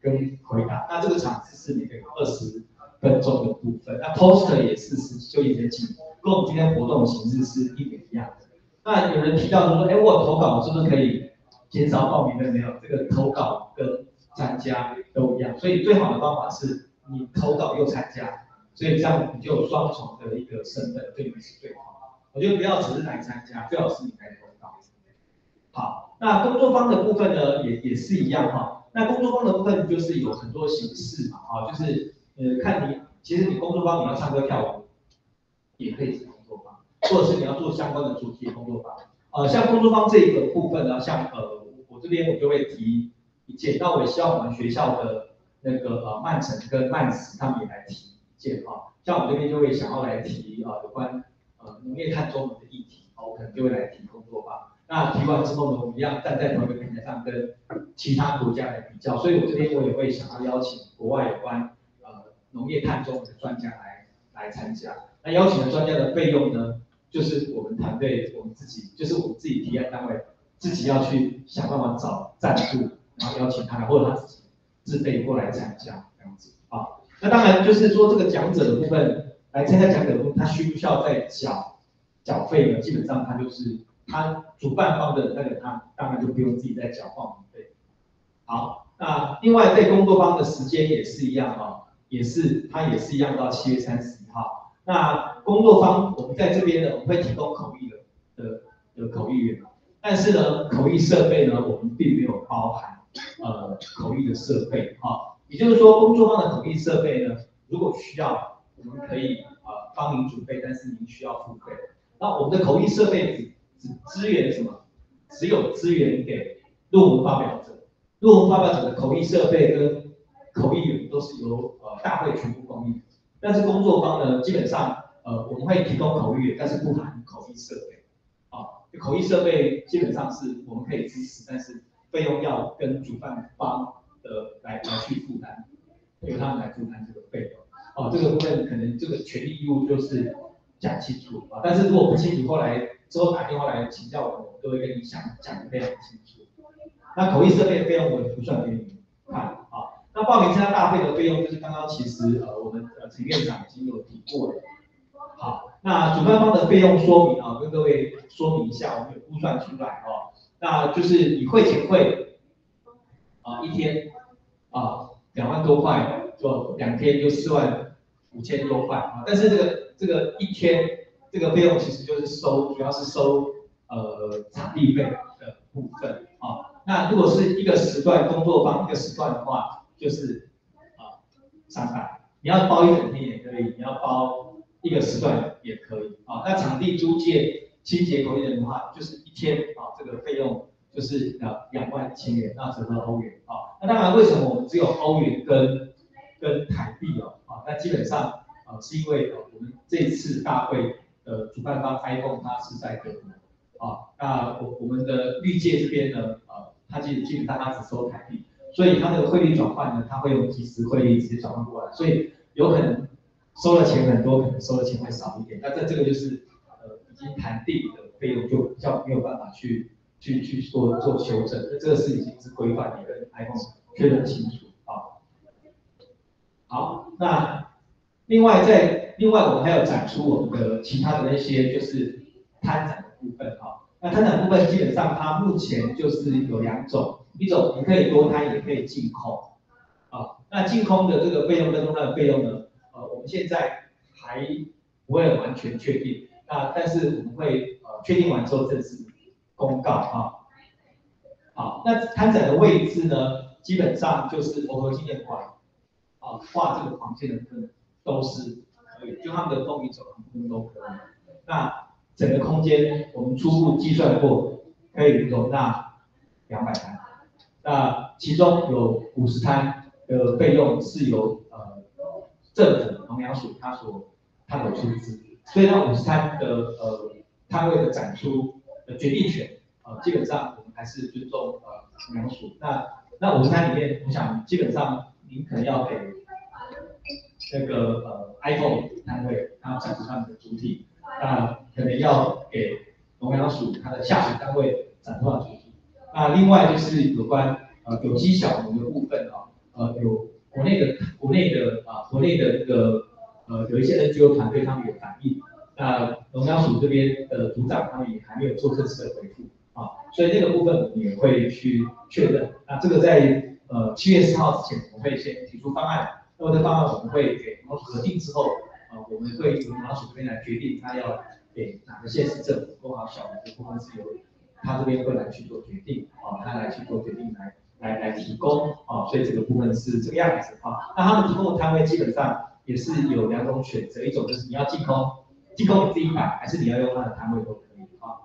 跟回答，那这个场次是每个二十分钟的部分，那 poster 也是就一些进，跟我们今天活动的形式是一模一样的。那有人提到说，哎，我投稿是不是可以减少报名的？没有，这个投稿跟参加都一样，所以最好的方法是你投稿又参加，所以这样你就有双重的一个身份，对你是最好。我觉得不要只是来参加，最好是你来投。好，那工作方的部分呢，也也是一样哈。那工作方的部分就是有很多形式嘛，哈，就是呃，看你其实你工作方你要唱歌跳舞，也可以是工作方。或者是你要做相关的主题工作方，呃，像工作方这一个部分呢，像呃，我这边我就会提意见，那我希望我们学校的那个呃曼城跟曼斯他们也来提意见哈，像我这边就会想要来提啊有关呃农业碳中和的议题，我可能就会来提工作方。那提完之后呢，我们一样站在同一个平台上跟其他国家来比较，所以我这边我也会想要邀请国外有关呃农业碳中和的专家来来参加，那邀请的专家的费用呢？就是我们团队，我们自己，就是我们自己提案单位，自己要去想办法找赞助，然后邀请他来，或者他自己自费过来参加这样子啊。那当然就是说这个讲者的部分，来参加讲者的部分，他需不需要再缴缴费呢？基本上他就是他主办方的那个，他当然就不用自己再缴报名费。好，那另外在工作方的时间也是一样啊，也是他也是一样到七月三十一号。那工作方，我们在这边呢，我们会提供口译的的的口译员，但是呢，口译设备呢，我们并没有包含呃口译的设备啊，也就是说，工作方的口译设备呢，如果需要，我们可以呃帮您准备，但是您需要付费。那我们的口译设备只支援什么？只有支援给论文发表者，论文发表者的口译设备跟口译员都是由呃大会全部供应。但是工作方呢，基本上，呃，我们会提供口译，但是不含口译设备，啊，口译设备基本上是我们可以支持，但是费用要跟主办方的来来去负担，由他们来负担这个费用。哦，这个部分可能这个权利义务就是讲清楚啊，但是如果不清楚，后来之后打电话来请教我们，我都会跟你讲讲的非常清楚。那口译设备的费用我也不算给你们看啊。那报名参加大会的费用就是刚刚其实呃我们呃陈院长已经有提过了。好，那主办方的费用说明啊，跟各位说明一下，我们有估算出来哦。那就是你会前会啊一天啊两万多块，就两天就四万五千多块啊。但是这个这个一天这个费用其实就是收，主要是收呃场地费的部分啊。那如果是一个时段工作坊一个时段的话，就是啊三百，你要包一整天也可以，你要包一个时段也可以啊。那场地租借、清洁、工人的话，就是一天啊，这个费用就是呃两万千元，那折合欧元啊。那当然，为什么我们只有欧元跟跟台币哦啊？那基本上啊是因为呃我们这次大会呃主办方 iPhone 它是在德国啊，那我我们的绿界这边呢。呃它基基本上它只收台币，所以它那个汇率转换呢，它会用即时汇率直接转换过来，所以有可能收的钱很多，可能收的钱会少一点。那这这个就是呃已经谈定的费用就比较没有办法去去去做做修正，那这个是已经是规范，你跟 iPhone 确认清楚啊。好，那另外在另外我们还有展出我们的其他的那些就是摊展的部分啊。那摊展部分基本上，它目前就是有两种，一种你可以多摊，也可以净空，啊，那净空的这个费用跟多摊的费用呢，呃，我们现在还不会完全确定，那但是我们会呃确定完之后正式公告啊。好，那摊展的位置呢，基本上就是佛和纪念馆，啊，画这个房间的部分都是就他们的风雨走廊部分都可以，那。整个空间我们初步计算过，可以容纳两百摊，那其中有五十摊的费用是由呃政府农粮署它所它所出资，所以那五十摊的呃摊位的展出的决定权，呃基本上我们还是尊重呃农粮署。那那五十摊里面，我想基本上您可能要给那个呃 iPhone 单位它展示上的主体。那可能要给农粮署它的下属单位展出主体。那另外就是有关呃有机小农的部分啊，呃有国内的国内的啊国内的这个呃有一些 NGO 团队他们有反映，那农粮署这边的组长他们也还没有做正式的回复啊，所以这个部分我们也会去确认。那这个在呃七月四号之前，我会先提出方案，那么这方案我们会给然后核定之后。啊，我们会由马署这边来决定，他要给哪个县市政府多少小的部分是由他这边会来去做决定，啊，他来去做决定来来来提供，啊，所以这个部分是这个样子，啊，那他们提供的摊位基本上也是有两种选择，一种就是你要进空，进空你自己摆，还是你要用他的摊位都可以，啊，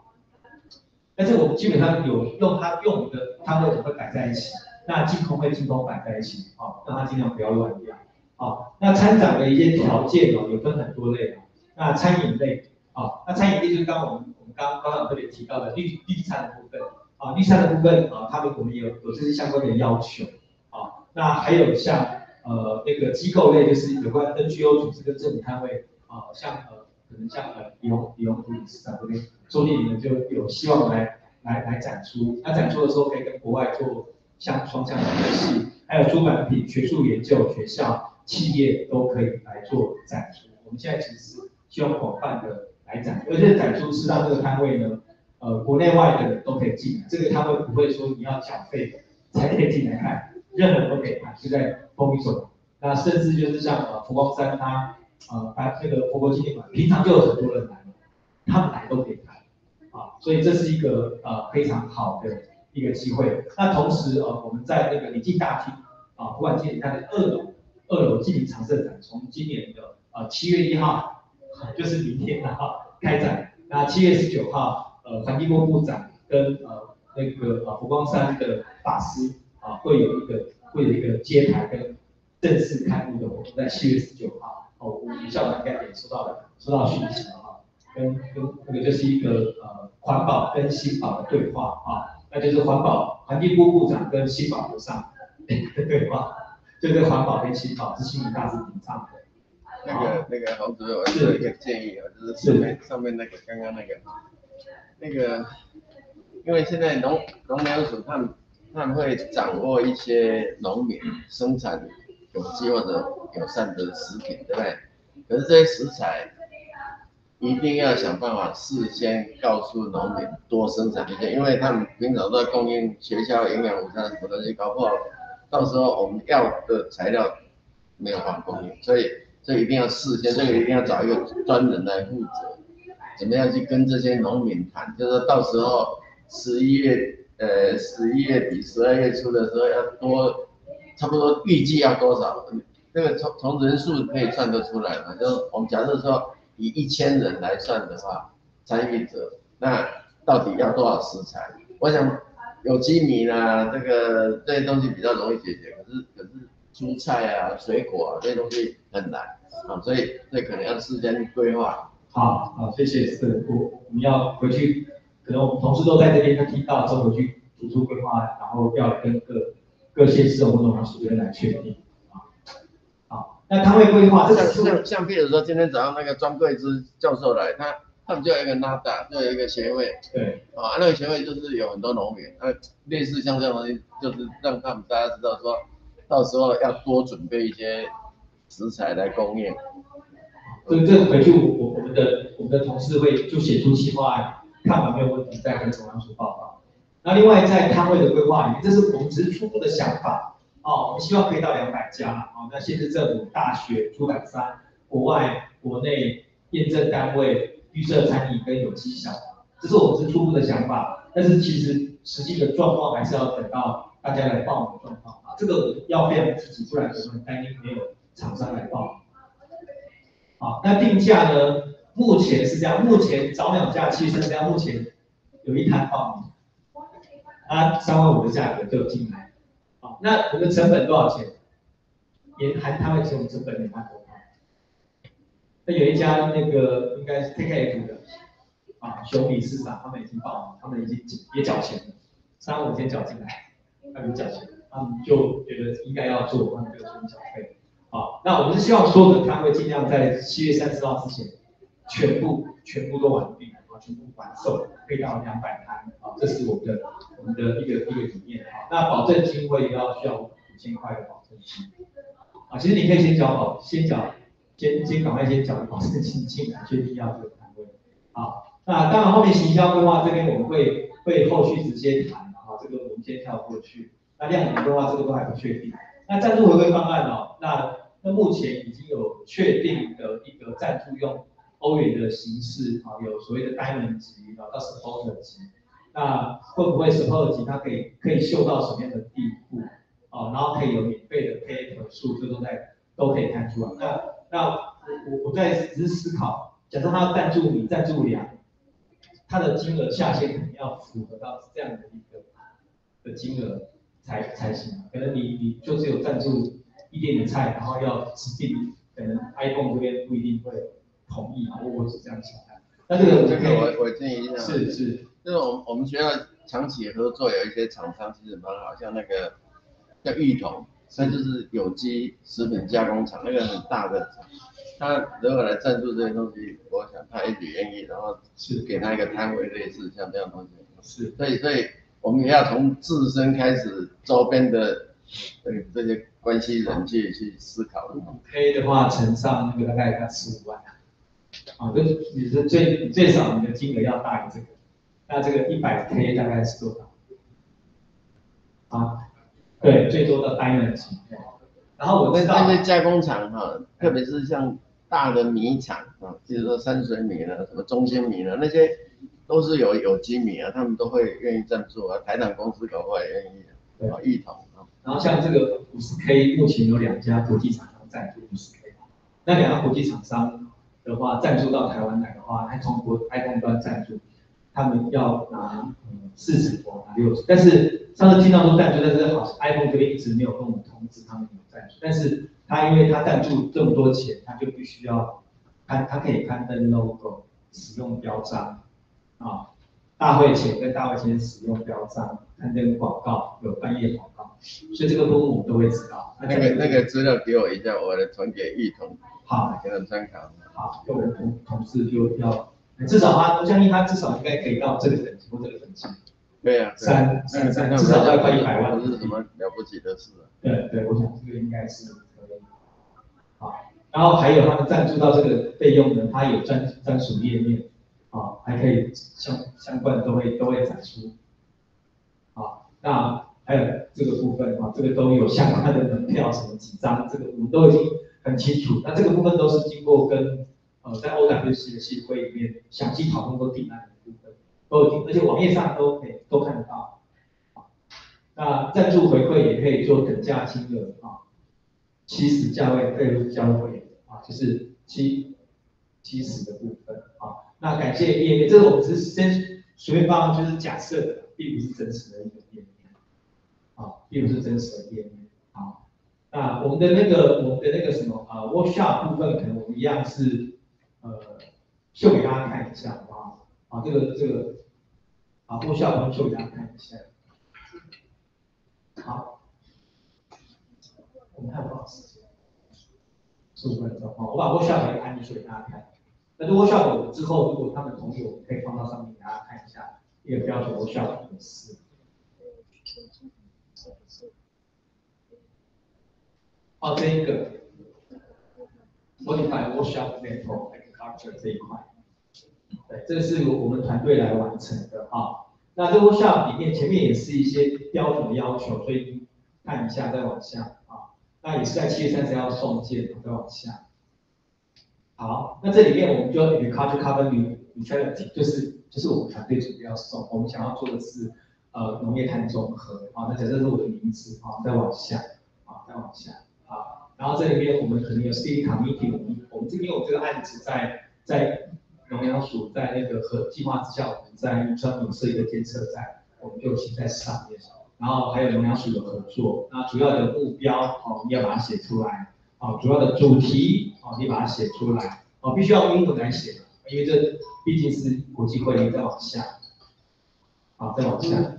但是我们基本上有用他用的摊位我们会摆在一起，那进空会进空摆在一起，啊，让它尽量不要乱掉。好，那参展的一些条件哦，有分很多类啊。那餐饮类，啊，那餐饮类就是刚我们我们刚刚刚特别提到的绿绿餐的部分，啊，绿餐的部分啊，他们我们有有这些相关的要求，啊，那还有像呃那个机构类，就是有关 NGO 组织跟政府单位，啊，像呃可能像呃李永李永福理事长这边，说不定你们就有希望来来来展出，那展出的时候可以跟国外做像双向的联系，还有出版品、学术研究、学校。企业都可以来做展出，我们现在其实是希望广泛的来展，而且展出是让这个摊位呢，呃，国内外的人都可以进来，这个摊位不会说你要缴费才可以进来看，任何人都可以看，就在封闭所。那甚至就是像呃佛光山它，呃，它这个佛国纪念馆，平常就有很多人来，他们来都可以看，啊，所以这是一个呃非常好的一个机会。那同时呃，我们在那个礼敬大厅，啊，不管纪念它的二楼。二楼经理常设展，从今年的呃七月一号，就是明天的哈开展。那七月十九号，呃，环境部部长跟呃那个呃佛光山的法师啊，会有一个会有一个揭台跟正式开幕的活动，在七月十九号。哦，我们校长应该也收到了收到讯息了哈。跟跟那个就是一个呃环保跟新保的对话啊，那就是环保环境部部长跟新保部长对话，对对环保跟新保是心里大致挺畅的。那个那个黄主任，我有一个建议啊，就是上面上面那个刚刚那个那个，因为现在农农粮署他们他们会掌握一些农民生产有机或者友善的食品，对不对？可是这些食材一定要想办法事先告诉农民多生产一些，因为他们平常都在供应学校营养午餐什么东西，搞不好到时候我们要的材料没有办法供应，所以所以一定要事先，这个一定要找一个专人来负责，怎么样去跟这些农民谈，就是说到时候十一月呃十一月底十二月初的时候要多，差不多预计要多少？这个从从人数可以算得出来嘛？就我们假设说以一千人来算的话，参与者那到底要多少食材？我想有机米啦，这个这些东西比较容易解决，可是可是蔬菜啊、水果啊这些东西很难啊，所以所以可能要事先去规划。好，好，谢谢，私人部我们要回去，可能我们同事都在这边，他听到之后回去做出规划，然后要跟各各县市的活动主任来确定。那摊位规划，这个像像像，譬如说今天早上那个庄贵之教授来，他他们就有一个 NADA，就有一个协会，对，啊，那个协会就是有很多农民，那类似像这样东西，就是让他们大家知道说，到时候要多准备一些食材来供应。所以这回去我我们的我们的同事会就写出计划案，看完没有问题再跟总干处报告。那另外在摊位的规划里面，这是我们只是初步的想法。哦，我们希望可以到两百家。哦，那现在政府、大学、出版商、国外、国内验证单位、绿色餐饮跟有机小，这是我们是初步的想法。但是其实实际的状况还是要等到大家来报名状况啊，这个要非常积极，不然我们担心没有厂商来报。好，那定价呢？目前是这样，目前早鸟价其实这样，目前有一摊报名，啊，三万五的价格就进来。那我们的成本多少钱？也含他们这种成本也蛮多。那有一家那个应该是 K K F 的啊，熊米市场，他们已经报，他们已经也缴钱了，三五天缴进来，他们缴钱，他们就觉得应该要做，他们就做缴费。好，那我们是希望所有的摊位尽量在七月三十号之前全部全部都完毕。然后全部完售，可以到两百摊这是我们的我们的一个一个理念啊。那保证金会要需要五千块的保证金啊，其实你可以先缴保，先缴，先先赶快先缴保证金进来，确定要这个摊位好。那当然后面行销规划这边我们会会后续直接谈啊，这个我们先跳过去。那量能的话这个都还不确定。那赞助回归方案哦，那那目前已经有确定的一个赞助用。欧元的形式啊，有所谓的 diamond 级啊，到 support 级，那会不会 support 级它可以可以秀到什么样的地步哦？然后可以有免费的 pay 和数，这都在都可以看出来。那那我我我在只是思考，假设他要赞助你赞助两，他的金额下限肯定要符合到这样的一个的金额才才行。可能你你就是有赞助一点点菜，然后要指定，可能 iPhone 这边不一定会。同意啊，我我是这样想的。那这个这个我我建议是是，就是我们我们学校长期合作有一些厂商其实蛮好，像那个叫玉彤，那就是有机食品加工厂，那个很大的厂，他如果来赞助这些东西，我想他也许愿意，然后是给他一个摊位，类似像这样东西。是，所以所以我们也要从自身开始，周边的对这些关系人去去思考。K 的话乘上那个大概要十五万。啊，就是你是最最少你的金额要大于这个，那这个一百 K 大概是多少？啊，对，最多的 diamond 级。然后我知道那些加工厂哈，特别是像大的米厂啊，比如说山水米呢，什么中心米呢，那些都是有有机米啊，他们都会愿意赞助啊，台糖公司搞不好也愿意，对吧？一桶啊。然后像这个五十 K，目前有两家国际厂商赞助五十 K，那两个国际厂商。的话，赞助到台湾来的话，还从国 iPhone 端赞助，他们要拿四十或拿六十。但是上次听到说赞助，但是好像 iPhone 这边一直没有跟我们通知他们有赞助。但是他因为他赞助这么多钱，他就必须要刊，他可以刊登 logo，使用标章啊。大会前跟大会前使用标章、刊登广告、有翻页广告，所以这个部分我们都会知道。那个那个资料给我一下，我来传给玉彤，好，给他们参考。好，我们同同事就要，至少他，我相信他至少应该可以到这个等级或这个等级。对呀，三三三，至少要快一百万，不是什么了不起的事。对对，我想这个应该是可以。好，然后还有他们赞助到这个费用呢，它有专专属页面，啊，还可以相相关都会都会展出。好，那还有这个部分啊，这个都有相关的门票什么几张，这个我们都已经很清楚。那这个部分都是经过跟呃在 OWC 的系会里面详细讨论过定案的部分，都已经，而且网页上都可以都看得到。那赞助回馈也可以做等价金额啊，七十价位费入交回啊，就是七七十的部分啊。那感谢页面，这是我们是先随便放，就是假设的，并不是真实的一个页面啊，并不是真实的页面啊。那我们的那个我们的那个什么啊，workshop 部分可能我们一样是秀给大家看一下，好不好？啊，这个这个啊沃小宝秀给大家看一下。好，我们看多少时间？十五分钟哦。我把沃小宝的案例说给大家看。那这 workshop 之后，如果他们同意，我们可以放到上面给大家看一下一个标准 workshop 的模式。哦，这一个 modify workshop mental culture 这一块，对，这个是由我们团队来完成的啊。那这个 workshop 里面前面也是一些标准的要求，所以看一下再往下啊。那也是在七月三十号送件，再往下。好，那这里面我们就与 culture carbon neutrality，就是就是我们团队准备要送，我们想要做的是呃农业碳中和啊。那假设是我的名字啊，再往下啊，再往下。然后这里面我们可能有 city committee，我们我们这边有这个案子在在。农粮署在那个和计划之下，我们在专门设一个监测站，我们就先在上面。然后还有农粮署的合作，那主要的目标哦，你要把它写出来。哦，主要的主题哦，你把它写出来。哦，必须要英文来写，因为这毕竟是国际会议。再往下，好，再往下。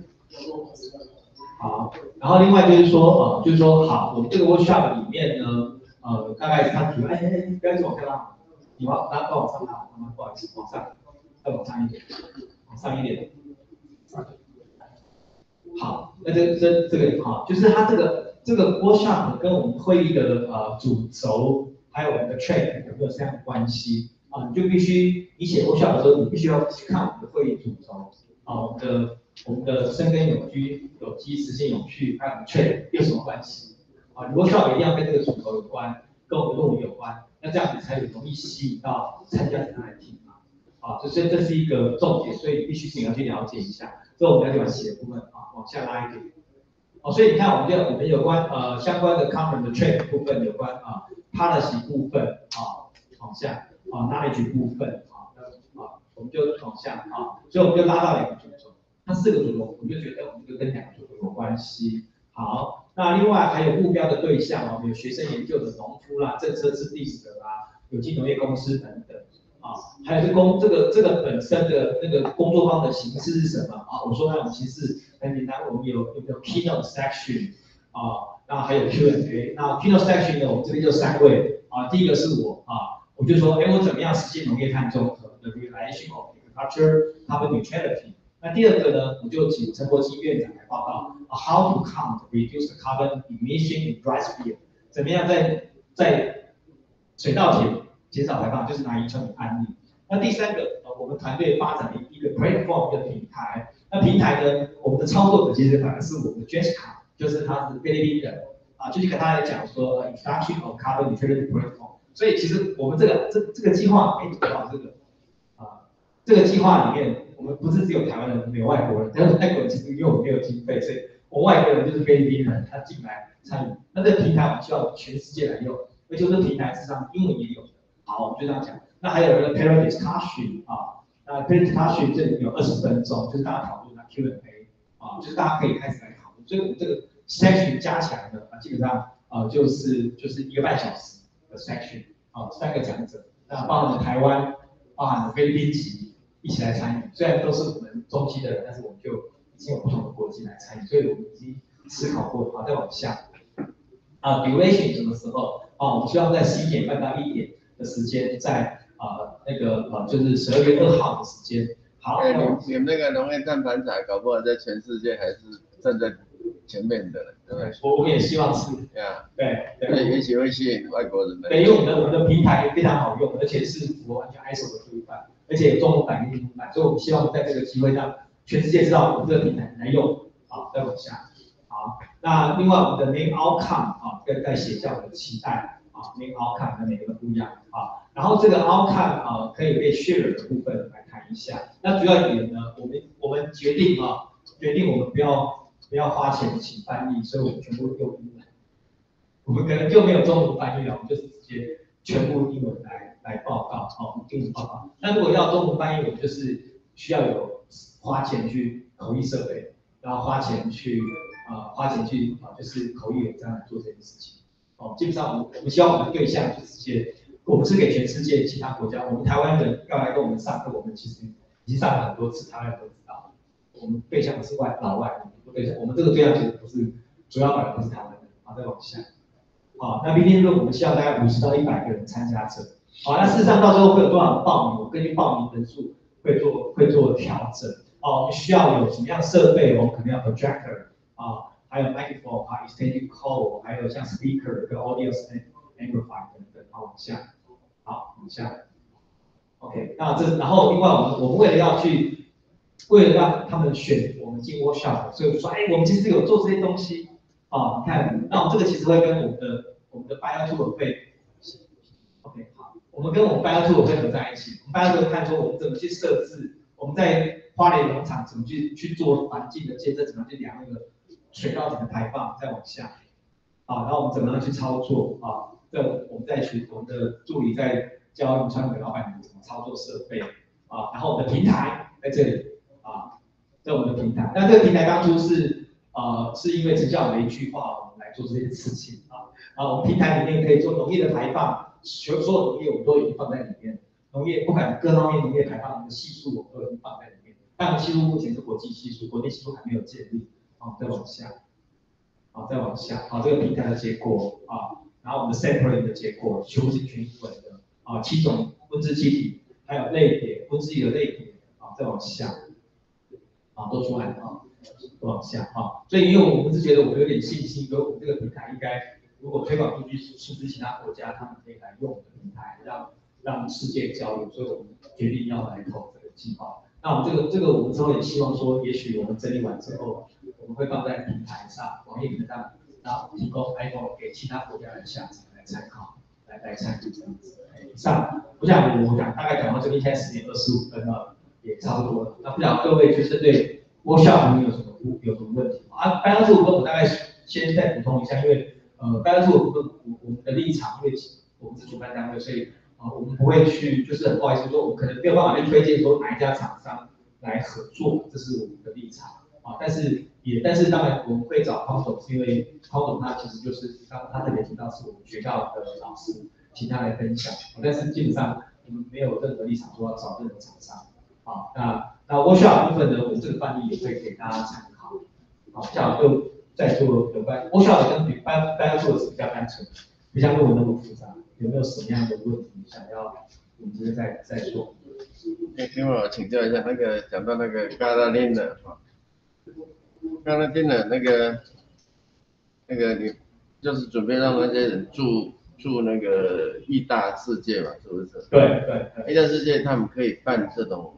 好，然后另外就是说，呃，就是说，好，我们这个 workshop 里面呢，呃，大概它主要，哎哎哎，不要这么看啦。你往，大家再往上拉，不好意思，往上，再往上一点，往上一点。好，那这这这个好，就是它这个这个 workshop 跟我们会议的呃主轴，还有我们的 track 有没有这样的关系啊？你就必须你写 workshop 的时候，你必须要去看我们的会议主轴啊，我们的我们的生根有居、有机实现永续，还有 track 有什么关系啊？你 workshop 一定要跟这个主轴有关，跟我们的论文有关。那这样子才有容易吸引到参加者来听嘛，啊，这这这是一个重点，所以必须你要去了解一下。所以我们要往写的部分啊，往下拉一点。哦，所以你看，我们就我们有关呃相关的 comment 的 track 部分，有关啊 policy 部分啊，往下啊 knowledge 部分啊，啊，我们就往下啊，所以我们就拉到两个轴，它四个主轴，我就觉得我们就跟两个主轴有关系。好，那另外还有目标的对象哦，有学生研究的农夫啦，政策制定者啦，有机农业公司等等啊，还有这工这个这个本身的那个工作方的形式是什么啊？我说那种形式很简单，我们有有个 keynote section 啊，那还有 Q&A，那 keynote section 呢，我们这边就三位啊，第一个是我啊，我就说，哎，我怎么样实现农业碳中和？The relation of agriculture carbon neutrality。那第二个呢，我就请陈国基院长来报告，How to count reduce the carbon emission in dry spell？怎么样在在水稻田减少排放，就是拿一成的案例。那第三个，呃，我们团队发展的一个 platform 的平台。那平台呢，我们的操作者其实反而是我们的 Jessica，就是他是菲律宾人啊，就是跟他来讲说，introduction of carbon neutrality platform。所以其实我们这个这这个计划，哎，到这个啊，这个计划里面。我们不是只有台湾人，没有外国人。但是外国人其实因为我们没有经费，所以我外国人就是菲律宾人，他进来参与。那这个平台我们需要全世界来用，而且这个平台实上英文也有的。好，我们就这样讲。那还有一个 p a r e discussion 啊，那 p a r e discussion 这里有二十分钟，就是大家讨论啊 Q&A 啊，就是大家可以开始来讨论。所以我们这个 section 加起来呢，啊，基本上啊就是就是一个半小时的 section 啊，三个讲者，那包含了台湾，包含了菲律宾籍。一起来参与。虽然都是我们中期的人，但是我们就已经有不同的国籍来参与，所以我们已经思考过，好，再往下。啊，duration 什么时候？啊，我们希望在十一点半到一点的时间，在啊那个啊就是十二月二号的时间。好，哎，你你们那个农业碳盘查，搞不好在全世界还是站在前面的，对不对？我我们也希望是，对啊，对对，对。也许会吸引外国人的。对，因为我们的我们的平台非常好用，而且是符合完全 ISO 的规范，而且中文版跟英文版，所以我们希望在这个机会上全世界知道我们这个平台来用。好，再往下。好，那另外我们的 main outcome 啊，跟在写下我的期待啊，main outcome 跟每个人不一样啊。然后这个 outcome 啊，可以被 share 的部分来谈一下。那主要一点呢，我们我们决定啊，决定我们不要不要花钱请翻译，所以我们全部用英文。我们可能就没有中文翻译了，我们就是直接全部英文来来报告，好，英文报告。那如果要中文翻译，我们就是需要有花钱去口译设备，然后花钱去啊花钱去啊就是口译员这样来做这件事情。哦，基本上我们我们希望我们的对象就是些，我们是给全世界其他国家，我们台湾人要来跟我们上课，我们其实已经上了很多次，台湾人都知道。我们对象是外老外，对象，我们这个对象其实不是主要反而不是台湾人。好，再往下。好，那明天论我们希望大概五十到一百个人参加者。好，那事实上到时候会有多少报名？我根据报名人数会做会做调整。哦，我们需要有什么样设备？我们可能要 projector 啊，还有 microphone 啊，extended call，还有像 speaker 跟 audio stand amplifier 等等。好，往下。好，往下。OK，那这然后另外我们我们为了要去为了让他们选我们进 workshop，所以我说，哎，我们其实有做这些东西。啊，你看，那我们这个其实会跟我们的我们的 Bio Tour 会，我们跟我们 Bio t o o 会合在一起。我们 Bio two 看说我们怎么去设置，我们在花莲农场怎么去去做环境的建设，怎么去量那个水稻怎么排放，再往下，啊，然后我们怎么样去操作啊？这我们再去我们的助理在教农川的老板怎么操作设备啊，然后我们的平台在这里啊，在我们的平台，那这个平台当初是。呃，是因为陈教的一句话，我们来做这件事情啊。啊，我们平台里面可以做农业的排放，所所有农业我们都已经放在里面。农业不管各方面农业排放的系数，我们都已经放在里面。但系数目前是国际系数，国内系数还没有建立。好，再往下。好，再往下。好，这个平台的结果啊，然后我们的 sampling 的结果全部是全英文的啊，七种分支气体，还有类别分支体的类别啊，再往下。啊，都出来了啊。往下哈，所以因为我们是觉得我们有点信心，说我们这个平台应该，如果推广出去，是不是其他国家他们可以来用的平台，让让世界交流，所以我们决定要来投这个计划。那我们这个这个我们之后也希望说，也许我们整理完之后，我们会放在平台上，网页平台上，然后提供 iPhone 给其他国家来下载来参考，来来参与这样子。上，不像我讲，大概讲到这边现在十点二十五分了，也差不多了。那不知道各位就是对播效有什么？有什么问题啊？刚刚这个部分我大概先再补充一下，因为呃，刚刚这个部分我我们的立场，因为我们是主办单位，所以啊，我们不会去，就是很不好意思说，我们可能没有办法去推荐说哪一家厂商来合作，这是我们的立场啊。但是也，但是当然我们会找康总，是因为康总他其实就是刚他特别提到是我们学校的老师，请他来分享。但是基本上我们没有任何立场说要找任何厂商啊。那那 workshop 部分呢，我们这个范例也会给大家参考。好，这样就在做有关，我晓得跟比班大家做的是比较单纯，不像论文那么复杂。有没有什么样的问题想要我们这边再再说？哎，听我请教一下，那个讲到那个嘎拉丁的啊，嘎拉丁的那个那个你就是准备让那些人住住那个意大世界嘛，是不是？对对。意大世界他们可以办这种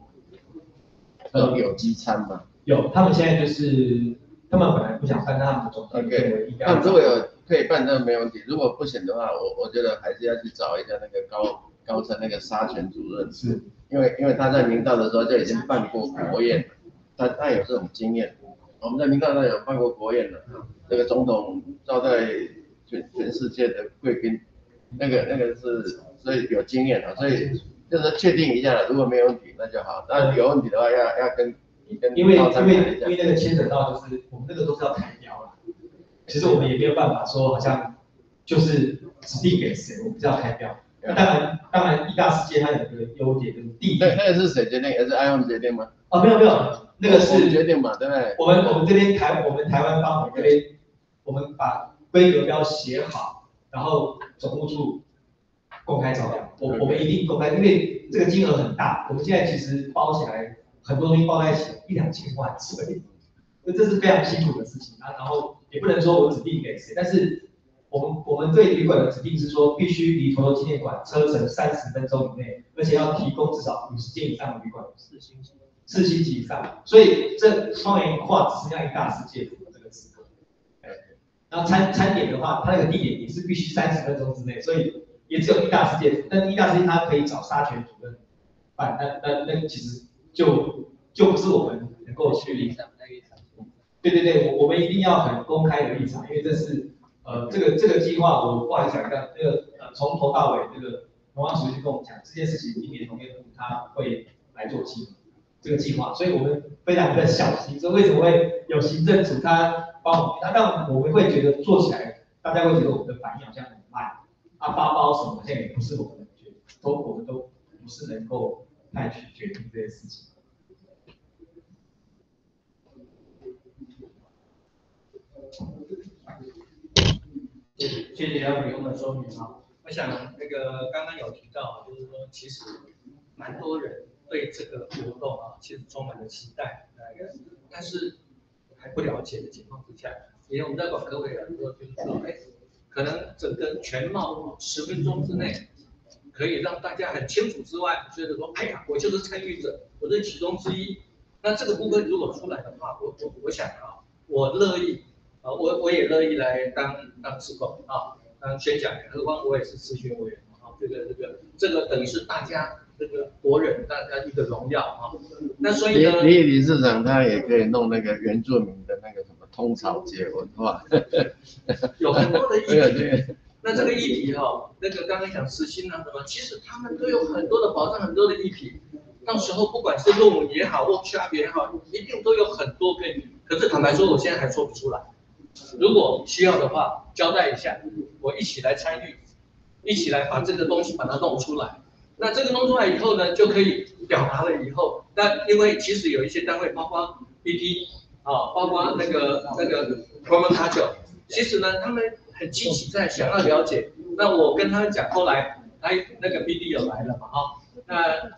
这种有机餐吗？有，他们现在就是。他们本来不想办，他们总认为应该。那如果有可以办，那没问题。如果不行的话，我我觉得还是要去找一下那个高高层那个沙泉主任，是因为因为他在明道的时候就已经办过国宴，他他有这种经验。我们在明道那有办过国宴的，那个总统招待全全世界的贵宾，那个那个是所以有经验啊，所以就是确定一下了，如果没有问题那就好，那有问题的话要要跟。因为因为因为那个牵扯到就是我们那个都是要台标了，其实我们也没有办法说好像就是指定给谁，我们是要台标。那当然当然一大世界它有个优点就是地那点。那个是谁决定？也是 IOM 决定吗？哦，没有没有，那个是决定嘛，对不对？我们我们这边台我们台湾帮我们这边，我们把规格标写好，然后总务处公开招标，我我们一定公开，因为这个金额很大，我们现在其实包起来很多东西包在一起一两千万，所以那这是非常辛苦的事情啊。然后也不能说我指定给谁，但是我们我们对旅馆的指定是说必须离陀螺纪念馆车程三十分钟以内，而且要提供至少五十间以上的旅馆。四星级。四星级以上，所以这双人跨只剩下一大世界符合这个资格。然后餐餐点的话，它那个地点也是必须三十分钟之内，所以也只有一大世界符。但一大世界它可以找沙泉主任办，那那那其实就就不是我们能够去立场。对对对，我我们一定要很公开的立场，因为这是呃这个这个计划，我不好意思讲一下，那个呃从头到尾，这个农业署就跟我们讲，这件事情今年农业部他会来做计划。这个计划，所以我们非常的小心。说为什么会有行政组他帮我们？他但我们会觉得做起来，大家会觉得我们的反应好像很慢，啊发包什么好像也不是我们的决，都我们都不是能够来去决定这些事情。谢谢姚伟用的说明啊。我想那个刚刚有提到，就是说其实蛮多人对这个活动啊，其实充满了期待，但是还不了解的情况之下，因为我们在管各位很多就是说，哎，可能整个全貌十分钟之内可以让大家很清楚之外，觉得说，哎呀，我就是参与者，我是其中之一。那这个部分如果出来的话，我我我想啊，我乐意。啊，我我也乐意来当当司控啊，当宣讲员，何况我也是咨询委员啊，这个这个这个等于是大家这个国人大家一个荣耀啊。那所以呢，李理事长他也可以弄那个原住民的那个什么通草节文化，<laughs> 有很多的议 <laughs> 对题。对，那这个议题哈，那个刚刚讲实心啊什么，其实他们都有很多的保障，很多的议题。到时候不管是论文也好，workshop 也好，一定都有很多可以。可是坦白说，我现在还说不出来。如果需要的话，交代一下，我一起来参与，一起来把这个东西把它弄出来。那这个弄出来以后呢，就可以表达了以后，那因为其实有一些单位，包括 BT 啊，包括那个那个 p r o m o t a j o 其实呢，他们很积极在想要了解。那我跟他们讲，后来哎，那个 BD 有来了嘛，哈，那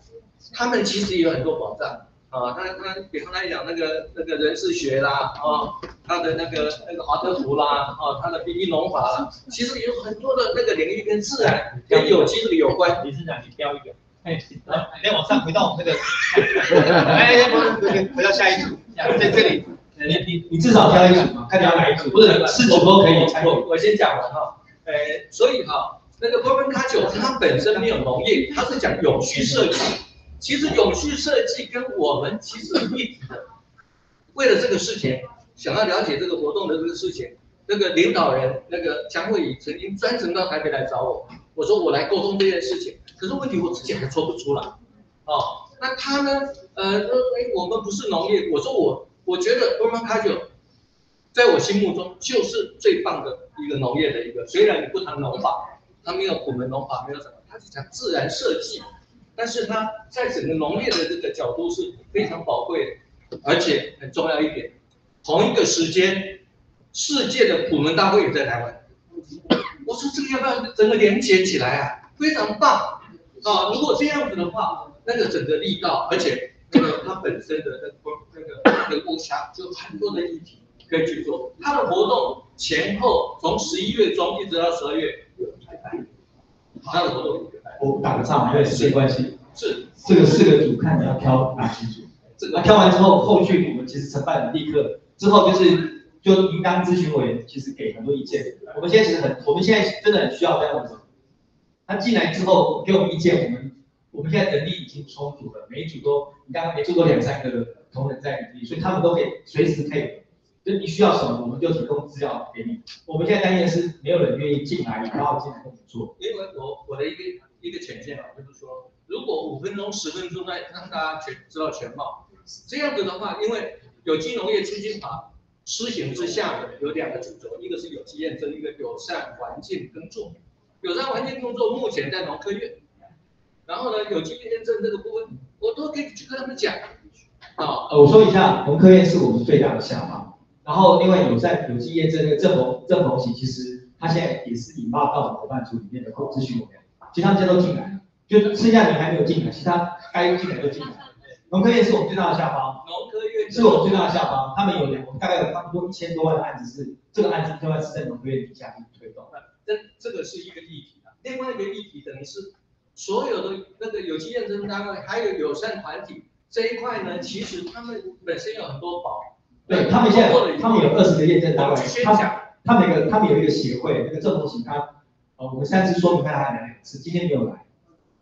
他们其实也有很多保障。啊，他他比方来讲，那个那个人事学啦，啊，他的那个那个华德福啦，啊，他的 BD 农法啦，其实有很多的那个领域跟自然跟有机这个有关。理事长，你挑一个。哎，来，再往上回到我们那个，<laughs> 哎，不是，回到下一组，在这里，你你你至少挑一组嘛，看你要哪一组，不是四组都可以。我我先讲完哈，呃，所以哈，那个 Urban Culture 它本身没有农业，它是讲永续设计。其实永续设计跟我们其实一体的。为了这个事情，想要了解这个活动的这个事情，那个领导人那个江慧仪曾经专程到台北来找我，我说我来沟通这件事情，可是问题我自己还说不出来。哦，那他呢？呃，我们不是农业，我说我我觉得 Urban Culture 在我心目中就是最棒的一个农业的一个，虽然你不谈农法，它没有普门农法，没有什么，它是讲自然设计。但是它在整个农业的这个角度是非常宝贵的，而且很重要一点，同一个时间，世界的普门大会也在台湾。我说这个要不要整个连接起来啊？非常棒啊！如果这样子的话，那个整个力道，而且那个它本身的那个那个那个共享，就很多的议题可以去做。它的活动前后从十一月中一直到十二月它的活动我打个岔，因为时间关系。是这个四个组，看你要挑哪几组。这个挑完之后，后续我们其实承办立刻之后就是就应当咨询委员，其实给很多意见。我们现在其实很，我们现在真的很需要这样子。他进来之后给我们意见，我们我们现在人力已经充足了，每一组都你刚刚每组都两三个同仁在努力，所以他们都可以随时可以，就你需要什么，我们就提供资料给你。我们现在担心的是没有人愿意进来，然后进来跟我们做。因为我我的一个一个浅见啊，就是说。如果五分钟、十分钟内让大家全知道全貌，这样子的话，因为有机农业基金法施行之下的有两个主轴，一个是有机验证，一个友善环境耕作。友善环境耕作目前在农科院，然后呢，有机验证这个部分，我都可以去跟他们讲。啊，呃，我说一下，农科院是我们最大的下方，然后另外有在有机验证那个郑鹏郑鹏喜，其实他现在也是引爆到伙伴组里面的资讯委员，其实他们现在都进来了，就剩下你还没有进来，其他该进来都进来。农科院是我们最大的下方，农科院是我们最大的下方，他们有两，我们大概有差不多一千多万的案子是这个案子，另外是在农科院底下去推动。那这这个是一个议题啊，另外一个议题等于是所有的那个有机验证单位，还有友善团体这一块呢，其实他们本身有很多宝。对他们现在，他们有二十个验证单位，他他每个他们有一个协会，那个郑东行他，呃，我们上次说明看他两次，今天没有来。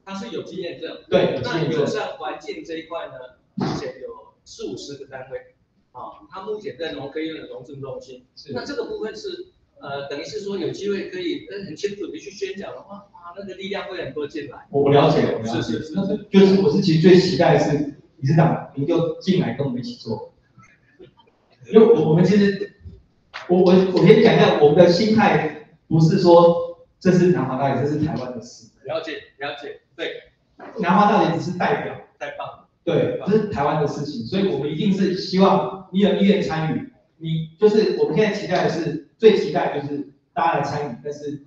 他是有机验证，对，那友善环境这一块呢，目前有四五十个单位，啊，他目前在农科院的农政中心，那这个部分是，呃，等于是说有机会可以跟很清楚的去宣讲的话，啊，那个力量会很多进来。我了解，我了解，是是是，就是我是其实最期待的是理事长您就进来跟我们一起做，因为我我们其实，我我我先讲一下我们的心态，不是说这是南华大学，这是台湾的事。了解了解。对，南华大学只是代表，太棒。对，这是台湾的事情，所以我们一定是希望你有意愿参与，你就是我们现在期待的是，最期待就是大家来参与，但是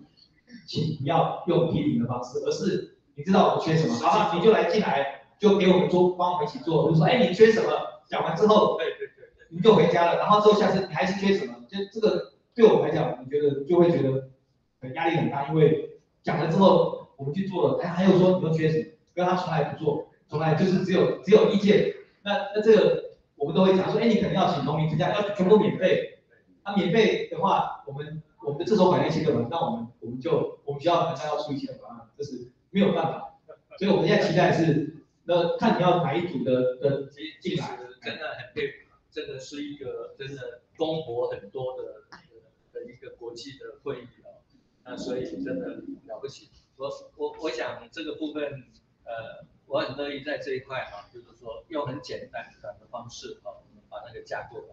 请不要用批评的方式，而是你知道我们缺什么，好，你就来进来，就给我们做，帮我们一起做，就说，哎，你缺什么？讲完之后，对对对对，你就回家了，然后之后下次你还是缺什么？就这个对我们来讲，你觉得就会觉得很压力很大，因为讲了之后。我们去做了，哎，还有说你又缺什么？跟他从来不做，从来就是只有只有意见。那那这个我们都会讲说，哎，你可能要请农民之家，要全部免费。那免费的话，我们我们的这手管那些的嘛，那我们我们就我们需要马上要出一些方案，这是没有办法。所以我们现在期待是，那看你要哪一组的的进进来，真的很佩服，真的是一个真的中国很多的的一个国际的会议哦。那所以真的了不起。我我我想这个部分，呃，我很乐意在这一块哈，就是说用很简单的方式啊，把那个架构